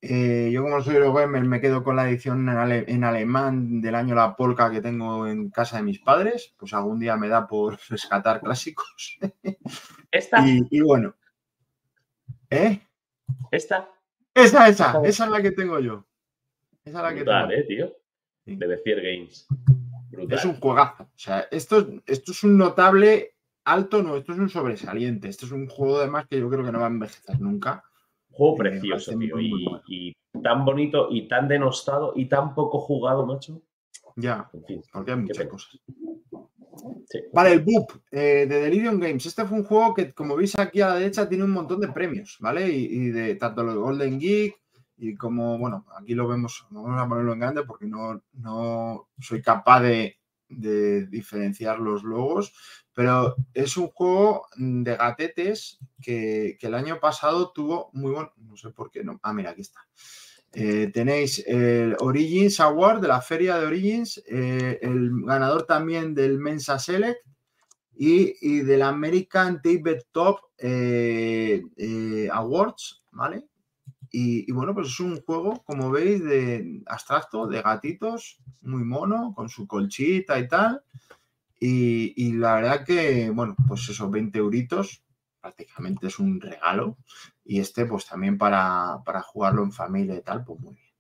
Eh, yo como soy Eurogamer me quedo con la edición en, ale- en alemán del año La Polka que tengo en casa de mis padres. Pues algún día me da por rescatar clásicos. Esta, y, y bueno. ¿Eh? Esta, Esa, esa, esa es la que tengo yo. Esa es la que tengo. eh, tío. Sí. De Bezier Games. Brutal. Es un juegazo. O sea, esto, es- esto es un notable alto, no, esto es un sobresaliente. Esto es un juego además que yo creo que no va a envejecer nunca. juego Eh, precioso, tío. muy, muy Y, tan bonito y tan denostado y tan poco jugado, macho. Ya, En fin. porque hay muchas pena. cosas. Sí. Vale, el Boop eh, de Delirium Games. Este fue un juego que, como veis aquí a la derecha, tiene un montón de premios, ¿vale? Y, de tanto los Golden Geek y como, bueno, aquí lo vemos, vamos a ponerlo en grande porque no, no soy capaz de, de diferenciar los logos, pero es un juego de gatetes que, que el año pasado tuvo muy buen, no sé por qué no, ah, mira, aquí está. Eh, tenéis el Origins Award de la feria de Origins, eh, el ganador también del Mensa Select y, y del American Tabletop eh, eh, Awards, ¿vale? Y, y bueno, pues es un juego, como veis, de abstracto, de gatitos, muy mono, con su colchita y tal. Y, y la verdad que, bueno, pues esos 20 euritos prácticamente es un regalo. Y este, pues también para, para jugarlo en familia y tal, pues muy bien.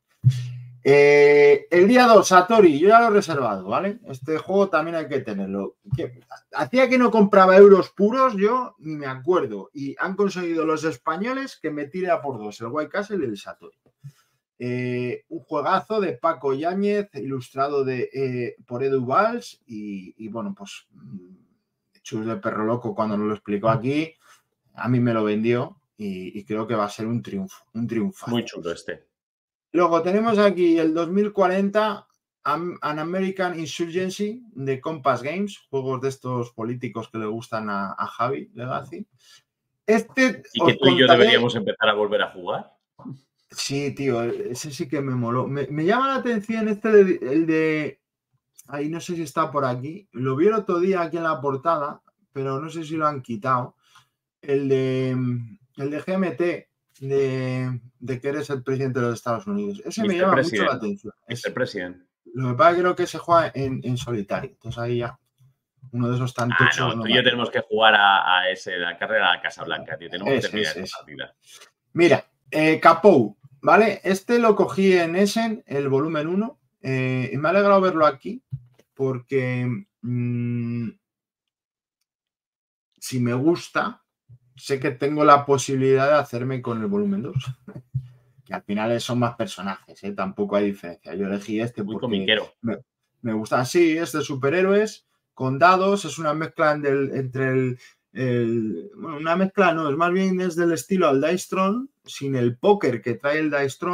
Eh, el día 2, Satori, yo ya lo he reservado, ¿vale? Este juego también hay que tenerlo. Hacía que no compraba euros puros, yo ni me acuerdo. Y han conseguido los españoles que me tire a por dos, el White Castle y el Satori. Eh, un juegazo de Paco Yáñez, ilustrado de, eh, por Edu Valls. Y, y bueno, pues mm, Chus de Perro Loco, cuando nos lo explicó aquí, a mí me lo vendió. Y, y creo que va a ser un triunfo, un triunfo. Muy chulo este. Luego tenemos aquí el 2040 Am- An American Insurgency de Compass Games, juegos de estos políticos que le gustan a, a Javi Legacy. Este Y que tú y yo deberíamos empezar a volver a jugar. Sí, tío, ese sí que me moló. Me, me llama la atención este de, el de. Ahí no sé si está por aquí. Lo vi el otro día aquí en la portada, pero no sé si lo han quitado. El de. El de GMT, de, de que eres el presidente de los Estados Unidos. Ese me llama mucho la atención. Ese. Mr. President. Lo que pasa es que creo que se juega en, en solitario. Entonces ahí ya. Uno de esos tan Ah, no, tú y yo tenemos que jugar a, a ese, la carrera a la Casa Blanca, tío. Tenemos que terminar ese. partida. Mira, eh, Capou, ¿vale? Este lo cogí en Essen, el volumen 1, eh, y me ha alegrado verlo aquí, porque mm, si me gusta, sé que tengo la posibilidad de hacerme con el volumen 2. que al final son más personajes, ¿eh? tampoco hay diferencia. Yo elegí este Muy porque comiquero. me gusta así, es de superhéroes con dados, es una mezcla del- entre el, el- bueno, una mezcla no, es más bien es del estilo al Dice sin el póker que trae el Dice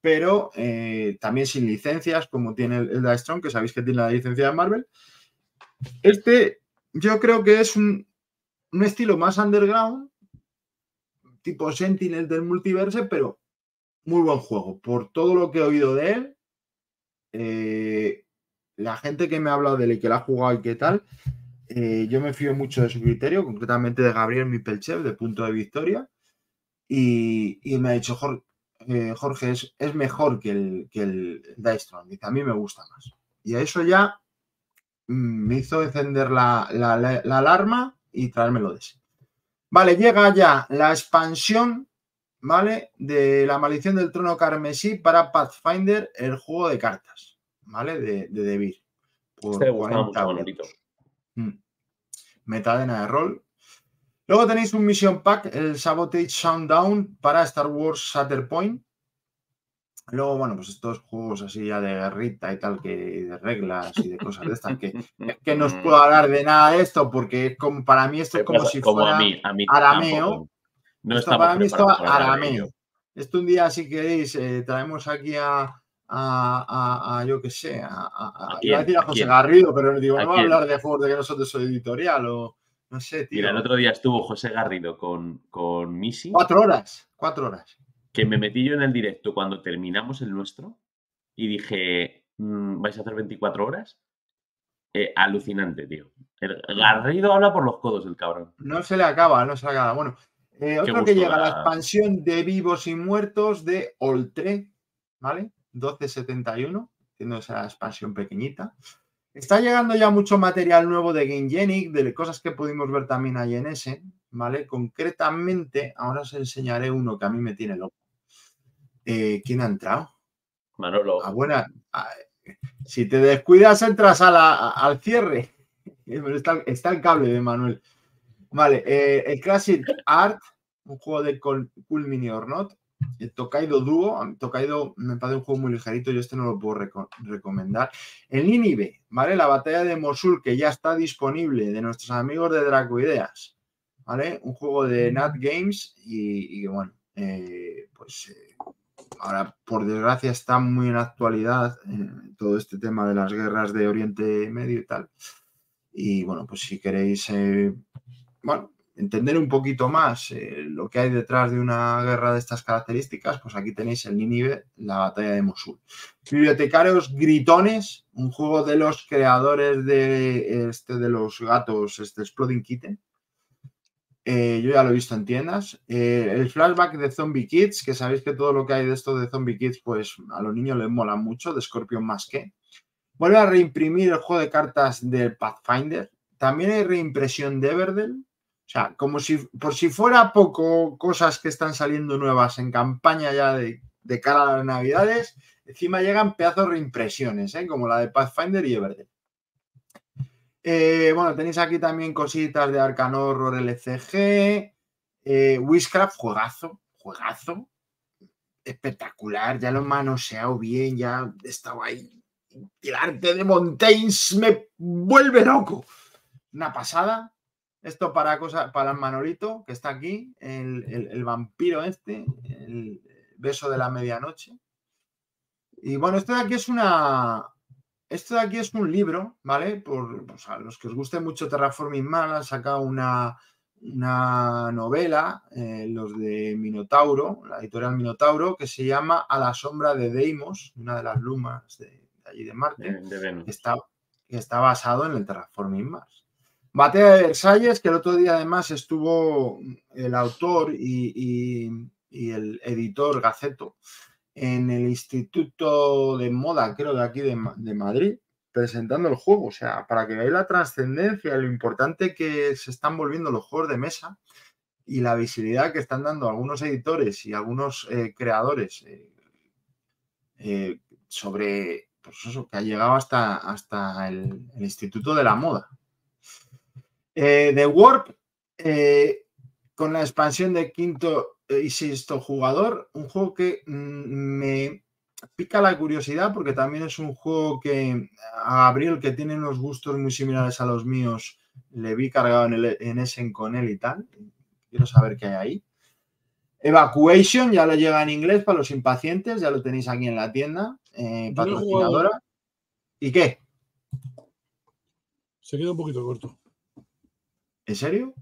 pero eh, también sin licencias como tiene el, el Dice que sabéis que tiene la licencia de Marvel. Este yo creo que es un, un estilo más underground, tipo Sentinel del multiverse, pero muy buen juego. Por todo lo que he oído de él, eh, la gente que me ha hablado de él que la ha jugado y qué tal, eh, yo me fío mucho de su criterio, concretamente de Gabriel Mipelchev, de Punto de Victoria, y, me ha dicho, Jorge, eh, es, mejor que el, que el Dice a mí me gusta más. Y a eso ya mm, me hizo encender la- la- la alarma y traérmelo de ese. Vale, llega ya la expansión, ¿vale? De la maldición del trono carmesí para Pathfinder, el juego de cartas, ¿vale? De, de Devir. Por Este le gustaba 40 mucho. Mm. Metadena de rol. Luego tenéis un Mission Pack, el Sabotage Sounddown para Star Wars Shatterpoint. Luego, bueno, pues estos juegos así ya de guerrita y tal, que de reglas y de cosas de estas, que es que no os puedo hablar de nada de esto porque como, para mí esto es como si Como fuera a mí, a mí arameo. No esto para mí esto arameo. Esto un día, si queréis, eh, traemos aquí a, a, a- yo qué sé, a, a- a- ¿A iba a decir a quién? ¿A José quién? Garrido, pero digo, ¿A no voy a quién? hablar de juegos de que nosotros soy editorial o no sé, tío. Mira, el otro día estuvo José Garrido con, con Missy, Cuatro horas, cuatro horas. Que me metí yo en el directo cuando terminamos el nuestro y dije, "Mm, ¿vais a hacer 24 horas? Eh, alucinante, tío. El Garrido habla por los codos, el cabrón. No se le acaba, no se le acaba. Bueno, eh, otro que llega, la expansión de vivos y muertos de Oltre, ¿vale? 1271, entiendo que será la expansión pequeñita. Está llegando ya mucho material nuevo de Game Genic, de cosas que pudimos ver también ahí en ese, ¿vale? Concretamente, ahora os enseñaré uno que a mí me tiene loco. Eh, ¿Quién ha entrado? Manolo, A buena. a- si te descuidas, entras a la- a- al cierre. Está, está el cable de Manuel. Vale, eh, el Classic Art, un juego de Cool Mini or Not. El Tokaido Duo. Tokaido me parece un juego muy ligerito. Yo este no lo puedo reco- recomendar. El Nínive, ¿vale? La batalla de Mosul, que ya está disponible de nuestros amigos de Dracoideas. ¿Vale? Un juego de Nat Games y, y bueno, eh, pues. eh, ahora, por desgracia, está muy en actualidad todo este tema de las guerras de Oriente Medio y tal. Y bueno, pues si queréis, eh, entender un poquito más eh, lo que hay detrás de una guerra de estas características, pues aquí tenéis el Nínive, la batalla de Mosul. Bibliotecarios Gritones, un juego de los creadores de, este, de los gatos, este Exploding Kitten. Eh, yo ya lo he visto en tiendas. Eh, el flashback de Zombie Kids, que sabéis que todo lo que hay de esto de Zombie Kids, pues a los niños les mola mucho, de Scorpion más que. Vuelve a reimprimir el juego de cartas del Pathfinder. También hay reimpresión de Everdell. O sea, como si, por si fuera poco cosas que están saliendo nuevas en campaña ya de, cara a las navidades, encima llegan pedazos reimpresiones, ¿eh? como la de Pathfinder y Everdell. Eh, bueno, tenéis aquí también cositas de Arcan Horror LCG, eh, Witchcraft, juegazo, juegazo, espectacular, ya lo he manoseado bien, ya he estado ahí. El arte de Montaigne me vuelve loco. Una pasada. Esto para cosa, para el Manolito, que está aquí, el, el- el vampiro este, el beso de la medianoche. Y bueno, esto de aquí es una. Esto de aquí es un libro, ¿vale? Por pues, a los que os guste mucho Terraforming Man, han sacado una, una novela, eh, los de Minotauro, la editorial Minotauro, que se llama A la sombra de Deimos, una de las lumas de, de allí de Marte de, de Venus. que está, que está basado en el Terraforming Mars. Batalla de Versalles, que el otro día además estuvo el autor y, y- y el editor Gaceto en el Instituto de Moda, creo, de aquí de, Ma- de Madrid, presentando el juego. O sea, para que veáis la trascendencia, lo importante que se están volviendo los juegos de mesa y la visibilidad que están dando algunos editores y algunos eh, creadores eh, eh, sobre pues eso, que ha llegado hasta, hasta el, Instituto de la Moda. The Warp, con la expansión de quinto y sexto jugador, un juego que mm, me pica la curiosidad porque también es un juego que a Gabriel, que tiene unos gustos muy similares a los míos, le vi cargado en, el, en Essen con él y tal. Quiero saber qué hay ahí. Evacuation, ya lo llega en inglés para los impacientes, ya lo tenéis aquí en la tienda, eh, no patrocinadora. ¿Y qué? Se queda un poquito corto. ¿En serio?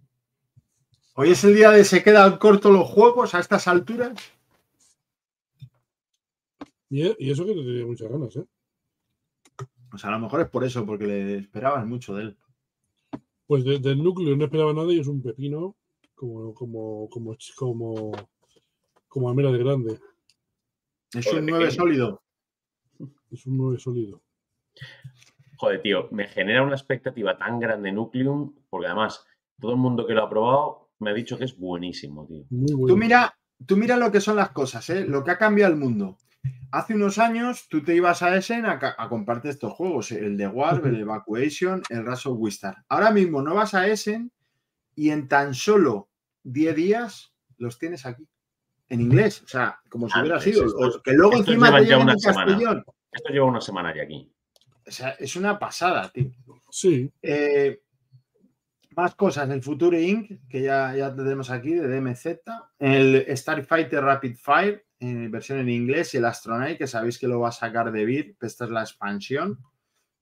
Hoy es el día de se quedan cortos los juegos a estas alturas. Y, e- y eso que te tenía muchas ganas, ¿eh? Pues a lo mejor es por eso, porque le esperaban mucho de él. Pues de- del núcleo no esperaba nada y es un pepino como, como, como, como, como almera de grande. Es Joder, un 9 pequeño. sólido. Es un 9 sólido. Joder, tío, me genera una expectativa tan grande Nucleum, porque además todo el mundo que lo ha probado me ha dicho que es buenísimo, tío. Muy bueno. Tú mira, tú mira lo que son las cosas, ¿eh? lo que ha cambiado el mundo. Hace unos años tú te ibas a Essen a, a comprarte estos juegos, el de Warp, el Evacuation, el Rush of Wistar. Ahora mismo no vas a Essen y en tan solo 10 días los tienes aquí. En inglés, o sea, como si hubiera Antes, sido. estos- o que luego encima llevan te una en semana. castellón. Esto lleva una semana ya aquí. O sea, es una pasada, tío. Sí, Eh, más cosas, el Future Inc., que ya, ya tenemos aquí, de DMZ. El Starfighter Rapid Fire, en versión en inglés, y el Astronaut, que sabéis que lo va a sacar de Vir. Esta es la expansión,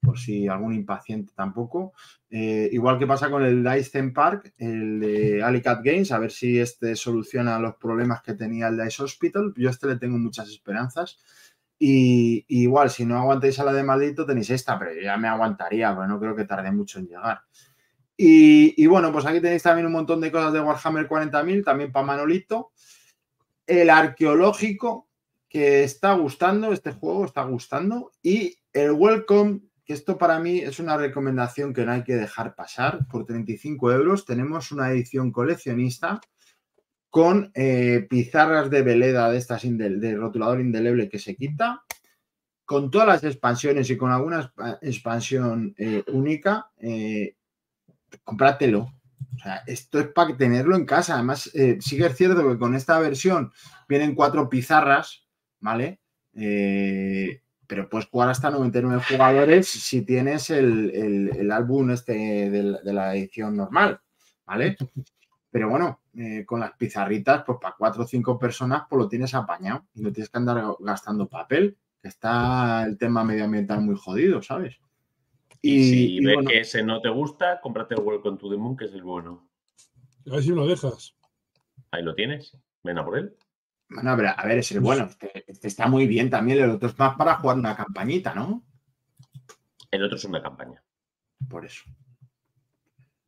por si algún impaciente tampoco. Eh, igual que pasa con el Theme Park, el de Alicat Games, a ver si este soluciona los problemas que tenía el Dice Hospital. Yo a este le tengo muchas esperanzas. Y, y igual, si no aguantáis a la de maldito, tenéis esta, pero ya me aguantaría, porque no creo que tarde mucho en llegar. Y, bueno, pues aquí tenéis también un montón de cosas de Warhammer 40.000, también para Manolito. El arqueológico, que está gustando, este juego está gustando. Y el Welcome, que esto para mí es una recomendación que no hay que dejar pasar. Por 35 euros tenemos una edición coleccionista con eh, pizarras de veleda de estas de rotulador indeleble que se quita, con todas las expansiones y con alguna expa- expansión eh, única, eh, cómpratelo. O sea, esto es para tenerlo en casa. Además, eh, sí que es cierto que con esta versión vienen cuatro pizarras, ¿vale? Eh, pero puedes jugar hasta 99 jugadores si tienes el, el- álbum este del- de la edición normal, ¿vale? Pero bueno, eh, con las pizarritas, pues para cuatro o cinco personas, pues lo tienes apañado y no tienes que andar gastando papel, que está el tema medioambiental muy jodido, ¿sabes? Y, si y ves bueno, que ese no te gusta, cómprate el Welcome to the Moon, que es el bueno. a ver si lo dejas. Ahí lo tienes. Ven a por él. bueno, a ver, a ver, es el bueno. Este, este está muy bien también. El otro es más para jugar una campañita, ¿no? El otro es una campaña. Por eso.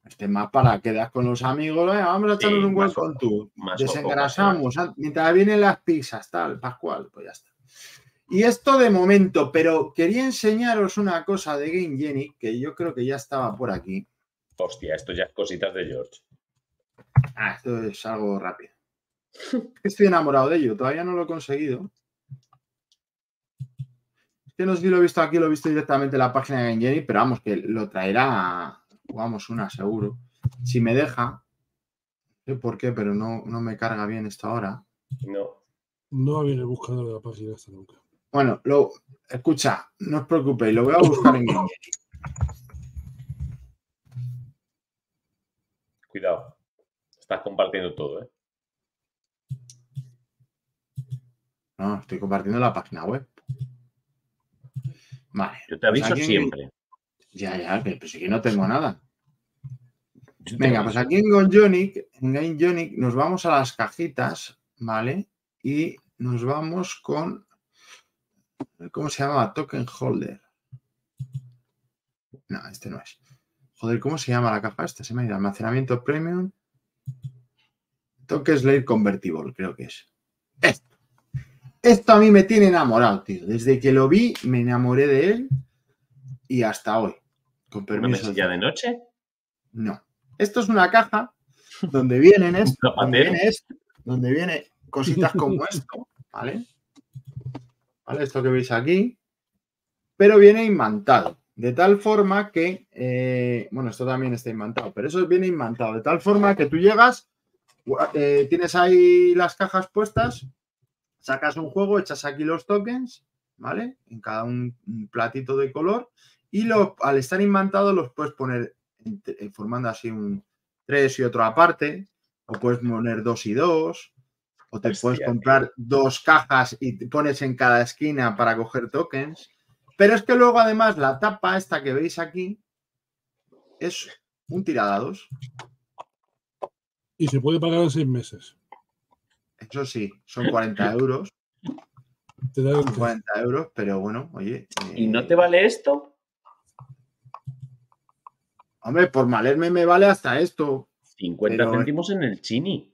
Este es más para quedar con los amigos. "Venga, vamos a Sí, echarnos un welcome tour. más Desengrasamos. Mientras vienen las pizzas, tal, Pascual, pues ya está. Y esto de momento, pero quería enseñaros una cosa de Game Genie que yo creo que ya estaba por aquí. Hostia, esto ya es cositas de George. Ah, esto es algo rápido. Estoy enamorado de ello, todavía no lo he conseguido. Es que no sé si lo he visto aquí, lo he visto directamente en la página de Game Genie, pero vamos, que lo traerá, vamos, una seguro. Si me deja, no sé por qué, pero no, no me carga bien esta hora. No. No va bien el buscador de la página esta nunca. Bueno, lo, escucha, no os preocupéis, lo voy a buscar en Genie. Cuidado. Estás compartiendo todo, ¿eh? No, estoy compartiendo la página web. Vale. Yo te aviso Pues siempre. Ya, ya, que pues sí que no tengo nada. Yo Venga, pues aquí en GameJonic, en GameJonic nos vamos a las cajitas, ¿vale? Y nos vamos con, ¿cómo se llama? Token Holder. No, este no es. Joder, ¿cómo se llama la caja esta? Se me ha ido. Almacenamiento Premium. Token Slate Convertible, creo que es. Esto. Esto a mí me tiene enamorado, tío. Desde que lo vi, me enamoré de él y hasta hoy. Con ¿Una permiso. mesilla de noche? No. Esto es una caja donde vienen esto, donde viene esto, donde viene cositas como esto, ¿vale? Esto que veis aquí. Pero viene imantado. De tal forma que, eh, bueno, esto también está imantado, pero eso viene imantado. De tal forma que tú llegas, eh, tienes ahí las cajas puestas, sacas un juego, echas aquí los tokens, ¿vale? En cada un, platito de color y lo- al estar imantados los puedes poner formando así un 3 y otro aparte, o puedes poner dos y dos, o te Hostia, puedes tío. comprar dos cajas y te pones en cada esquina para coger tokens. Pero es que luego además la tapa esta que veis aquí es un tiradados. Y se puede pagar en seis meses. Eso sí, son 40 euros, Te da el- 40 euros, pero bueno, oye. ¿Y eh, no te vale esto? Hombre, por malerme me vale hasta esto. 50 Pero- céntimos en el chini.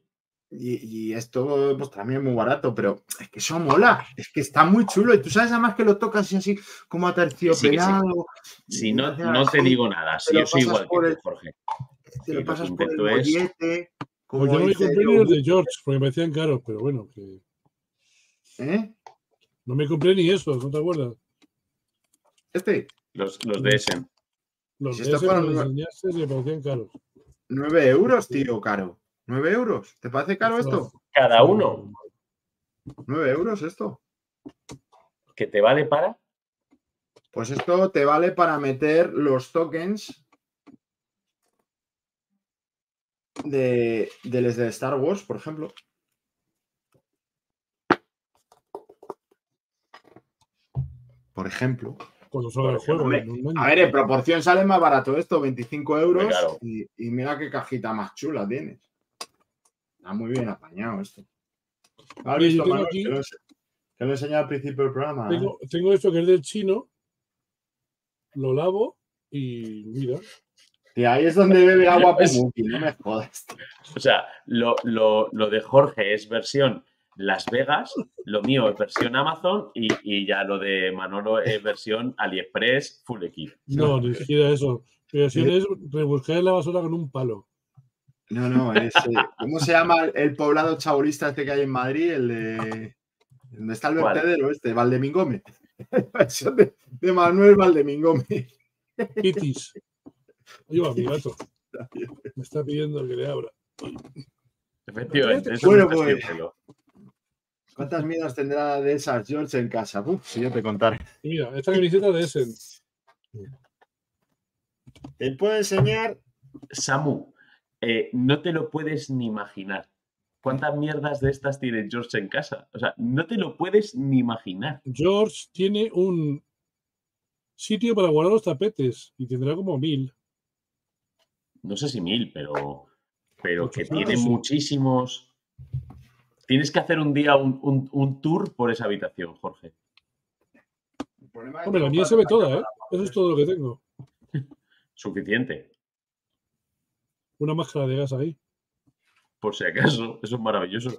Y, y esto pues también es muy barato, pero es que eso mola, es que está muy chulo. Y tú sabes además que lo tocas y así como aterciopelado. Si y no, haces no te digo nada. Si yo soy igual que el- Jorge. Te Sí, lo lo pasas por el es- mollete. como Pues yo no compré ni los de George, porque me parecían caros, pero bueno, que ¿eh? no me compré ni esos, ¿no te acuerdas? Este, Los, los de Essen. Los Si de me enseñaste me parecían caros. 9 euros, tío, caro. 9 euros. ¿Te parece caro esto? Cada uno 9 euros esto. que te vale para. Pues esto te vale para meter los tokens de, de los de Star Wars, por ejemplo. Por ejemplo. Cuando salga el juego. Hombre, en un año. A ver, en proporción sale más barato esto, 25 euros. Claro. Y, y mira qué cajita más chula tienes. Está muy bien apañado esto. ¿Has Oye, yo visto, tengo Manuel? aquí- Que lo, ense- que lo he enseñado al principio del programa. ¿eh? Tengo, esto que es del chino. Lo lavo y mira. Y ahí es donde bebe agua Pumuki, no me jodas. tío. O sea, lo, lo- lo de Jorge es versión Las Vegas, lo mío es versión Amazon y, y ya lo de Manolo es versión AliExpress Full Equip. No, ni siquiera eso. Pero si es rebuscar la basura con un palo. No, no, es. eh, ¿Cómo se llama el- poblado chabolista este que hay en Madrid? El de. ¿Dónde está el vertedero este? Valdemín Gómez. Versión de, de Manuel Valdemín Gómez. Itis. Ahí va mi gato. Me está pidiendo que le abra. Efectivamente, eso Bueno, pues. ¿Cuántas miedas tendrá de esas George en casa? Uf, si yo te contara. Mira, esta camiseta de Essen. Te puedo enseñar. Samu, eh, no te lo puedes ni imaginar. ¿Cuántas mierdas de estas tiene George en casa? O sea, no te lo puedes ni imaginar. George tiene un sitio para guardar los tapetes y tendrá como mil. No sé si mil, pero, pero que 800, tiene muchísimos. Tienes que hacer un día un, un- un tour por esa habitación, Jorge. Hombre, la mía se ve toda, ¿eh? Eso es todo lo que tengo. Suficiente. Una máscara de gas ahí. Por si acaso, eso es maravilloso.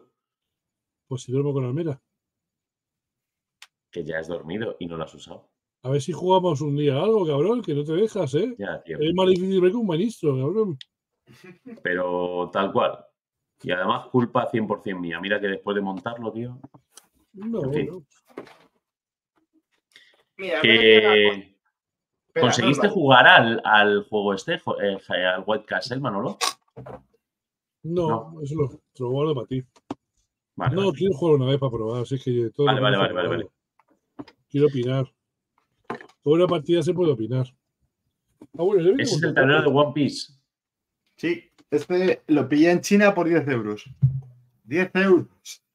Pues si duermo con Almera. Que ya has dormido y no lo has usado. A ver si jugamos un día algo, cabrón, que no te dejas, ¿eh? Ya, tío. Es más difícil ver que un ministro, cabrón. Pero tal cual. Y además, culpa 100% mía. Mira que después de montarlo, tío. No, En fin. no. Mira, Que... Espera, ¿Conseguiste jugar al, al juego este, eh, al White Castle, Manolo? No, No. eso lo, lo guardo para ti. Vale, no, vale. quiero jugar una vez para probar, así que todo lo Vale, vale, no vale, vale, probado. Quiero opinar. Toda una partida se puede opinar. Ah, bueno, Ese es el tablero de. One Piece. Sí, este lo pillé en China por 10 euros. 10 euros.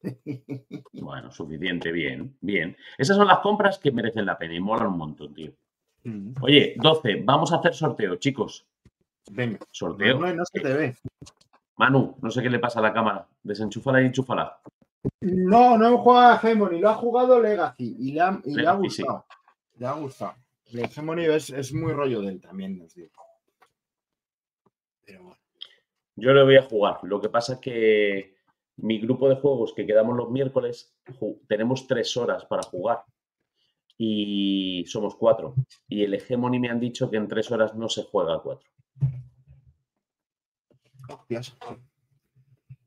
Bueno, suficiente, bien, bien. Esas son las compras que merecen la pena y molan un montón, tío. Mm, Oye, 12, vamos a hacer sorteo, chicos. Venga, Sorteo. no, no se te ve. Manu, no sé qué le pasa a la cámara. Desenchúfala y enchúfala. No, no juega a Hegemony, lo ha jugado Legacy y le ha, y le ha Legacy, sí. gustado. Le ha gustado. El Hegemony es, es muy rollo de él también, nos digo. Pero bueno. Yo le voy a jugar. Lo que pasa es que mi grupo de juegos que quedamos los miércoles, tenemos tres horas para jugar. Y somos cuatro. Y el Hegemony me han dicho que en tres horas no se juega a cuatro. Hostias.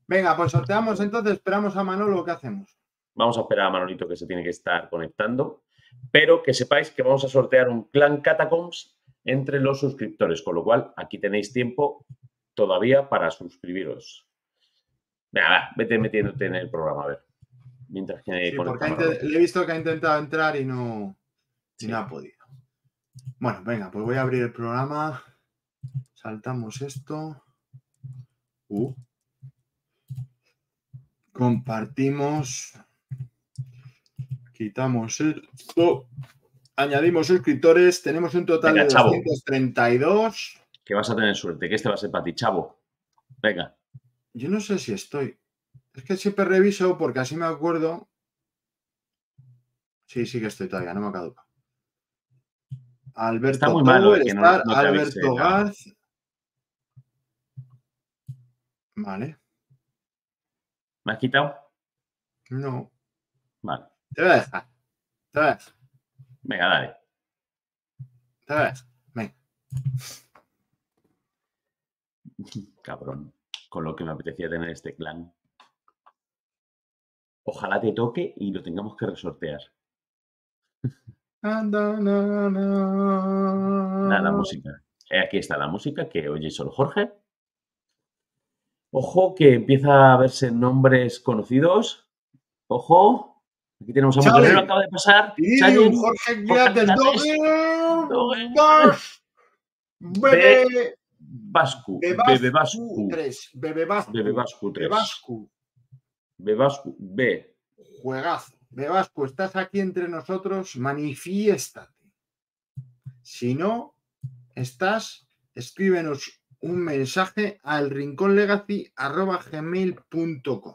Venga, pues sorteamos entonces, esperamos a Manolo, ¿qué hacemos? Vamos a esperar a Manolito que se tiene que estar conectando. Pero que sepáis que vamos a sortear un clan Catacombs entre los suscriptores. Con lo cual, aquí tenéis tiempo todavía para suscribiros. Venga, va, vete metiéndote en el programa, a ver. Mientras que Sí, porque le he visto que ha intentado entrar y no, y Sí. no ha podido. Bueno, venga, pues voy a abrir el programa. Saltamos esto. Uh. Compartimos. Quitamos esto. Añadimos suscriptores. Tenemos un total Venga, de chavo. 232. Que vas a tener suerte, que este va a ser para ti, chavo. Venga, Yo no sé si estoy. Es que siempre reviso porque así me acuerdo. Sí, sí que estoy todavía, no me ha caducado. Alberto Está muy malo Tower, no- está no avise, Alberto. Garz. Vale. ¿me has quitado? No. Vale, Te voy a dejar. Te voy a dejar. venga, dale. Te voy a dejar. Venga. Cabrón, con lo que me apetecía tener este clan. Ojalá te toque y lo tengamos que resortear. Nada, la música. Eh, Aquí está la música que oye solo Jorge. Ojo, que empieza a verse nombres conocidos. Ojo. Aquí tenemos a Chale. Montonero, acaba de pasar. Y Chale. Jorge Díaz del Jorge Doge. Doge. Dos. Bebe. Bascu. Bebascu Bebebascu. 3. Bebebascu. Bebebascu 3. Bebascu. B. Juegazo. Bebascu, estás aquí entre nosotros, manifiéstate. Si no, estás, escríbenos un mensaje al rinconlegacy.gmail.com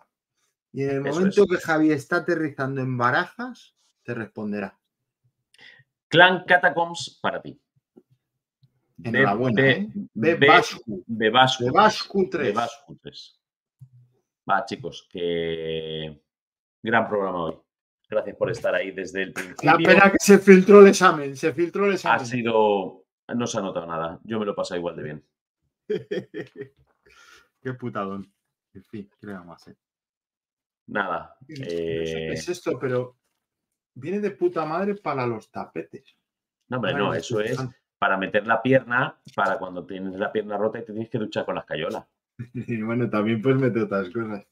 y en el Eso momento es. que Javi está aterrizando en barajas, te responderá. Clan Catacombs para ti. Enhorabuena, Be- ¿eh? Be- Bebascu. Bebascu. Bebascu 3. Bebascu 3. Va, chicos, que gran programa hoy. Gracias por estar ahí desde el principio. La pena que se filtró el examen, se filtró el Ha examen. sido. No se ha notado nada. Yo me lo he pasado igual de bien. Qué putadón. En fin, ¿qué le vamos a hacer? Nada. No sé eh, qué es esto, pero viene de puta madre para los tapetes. no, hombre, no, eso es para meter la pierna, para cuando tienes la pierna rota y te tienes que duchar con la escayola. Y bueno, también puedes meter otras cosas.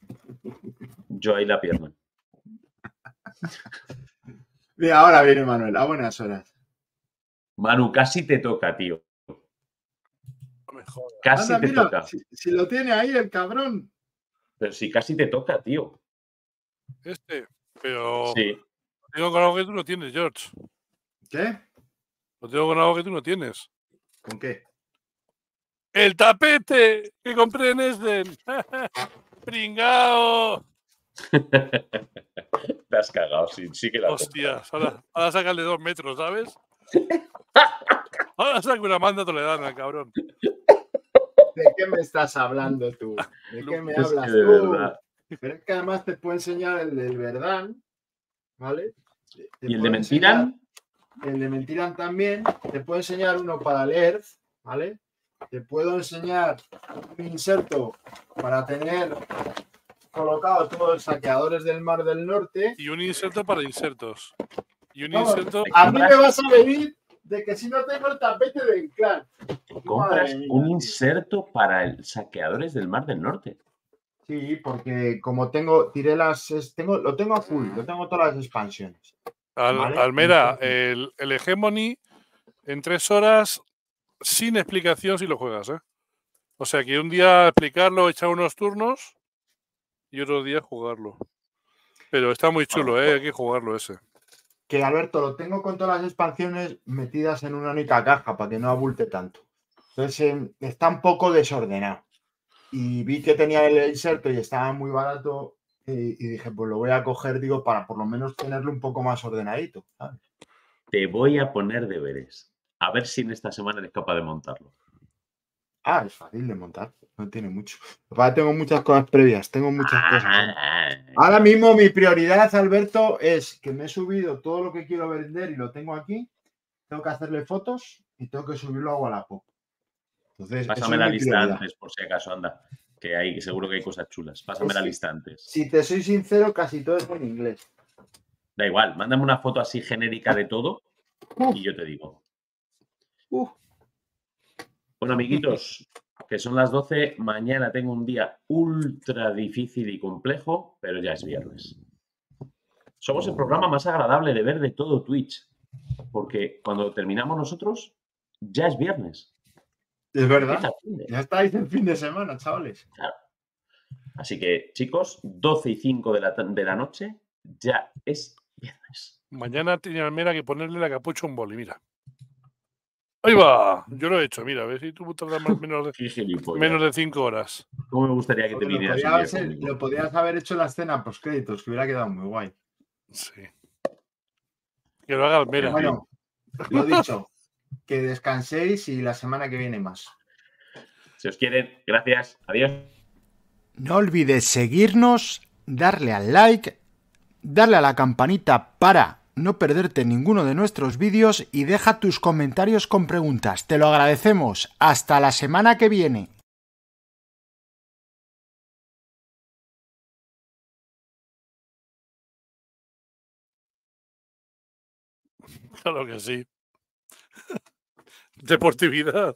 Yo ahí la pierna. Mira, ahora viene Manuel, a buenas horas. Manu, casi te toca, tío. No me jodas. Casi Anda, te mira, toca. si, si lo tiene ahí el cabrón. Pero sí, casi te toca, tío. Este, pero Sí. lo tengo con algo que tú no tienes, George. ¿Qué? Lo tengo con algo que tú no tienes. ¿Con qué? ¡El tapete que compré en Esden! ¡Pringao! Te has cagado, sí, sí que la has Hostias, ahora, ahora sácale dos metros, ¿sabes? Ahora saca una manda toledana, cabrón. ¿De qué me estás hablando tú? ¿De qué me Es que hablas de tú? verdad. Pero es que además te puedo enseñar el del Verdán, ¿vale? Te ¿Y el de Mentiran? El de Mentiran también. Te puedo enseñar uno para leer, ¿vale? Te puedo enseñar un inserto para tener colocado todos los saqueadores del Mar del Norte. Y un inserto para insertos. Y un Vamos, inserto. A mí me vas a venir de que si no tengo el tapete del clan. Compras un inserto para el saqueadores del Mar del Norte. Sí, porque como tengo, tiré las, tengo, lo tengo a full, lo tengo todas las expansiones. Al- Vale, Almera, el, el Hegemony en tres horas sin explicación si lo juegas, ¿eh? O sea que un día explicarlo, echar unos turnos y otro día jugarlo. Pero está muy chulo, ¿eh? Hay que jugarlo ese. Que Alberto, lo tengo con todas las expansiones metidas en una única caja para que no abulte tanto. Entonces eh, está un poco desordenado. Y vi que tenía el inserto y estaba muy barato. Y, y dije, pues lo voy a coger, digo, para por lo menos tenerlo un poco más ordenadito. ¿sabes? Te voy a poner deberes. A ver si en esta semana eres capaz de montarlo. Ah, es fácil de montar, no tiene mucho. Tengo muchas cosas previas, tengo muchas cosas. Ah, Ahora mismo mi prioridad, Alberto, es que me he subido todo lo que quiero vender y lo tengo aquí. Tengo que hacerle fotos y tengo que subirlo a Wallapop. Entonces, Pásame la lista prioridad. antes, por si acaso, anda. Que hay, seguro que hay cosas chulas. Pásame la lista antes. Si te soy sincero, casi todo es en inglés. Da igual, mándame una foto así genérica de todo y yo te digo. Uf. Bueno, amiguitos, que son las 12. Mañana tengo un día ultra difícil y complejo, pero ya es viernes. Somos el programa más agradable de ver de todo Twitch, porque cuando terminamos nosotros, ya es viernes. Es verdad. Ya estáis en fin de semana, chavales. Así que, chicos, 12 y 5 de la, de la noche, ya es viernes. Mañana tiene Almera que ponerle la capucha a un boli, mira. Ahí va. Yo lo he hecho, mira, a ver si tú tardas más, menos, de, menos de cinco horas. ¿Cómo me gustaría que te Lo vinieras un podrías, día haber- lo haber hecho en la escena post créditos, que hubiera quedado muy guay. Sí. Que lo haga Almera. Bueno, lo dicho, que descanséis y la semana que viene más. Si os quieren, gracias. Adiós. No olvides seguirnos, darle al like, darle a la campanita para no perderte ninguno de nuestros vídeos y deja tus comentarios con preguntas. Te lo agradecemos. Hasta la semana que viene. Claro que sí. Deportividad.